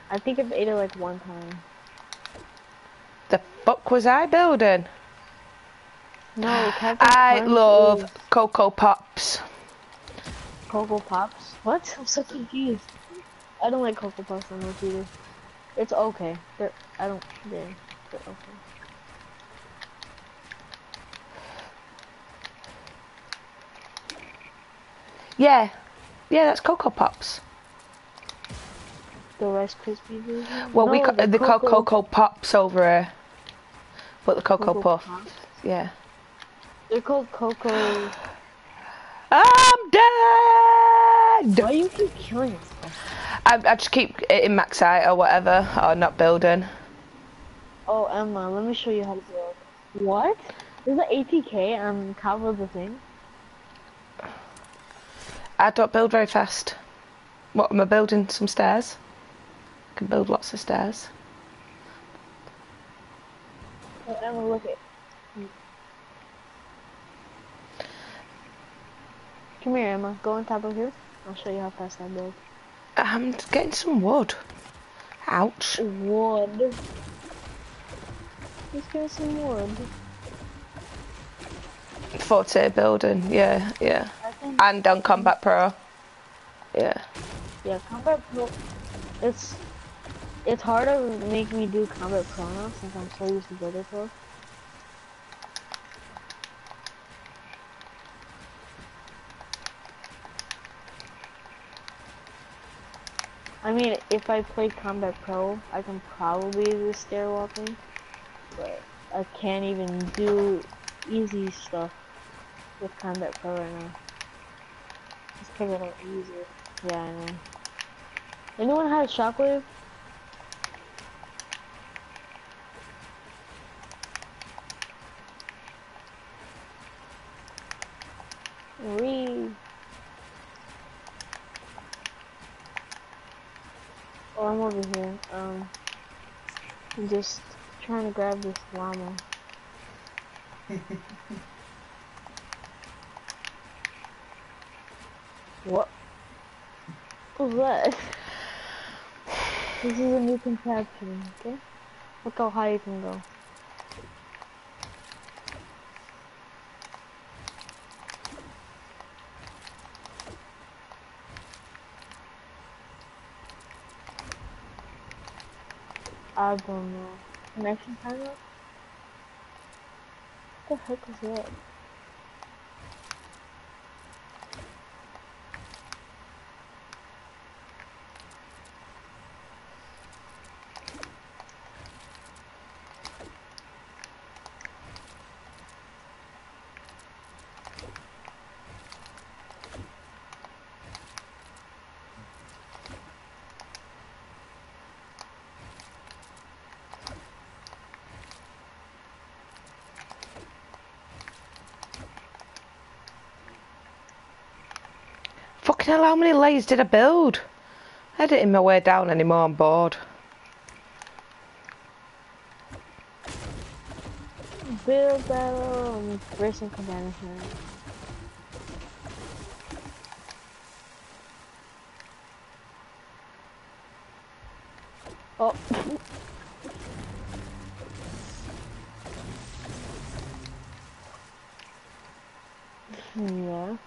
I think I've ate it like one time. The fuck was I building? No, Captain I Crunch love is Cocoa Pops. Cocoa Pops. What? I'm so confused. I don't like Cocoa Pops that much either. It's okay. They're, I don't, they're, they're okay. Yeah. Yeah, that's Cocoa Pops. The Rice Krispie version? Well, we No, ca- the they call Cocoa Pops over uh, here. But the Cocoa, Cocoa Puff. Pops? Yeah. They're called Cocoa. I'm dead! Why you keep killing yourself? I, I just keep hitting max height or whatever, or not building. Oh, Emma, let me show you how to build. What? There's an ATK and of the thing? I don't build very fast. What, am I building some stairs? I can build lots of stairs. Emma, look it. Come here, Emma. Go on top of here. I'll show you how fast I build. I'm getting some wood. Ouch. Wood. Let's get some wood. 40 building, yeah, yeah. I think, And on Combat Pro. Yeah. yeah, Combat Pro. It's it's hard to make me do Combat Pro now since I'm so used to Builder Pro. I mean, if I play Combat Pro, I can probably do stair walking, but I can't even do easy stuff with Combat Pro right now. Because I don't use it. Yeah, I know. Anyone have a Shockwave? Wee. Oh, I'm over here. Um, I'm just trying to grab this llama. What? What? This is a new contraption, okay? Look how high you can go. I don't know. Connection timeout? What the heck is that? Fucking hell, how many layers did I build? Editing my way down anymore, I'm bored. Build battle racing combination. Oh. yeah.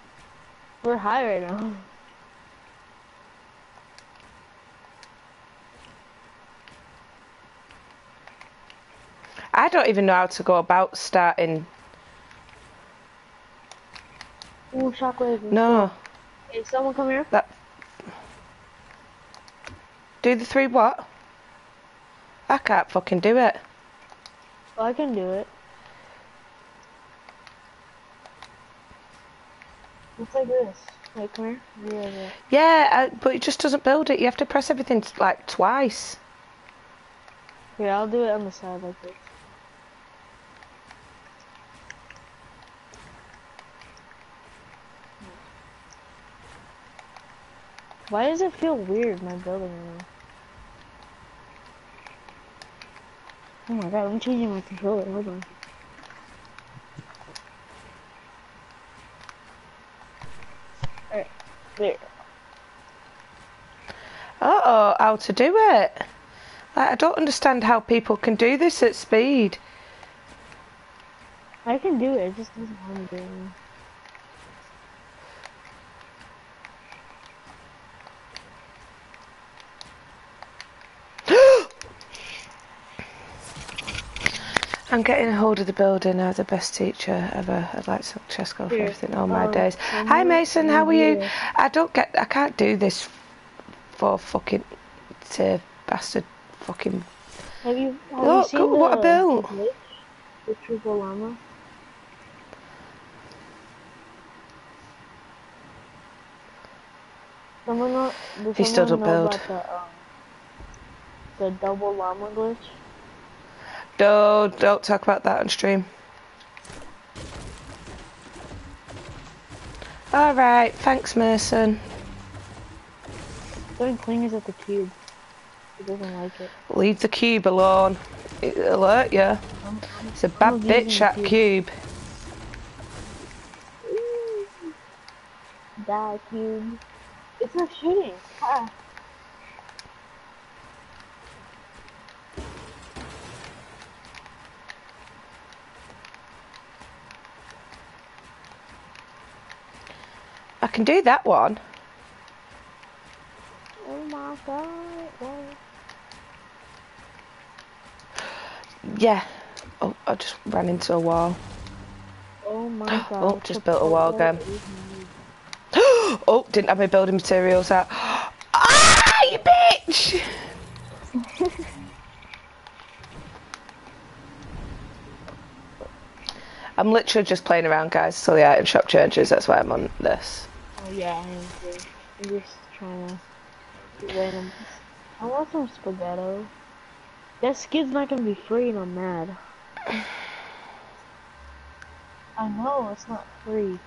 We're high right now. I don't even know how to go about starting. Ooh, shockwave. No. Hey, someone come here. That. Do the three what? I can't fucking do it. Oh, I can do it. It's like this. Wait, come here. Yeah, yeah. Yeah, I, but it just doesn't build it. You have to press everything like twice. Yeah, I'll do it on the side like this. Why does it feel weird, my building now? Oh my god, I'm changing my controller, hold on. Alright, there. Uh oh, how to do it? I don't understand how people can do this at speed. I can do it, it just doesn't want to do it. I'm getting a hold of the building now, the best teacher ever. I'd like to Chesko for Here, everything all my um, days. Hi Mason, how are you? review- I don't get, I can't do this for fucking, to bastard fucking. Have you, have Look, you seen what a the, bill. the triple llama? Someone does He still don't build. the, um, the double llama glitch? Don't, don't talk about that on stream. Alright, thanks Mason. Throwing clingers at the cube. He doesn't like it. Leave the cube alone. It'll hurt you. I'm, It's a bad bitch, that cube. cube. Die cube. It's not shooting. Ah. I can do that one. Oh my god. Why? Yeah. Oh, I just ran into a wall. Oh my god. Oh, just built a wall again. oh, didn't have my building materials out. ah, you bitch! I'm literally just playing around, guys, till the item shop changes. That's why I'm on this. Oh yeah, I am too. I'm just trying to get random. I want some spaghetti. That skin's not gonna be free and I'm mad. I know, it's not free.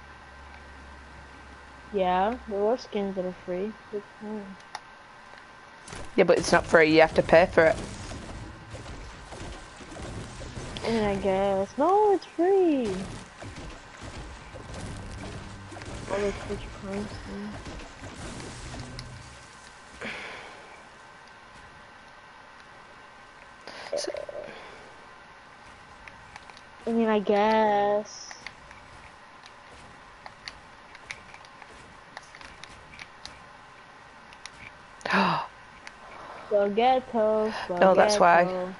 Yeah, there are skins that are free. Yeah, but it's not free. You have to pay for it. I mean, I guess. No, it's free! Oh, All those Twitch Primes things. I mean, I guess. Spaghetto, spaghetto. No, oh, that's why.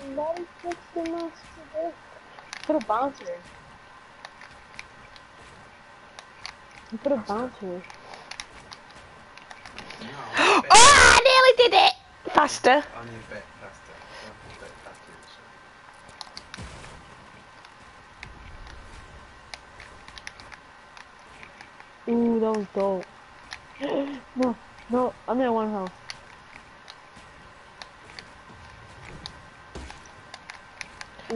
Somebody fix the master. Put a bouncer. You Put a bouncer. Oh, I nearly did it! Faster. Only a bit faster. A bit faster. Ooh, that was dope. no, no, I'm in one house.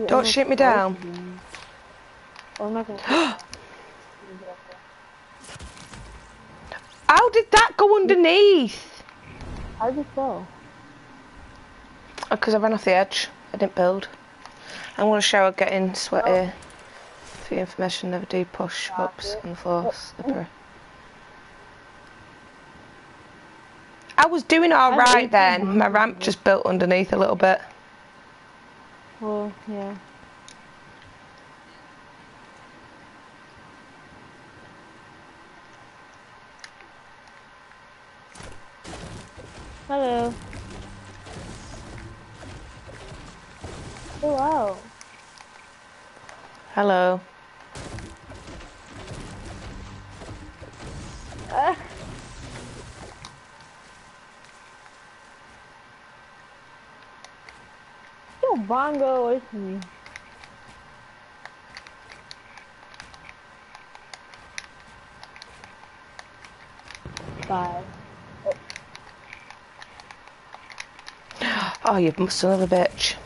Don't shoot me down. Oh. How did that go underneath? How did you fall? Oh, because I ran off the edge. I didn't build. I'm going to shower getting sweaty. For your information, never do push ups on the floor. Slippery. I was doing alright then. My ramp just built underneath a little bit. Well, yeah. Hello. Oh wow. Hello. Ah. Bongo away from me. Five. Oh, you son of a bitch.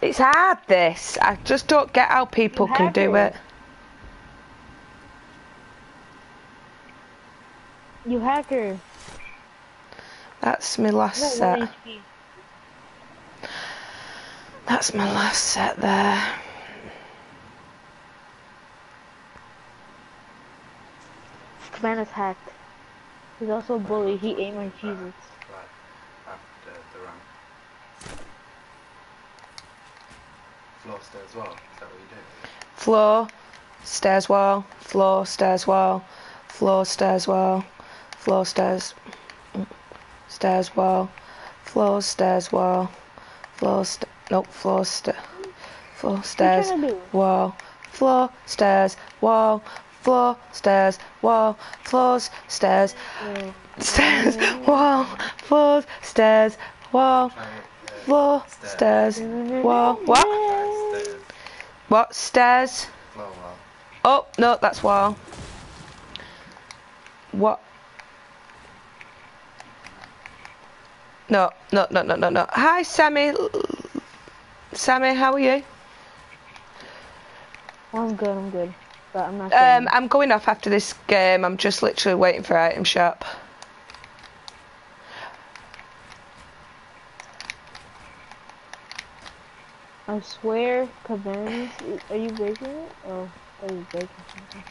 It's hard, this. I just don't get how people can do it. You hacker. That's my last set. That's my last set there. Man is hacked. He's also a bully. He ate my cheeses. Right. After the ramp. Floor stay as well. Is that what you do? Floor, stairs wall, floor, stairs wall, floor, stairs wall, floor, stairs, stairs wall, floor, stairs wall, floor, st- nope, floor, st- floor, stairs, trying to do? wall, floor, stairs, wall, floor, stairs, wall, floors, stairs, stairs, wall, floors, stairs, wall, floor, Stairs. stairs, wall, what? stairs. What, stairs? Floor. Oh, no, that's wall. What? No, no, no, no, no, no. Hi, Sammy. Sammy, how are you? I'm good, I'm good. But I'm not Um, I'm going off after this game. I'm just literally waiting for item shop. I swear, Caverns, are you breaking it? Oh, thought you breaking something.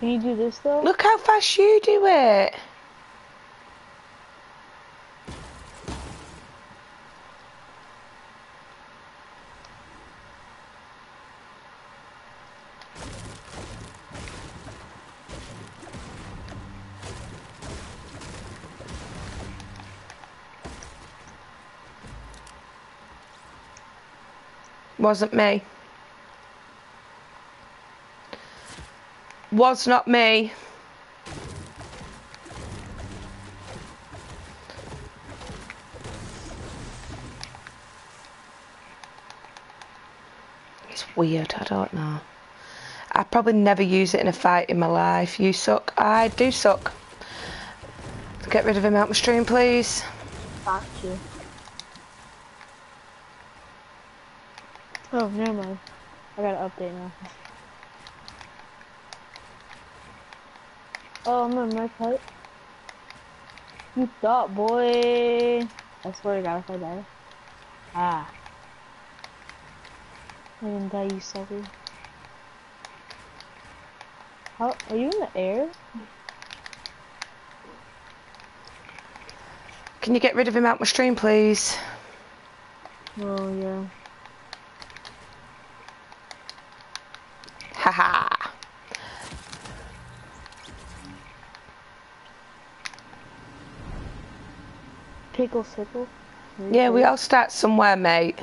Can you do this though? Look how fast you do it. Wasn't me. Was not me. It's weird, I don't know. I probably never use it in a fight in my life. You suck. I do suck. Get rid of him out my stream, please. Got you. Oh, never mind. I gotta update now. Oh, I'm in my pipe. You thought, boy. I swear to God, if I die. Ah. I didn't die, you sucker. How, are you in the air? can you get rid of him out my stream, please? Oh yeah. Haha. Pickle sickle. Yeah, we all start somewhere, mate.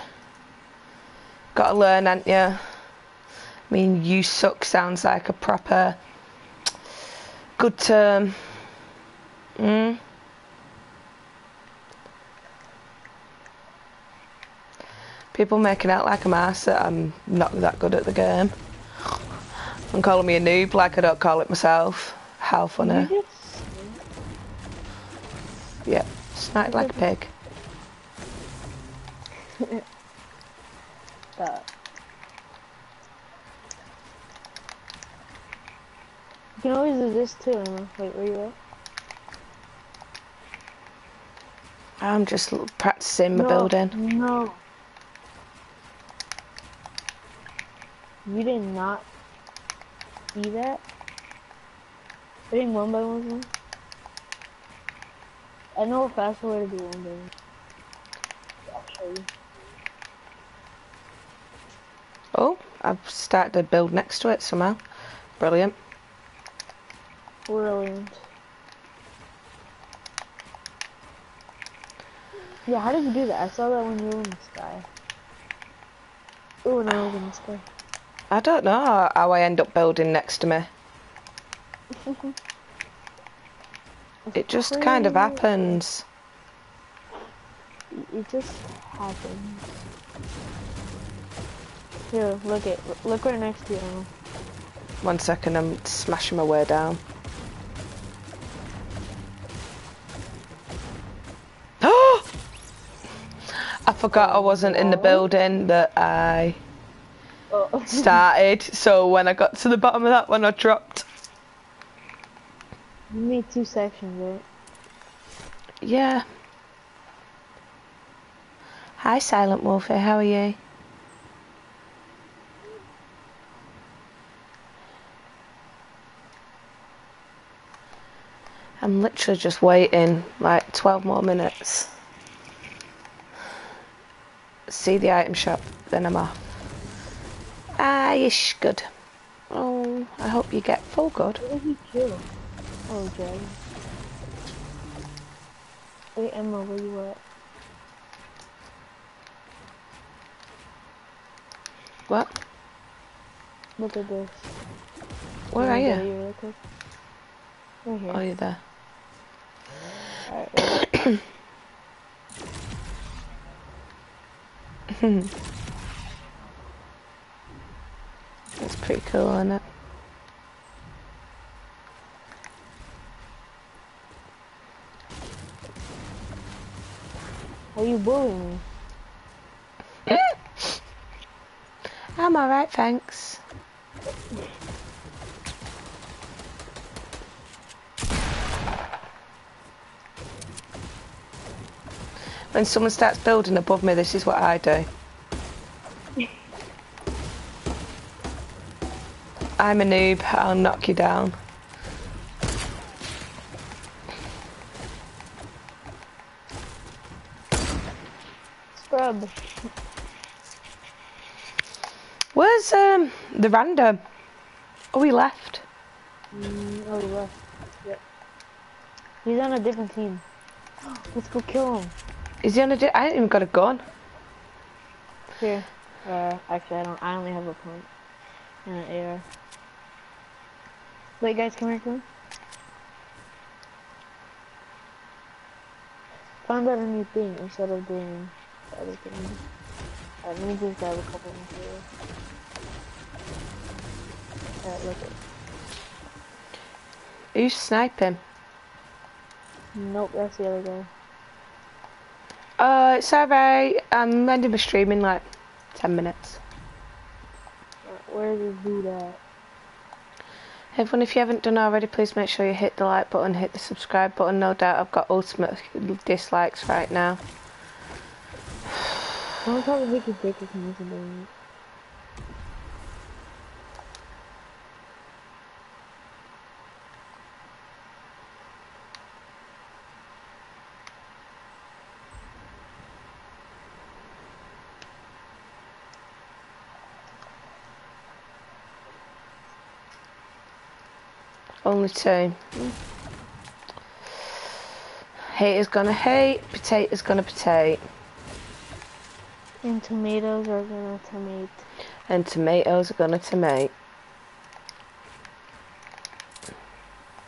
Gotta learn, ain't ya? I mean, you suck sounds like a proper good term. Mm. People making out like I'm ass that I'm not that good at the game. And calling me a noob like I don't call it myself. How funny. Yeah, sniped like a pig. Stop. You can always do this too, Emma. Wait, where you at? I'm just practicing my no, building. No. You did not see that? Hitting one by one one? I know a faster way to do one by. I'll show you. Oh, I've started to build next to it somehow. Brilliant. Brilliant. Yeah, how did you do that? I saw that when you were in the sky. Oh, when I was in the sky. I don't know how I end up building next to me. It just kind of happens. It just happens. Here, look it. Look right next to you. One second, I'm smashing my way down. Oh! I forgot I wasn't in the oh. building that I Oh. started, so when I got to the bottom of that one, I dropped. You made two sections, right? Yeah. Hi, Silent Wolfie, how are you? I'm literally just waiting like 12 more minutes. See the item shop, then I'm off. Ah, ish, good. Oh, I hope you get full good. Oh, dragon. Wait, Emma, where you at? What? Look at this. Where are you? real. Right here. Oh, you're there. Alright. That's pretty cool, isn't it? Why are you bullying me? I'm alright, thanks. When someone starts building above me, this is what I do. I'm a noob, I'll knock you down. Scrub. Where's um the random? Oh, he left. Mm, oh, he left. Yep. He's on a different team. Let's go kill him. Is he on a di- I ain't even got a gun. Here. Uh, actually, I don't. I only have a pump and an AR. Wait, guys, come here, come here. Find out a new thing instead of doing the other thing. Alright, let me just grab a couple of materials. Alright, look it. Who's sniping? Nope, that's the other guy. Uh, it's alright. I'm ending my stream in like 10 minutes. Alright, Where's this dude at? Everyone, if you haven't done already, please make sure you hit the like button, hit the subscribe button. No doubt I've got ultimate dislikes right now. I don't have a hickey dick is amazing doing Only two. Hate is gonna hate, potato is gonna potato. And tomatoes are gonna tomate. and tomatoes are gonna tomato.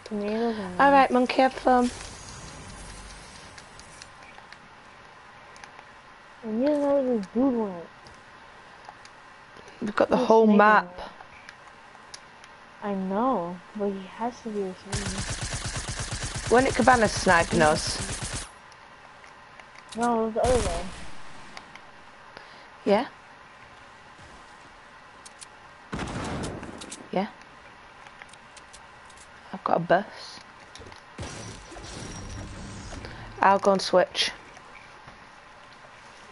Tomatoes are Alright, monkey, have fun. And you know this dude went. We've got the Who's whole map. it? I know, but he has to be the same. When it Cabañas sniping us. No, it was the other. Yeah? Yeah? I've got a bus. I'll go and switch.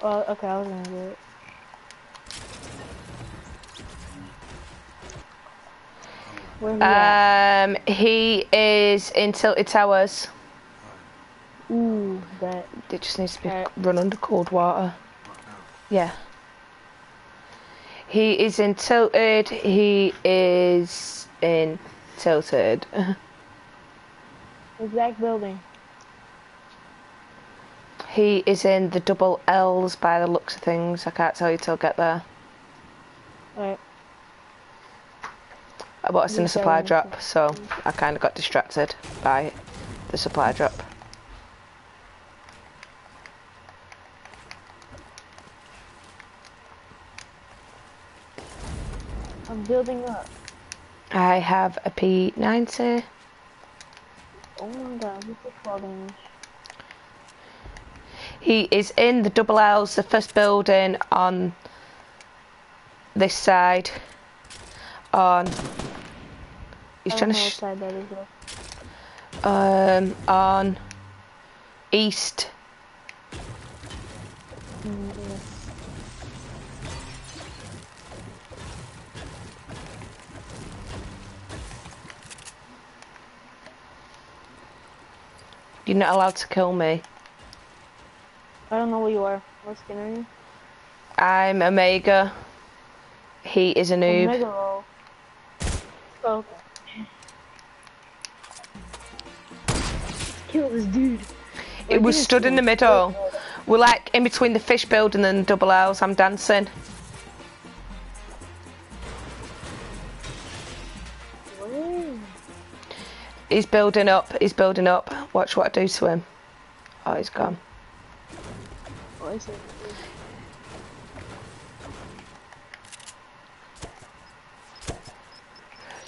Well, okay, I was gonna do it. He at? Um, he is in Tilted Towers. Ooh, that. It just needs to be Right. run under cold water. Yeah. He is in Tilted. He is in Tilted. Exact building. He is in the double L's by the looks of things. I can't tell you till I get there. Alright. I bought us in a supply drop, so I kind of got distracted by the supply drop. Building up. I have a P90. Oh my god, is 12 damage. He is in the double L's, the first building on this side. On. He's trying to. know what Sh- side that is though. um, on. East. Mm, yeah. You're not allowed to kill me. I don't know what you are. What skin are you? I'm Omega. He is a noob. Omega roll. Oh, okay. Kill this dude. It was stood in the middle. We're like in between the fish building and the double L's. I'm dancing. He's building up. He's building up. Watch what I do to him. Oh, he's gone. Oh, I see.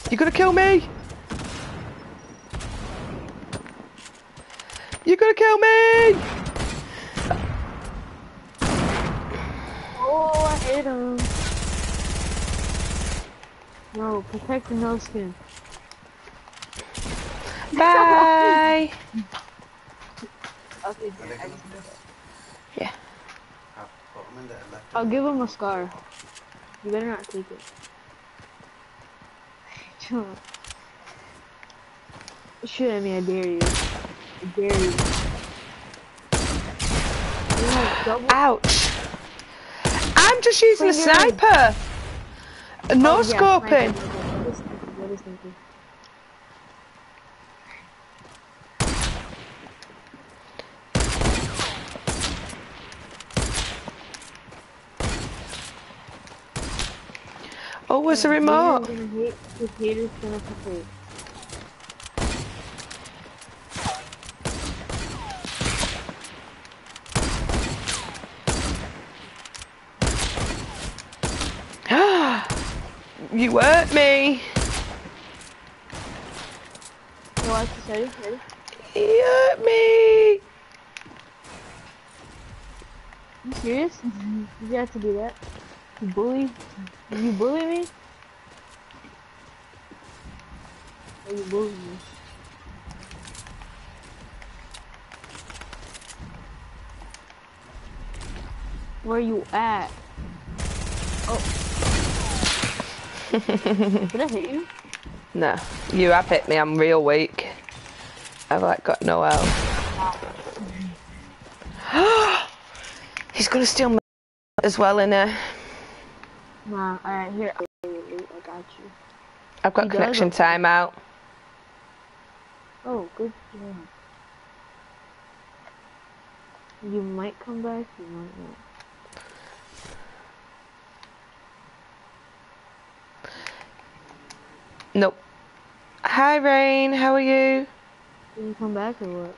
You gonna kill me? You're gonna kill me? Oh, I hit him. No, protect the no skin. Bye. Okay, Yeah. I've put them in there, left I'll give him a scar. You better not take it. Chill out. Shoot at me, I dare you. I dare you. Like Ouch. I'm just using a Bring your- sniper. No Oh, yeah, scoping. sniper. What is sniper? What is sniper? Oh, where's the remote? Haters gonna hate, his haters gonna hate. you hurt me. So watch this, ready? Ready? You hurt me. You serious? you have to do that? You bully? You bully me? Or you bully me? Where you at? Oh. Did I hit you? No, you have hit me. I'm real weak. I've like got no health. He's gonna steal my as well in there. Nah, alright, here. I got you. I've got He connection timeout. Oh, good job. You might come back, you might not. Nope. Hi, Rain. How are you? Did you come back or what?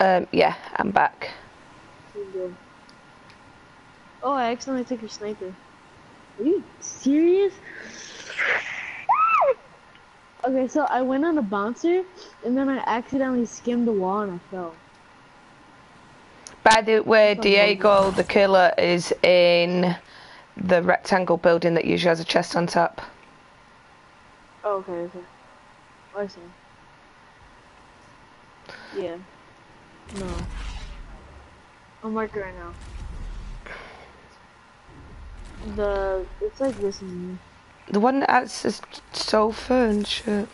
Um, yeah, I'm back. Oh, I accidentally took your sniper. Are you serious? okay, so I went on a bouncer, and then I accidentally skimmed the wall and I fell. By the way, Diego the killer is in the rectangle building that usually has a chest on top. Oh, okay, okay. Oh, I see. Yeah. No. I'm it right now. The it's like this in The one that's a sofa and shit.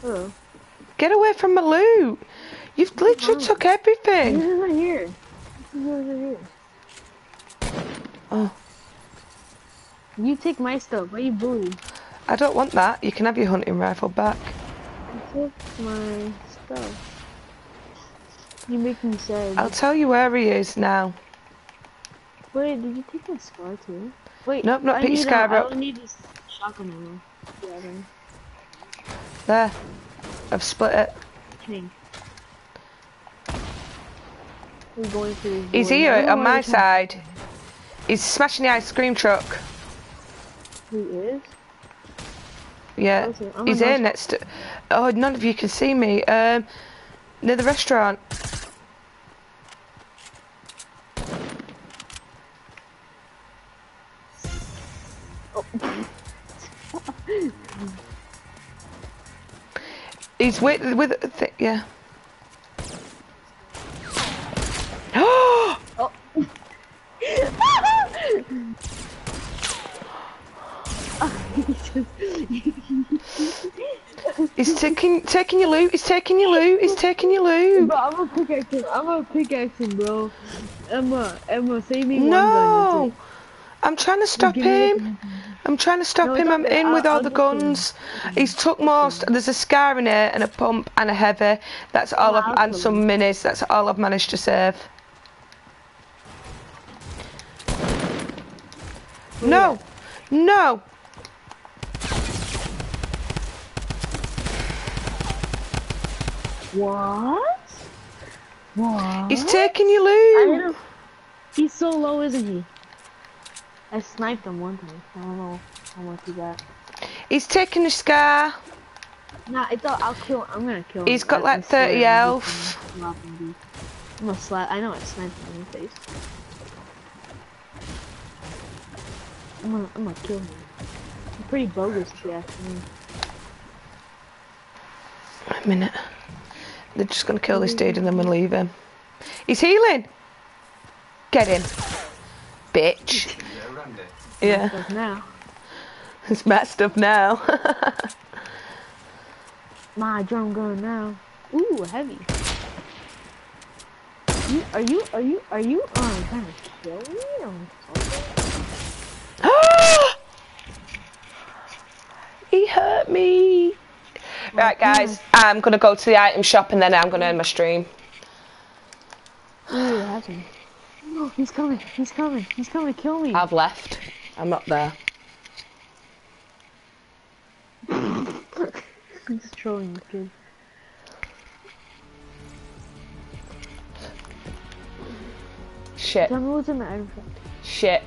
Hello. Oh. Get away from my loot! You've literally on. took This everything! is right here. This is over here. Oh, You take my stuff. Why you bully? I don't want that. You can have your hunting rifle back. You took my stuff. You make me sad. I'll tell you where he is now. Wait, did you take my scar too? Wait. Nope, not I pick your scar uh, I only need this shotgun ammo. Yeah, then. There. I've split it. We're going this He's. Here on my side. He's smashing the ice cream truck. He is? Yeah. He's here next to... Oh, none of you can see me. Um, near the restaurant. He's with... with th yeah. Oh! He's taking taking your loot. He's taking your loot. He's taking your loot. Bro, I'm a pickaxe him. I'm a pickaxe him, bro. Emma, Emma, save me one No. I'm trying to stop him. I'm trying to stop No, him. I'm in with all the guns. He's took most. There's a scar in here and a pump and a heavy. That's all. I've, and some minis. That's all I've managed to save. No, no. What? What? He's taking you loot. He's so low, isn't he? I sniped him one time. I don't know how much he got. He's taking the scar. Nah, I thought I'll kill. I'm gonna kill him. He's got I- I like swear 30 I'm just health. gonna slap him. I'm gonna slap. I know I sniped him in the face. I'm gonna, I'm gonna kill him. I'm pretty bogus, if you ask me. A minute. They're just gonna kill this mm-hmm. dude and then we'll leave him. He's healing. Get him, bitch. Yeah, Like now, it's messed up now. my drum gun now. Ooh, heavy. You, are you, are you, are you, um, trying to kill me or something? he hurt me. Right, guys, I'm gonna go to the item shop and then I'm gonna end my stream. Ooh, heavy. No, he's coming, he's coming, he's coming to kill me. I've left. I'm up there. I'm just trolling kid. Shit. Tell me what's in the. Shit.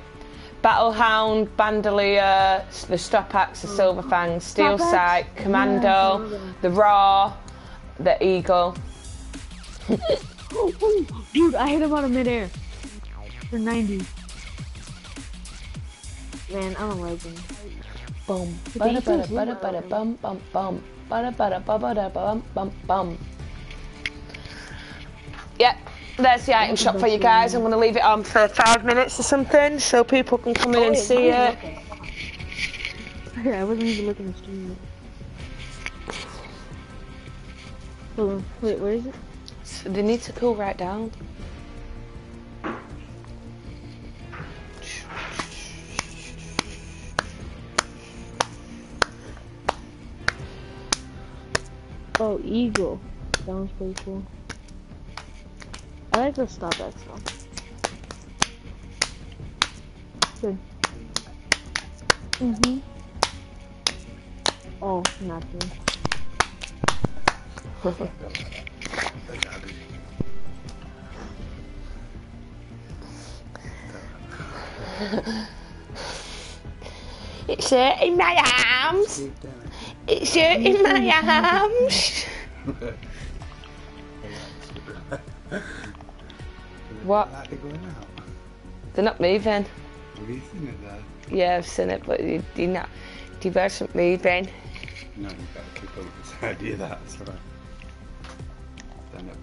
Battle Hound, Bandolier, the Stop Axe, the oh. Silver Fang, Steel Stop Sight, Axe? Commando, Yeah, the Raw, the Eagle. Oh, oh, dude, I hit him out of midair. For 90. Man, I'm a legend. Bum. The Bada bada bada bada bum bum bum. Bada bada bada bada bum bum bum. Yep. There's the item shop for you guys. I'm going to leave it on for five minutes or something so people can come in and see it. Okay, I wasn't even looking at the stream. Hold on. Wait, where is it? So they need to cool right down. Oh, eagle. That one's pretty cool. I like the stop Axe though. Good. Mhm. Oh, nothing. It's hurting my arms. Keep doing It's hurting my arms. What? They're going out. They're not moving. Have you seen it there? Yeah, I've seen it, but they, they're not. They wasn't moving. No, you've got to keep up with this idea that's right. Done it.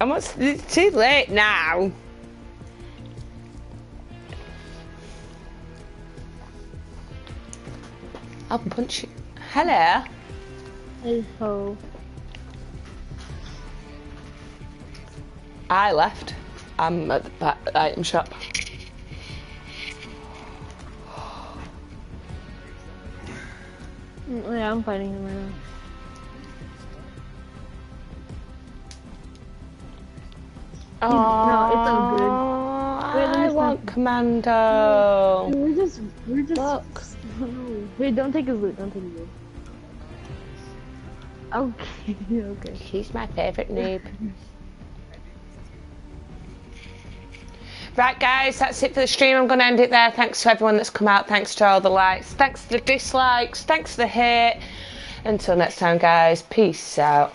And what's it's too late now? I'll punch you. Hello. Hey ho. I left. I'm at the back item shop. Mm, Yeah, I'm fighting him right now. Oh, no, it's all good. Wait, I want commando. We're just, we're just. Look. Wait, don't take his loot. Don't take his loot. Okay, okay. He's my favourite noob. Right, guys, that's it for the stream. I'm going to end it there. Thanks to everyone that's come out. Thanks to all the likes. Thanks to the dislikes. Thanks to the hate. Until next time, guys, peace out.